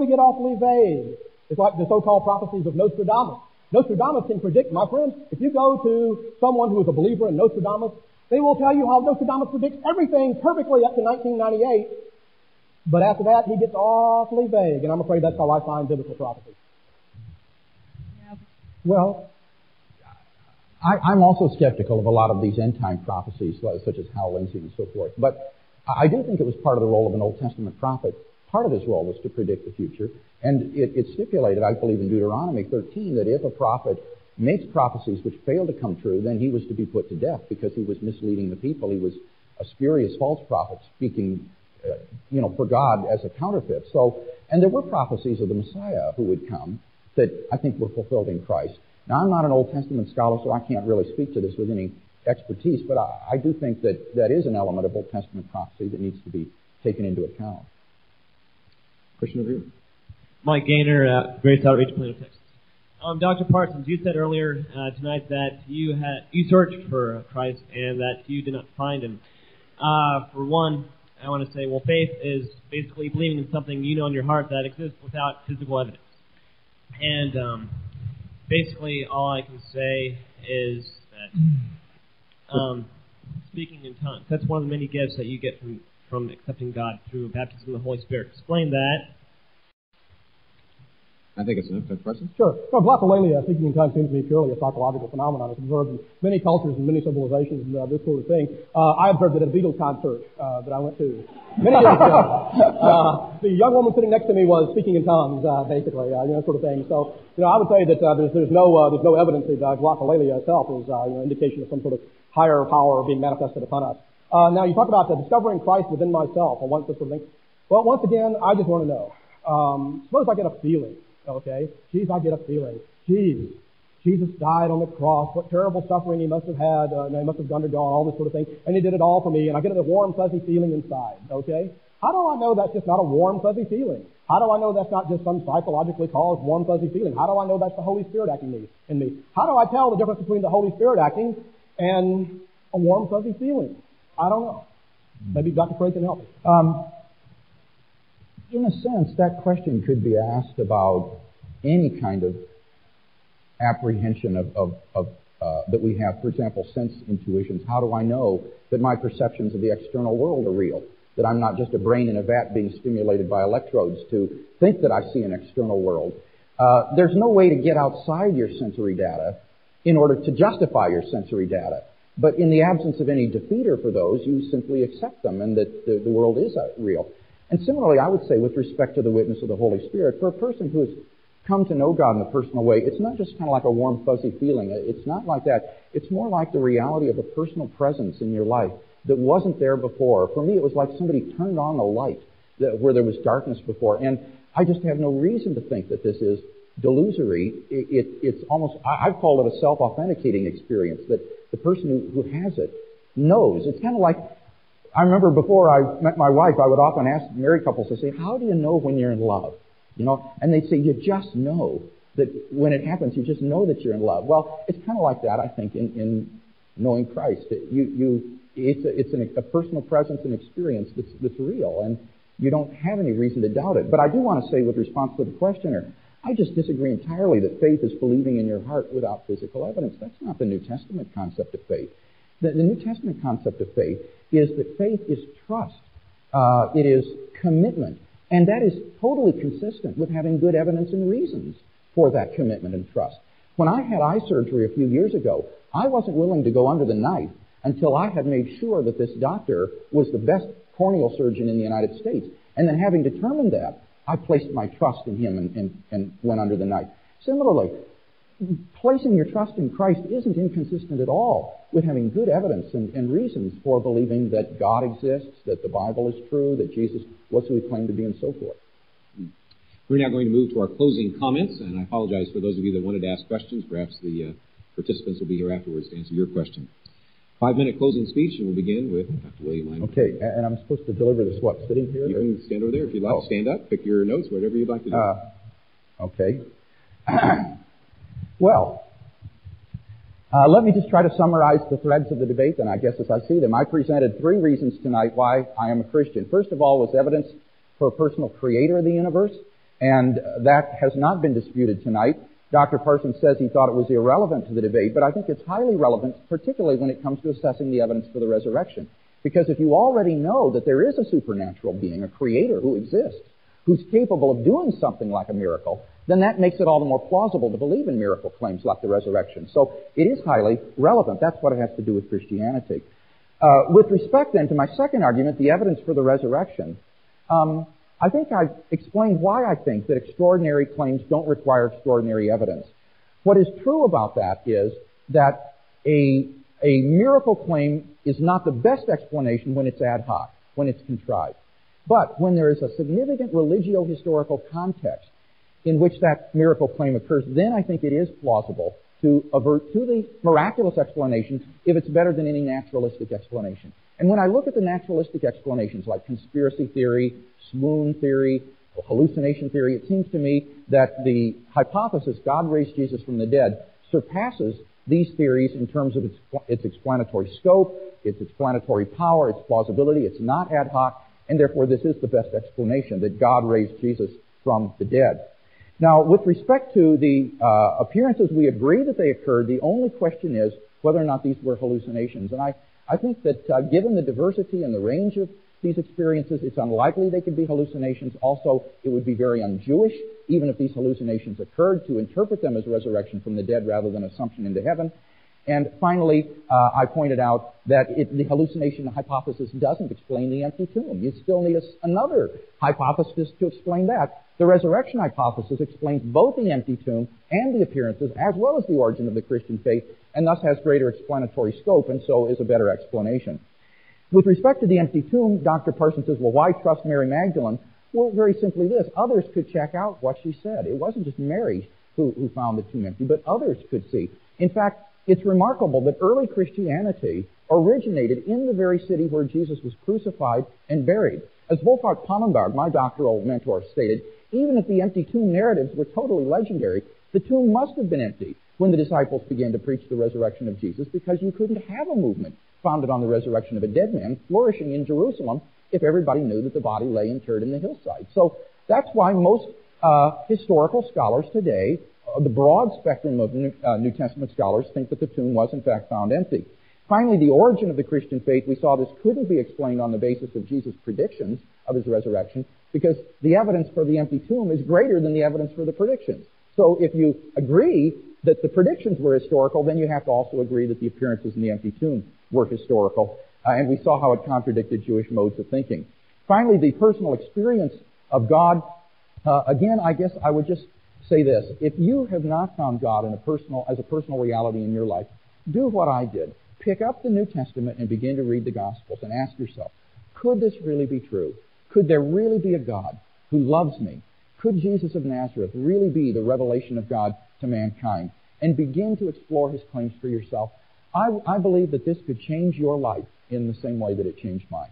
we get awfully vague. It's like the so-called prophecies of Nostradamus. Nostradamus can predict, my friends, if you go to someone who is a believer in Nostradamus, they will tell you how Nostradamus predicts everything perfectly up to 1998. But after that, he gets awfully vague, and I'm afraid that's how I find biblical prophecy. Yeah. Well, I, am also skeptical of a lot of these end time prophecies, such as Hal Lindsey and so forth. But I do think it was part of the role of an Old Testament prophet. Part of his role was to predict the future. And it, it stipulated, I believe, in Deuteronomy 13, that if a prophet makes prophecies which fail to come true, then he was to be put to death because he was misleading the people. He was a spurious false prophet speaking, uh, you know, for God as a counterfeit. So, and there were prophecies of the Messiah who would come that I think were fulfilled in Christ. Now, I'm not an Old Testament scholar, so I can't really speak to this with any expertise, but I, I do think that that is an element of Old Testament prophecy that needs to be taken into account. Question over here. Mike Gaynor, uh, Grace Outreach, Plano, Texas. Um, Dr. Parsons, you said earlier uh, tonight that you had you searched for Christ and that you did not find him. Uh, for one, I want to say, well, faith is basically believing in something you know in your heart that exists without physical evidence. And um, basically, all I can say is that um, speaking in tongues, that's one of the many gifts that you get from, from accepting God through baptism of the Holy Spirit. Explain that I think it's an Have questions? Sure. No, glossolalia, speaking in tongues, seems to be purely a psychological phenomenon. It's observed in many cultures and many civilizations and uh, this sort of thing. Uh, I observed it at a Beatles concert uh, that I went to many years ago. [laughs] uh, the young woman sitting next to me was speaking in tongues, uh, basically, uh, you know, sort of thing. So, you know, I would say that uh, there's, there's no uh, there's no evidence that uh, glossolalia itself is uh, you know, indication of some sort of higher power being manifested upon us. Uh, now, you talk about the discovering Christ within myself, I want this of thing. Well, once again, I just want to know. Um, suppose I get a feeling Okay? Geez, I get a feeling. Geez, Jesus died on the cross. What terrible suffering he must have had. Uh, he must have undergone all this sort of thing. And he did it all for me. And I get a warm, fuzzy feeling inside. Okay? How do I know that's just not a warm, fuzzy feeling? How do I know that's not just some psychologically caused warm, fuzzy feeling? How do I know that's the Holy Spirit acting in me? How do I tell the difference between the Holy Spirit acting and a warm, fuzzy feeling? I don't know. Maybe Dr. Craig can help. Um, in a sense, that question could be asked about any kind of apprehension of, of, of uh, that we have. For example, sense intuitions. How do I know that my perceptions of the external world are real? That I'm not just a brain in a vat being stimulated by electrodes to think that I see an external world. Uh, there's no way to get outside your sensory data in order to justify your sensory data. But in the absence of any defeater for those, you simply accept them and that the, the world is uh, real. And similarly, I would say with respect to the witness of the Holy Spirit, for a person who has come to know God in a personal way, it's not just kind of like a warm, fuzzy feeling. It's not like that. It's more like the reality of a personal presence in your life that wasn't there before. For me, it was like somebody turned on the light that, where there was darkness before. And I just have no reason to think that this is delusory. It, it, it's almost, I, I've called it a self-authenticating experience, that the person who, who has it knows. It's kind of like I remember before I met my wife, I would often ask married couples to say, "How do you know when you're in love?" You know, and they'd say, "You just know that when it happens, you just know that you're in love." Well, it's kind of like that, I think, in, in knowing Christ. You, you, it's a, it's an, a personal presence and experience that's, that's real, and you don't have any reason to doubt it. But I do want to say, with response to the questioner, I just disagree entirely that faith is believing in your heart without physical evidence. That's not the New Testament concept of faith. The, the New Testament concept of faith is that faith is trust. Uh, it is commitment. And that is totally consistent with having good evidence and reasons for that commitment and trust. When I had eye surgery a few years ago, I wasn't willing to go under the knife until I had made sure that this doctor was the best corneal surgeon in the United States. And then having determined that, I placed my trust in him and, and, and went under the knife. Similarly, placing your trust in Christ isn't inconsistent at all with having good evidence and, and, reasons for believing that God exists, that the Bible is true, that Jesus was who he claimed to be, and so forth. We're now going to move to our closing comments, and I apologize for those of you that wanted to ask questions. Perhaps the uh, participants will be here afterwards to answer your question. Five minute closing speech, and we'll begin with Dr. William Lang. Okay, and I'm supposed to deliver this what, sitting here? You can stand over there if you'd like. Oh. Stand up, pick your notes, whatever you'd like to do. Uh, okay. [clears throat] Well, uh, let me just try to summarize the threads of the debate, and I guess as I see them, I presented three reasons tonight why I am a Christian. First of all was evidence for a personal creator of the universe, and that has not been disputed tonight. Dr. Parsons says he thought it was irrelevant to the debate, but I think it's highly relevant, particularly when it comes to assessing the evidence for the resurrection. Because if you already know that there is a supernatural being, a creator who exists, who's capable of doing something like a miracle, then that makes it all the more plausible to believe in miracle claims like the resurrection. So it is highly relevant. That's what it has to do with Christianity. Uh, with respect then to my second argument, the evidence for the resurrection, um, I think I've explained why I think that extraordinary claims don't require extraordinary evidence. What is true about that is that a, a miracle claim is not the best explanation when it's ad hoc, when it's contrived. But when there is a significant religio-historical context in which that miracle claim occurs, then I think it is plausible to avert to the miraculous explanation if it's better than any naturalistic explanation. And when I look at the naturalistic explanations like conspiracy theory, swoon theory, hallucination theory, it seems to me that the hypothesis God raised Jesus from the dead surpasses these theories in terms of its, its explanatory scope, its explanatory power, its plausibility. It's not ad hoc, and therefore this is the best explanation that God raised Jesus from the dead. Now, with respect to the uh, appearances, we agree that they occurred. The only question is whether or not these were hallucinations. And I, I think that uh, given the diversity and the range of these experiences, it's unlikely they could be hallucinations. Also, it would be very un-Jewish, even if these hallucinations occurred, to interpret them as resurrection from the dead rather than assumption into heaven. And finally, uh, I pointed out that it, the hallucination hypothesis doesn't explain the empty tomb. You still need a, another hypothesis to explain that. The resurrection hypothesis explains both the empty tomb and the appearances, as well as the origin of the Christian faith, and thus has greater explanatory scope, and so is a better explanation. With respect to the empty tomb, Dr. Parsons says, well, why trust Mary Magdalene? Well, very simply this. Others could check out what she said. It wasn't just Mary who, who found the tomb empty, but others could see. In fact, it's remarkable that early Christianity originated in the very city where Jesus was crucified and buried. As Wolfhart Pannenberg, my doctoral mentor, stated, even if the empty tomb narratives were totally legendary, the tomb must have been empty when the disciples began to preach the resurrection of Jesus because you couldn't have a movement founded on the resurrection of a dead man flourishing in Jerusalem if everybody knew that the body lay interred in the hillside. So that's why most uh, historical scholars today uh, the broad spectrum of New, uh, New Testament scholars think that the tomb was in fact found empty. Finally, the origin of the Christian faith, we saw this couldn't be explained on the basis of Jesus' predictions of his resurrection because the evidence for the empty tomb is greater than the evidence for the predictions. So if you agree that the predictions were historical, then you have to also agree that the appearances in the empty tomb were historical. Uh, and we saw how it contradicted Jewish modes of thinking. Finally, the personal experience of God. Uh, again, I guess I would just say this. If you have not found God in a personal, as a personal reality in your life, do what I did. Pick up the New Testament and begin to read the Gospels and ask yourself, could this really be true? Could there really be a God who loves me? Could Jesus of Nazareth really be the revelation of God to mankind? And begin to explore his claims for yourself. I, I believe that this could change your life in the same way that it changed mine.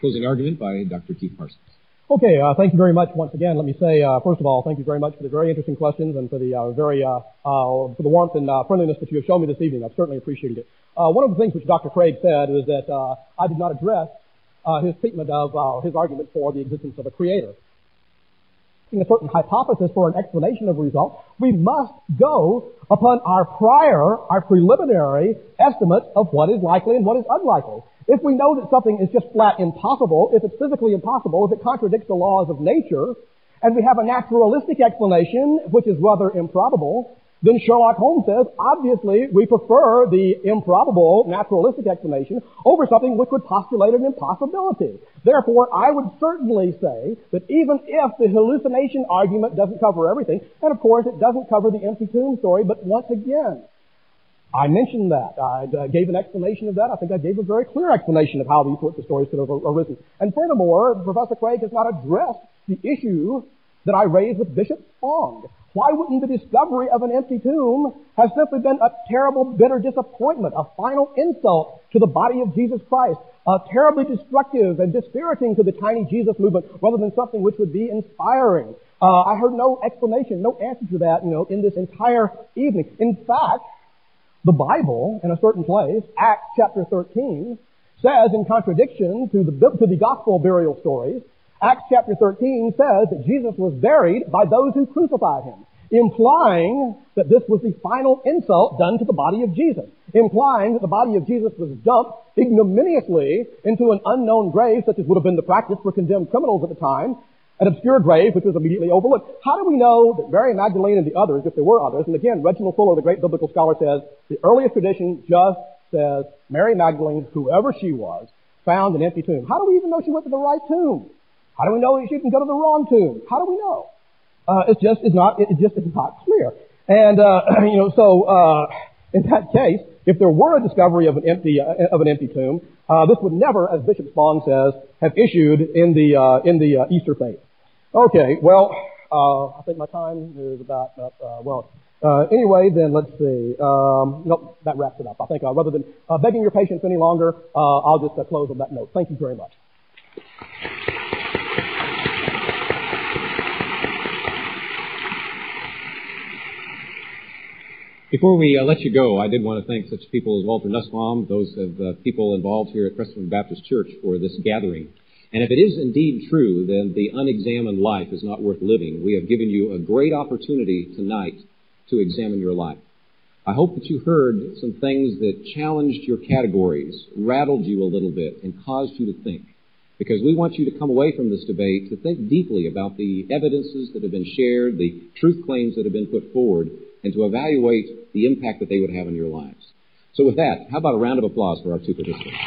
Closing argument by Dr. Keith Parsons. Okay, uh, thank you very much once again. Let me say, uh, first of all, thank you very much for the very interesting questions and for the uh, very uh, uh, for the warmth and uh, friendliness that you have shown me this evening. I've certainly appreciated it. one of the things which Dr. Craig said is that I did not address his treatment of his argument for the existence of a creator. In a certain hypothesis for an explanation of a result, we must go upon our prior, our preliminary estimate of what is likely and what is unlikely. If we know that something is just flat impossible, if it's physically impossible, if it contradicts the laws of nature, and we have a naturalistic explanation, which is rather improbable, then Sherlock Holmes says, obviously, we prefer the improbable naturalistic explanation over something which would postulate an impossibility. Therefore, I would certainly say that even if the hallucination argument doesn't cover everything, and of course it doesn't cover the empty tomb story, but once again, I mentioned that. I uh, gave an explanation of that. I think I gave a very clear explanation of how these sorts of stories could have arisen. And furthermore, Professor Craig has not addressed the issue that I raised with Bishop Spong. Why wouldn't the discovery of an empty tomb have simply been a terrible, bitter disappointment, a final insult to the body of Jesus Christ, a terribly destructive and dispiriting to the tiny Jesus movement, rather than something which would be inspiring? Uh, I heard no explanation, no answer to that, you know, in this entire evening. In fact, the Bible, in a certain place, Acts chapter 13, says in contradiction to the, to the gospel burial stories, Acts chapter 13 says that Jesus was buried by those who crucified him, implying that this was the final insult done to the body of Jesus, implying that the body of Jesus was dumped ignominiously into an unknown grave, such as would have been the practice for condemned criminals at the time, an obscure grave which was immediately overlooked. How do we know that Mary Magdalene and the others, if there were others, and again, Reginald Fuller, the great biblical scholar, says the earliest tradition just says Mary Magdalene, whoever she was, found an empty tomb. How do we even know she went to the right tomb? How do we know she didn't go to the wrong tomb? How do we know? Uh, it's just is not it just is not clear. And uh, [clears throat] you know, so uh, in that case, if there were a discovery of an empty uh, of an empty tomb, uh, this would never, as Bishop Spong says, have issued in the uh, in the Easter faith. Okay, well, uh, I think my time is about. Uh, well, uh, anyway, then let's see. Um, nope, that wraps it up. I think rather than begging your patience any longer, uh, I'll just close on that note. Thank you very much. Before we uh, let you go, I did want to thank such people as Walter Nussbaum, those of uh, people involved here at Preston Baptist Church for this gathering. And if it is indeed true, then the unexamined life is not worth living. We have given you a great opportunity tonight to examine your life. I hope that you heard some things that challenged your categories, rattled you a little bit, and caused you to think. Because we want you to come away from this debate to think deeply about the evidences that have been shared, the truth claims that have been put forward, and to evaluate the impact that they would have on your lives. So with that, how about a round of applause for our two participants?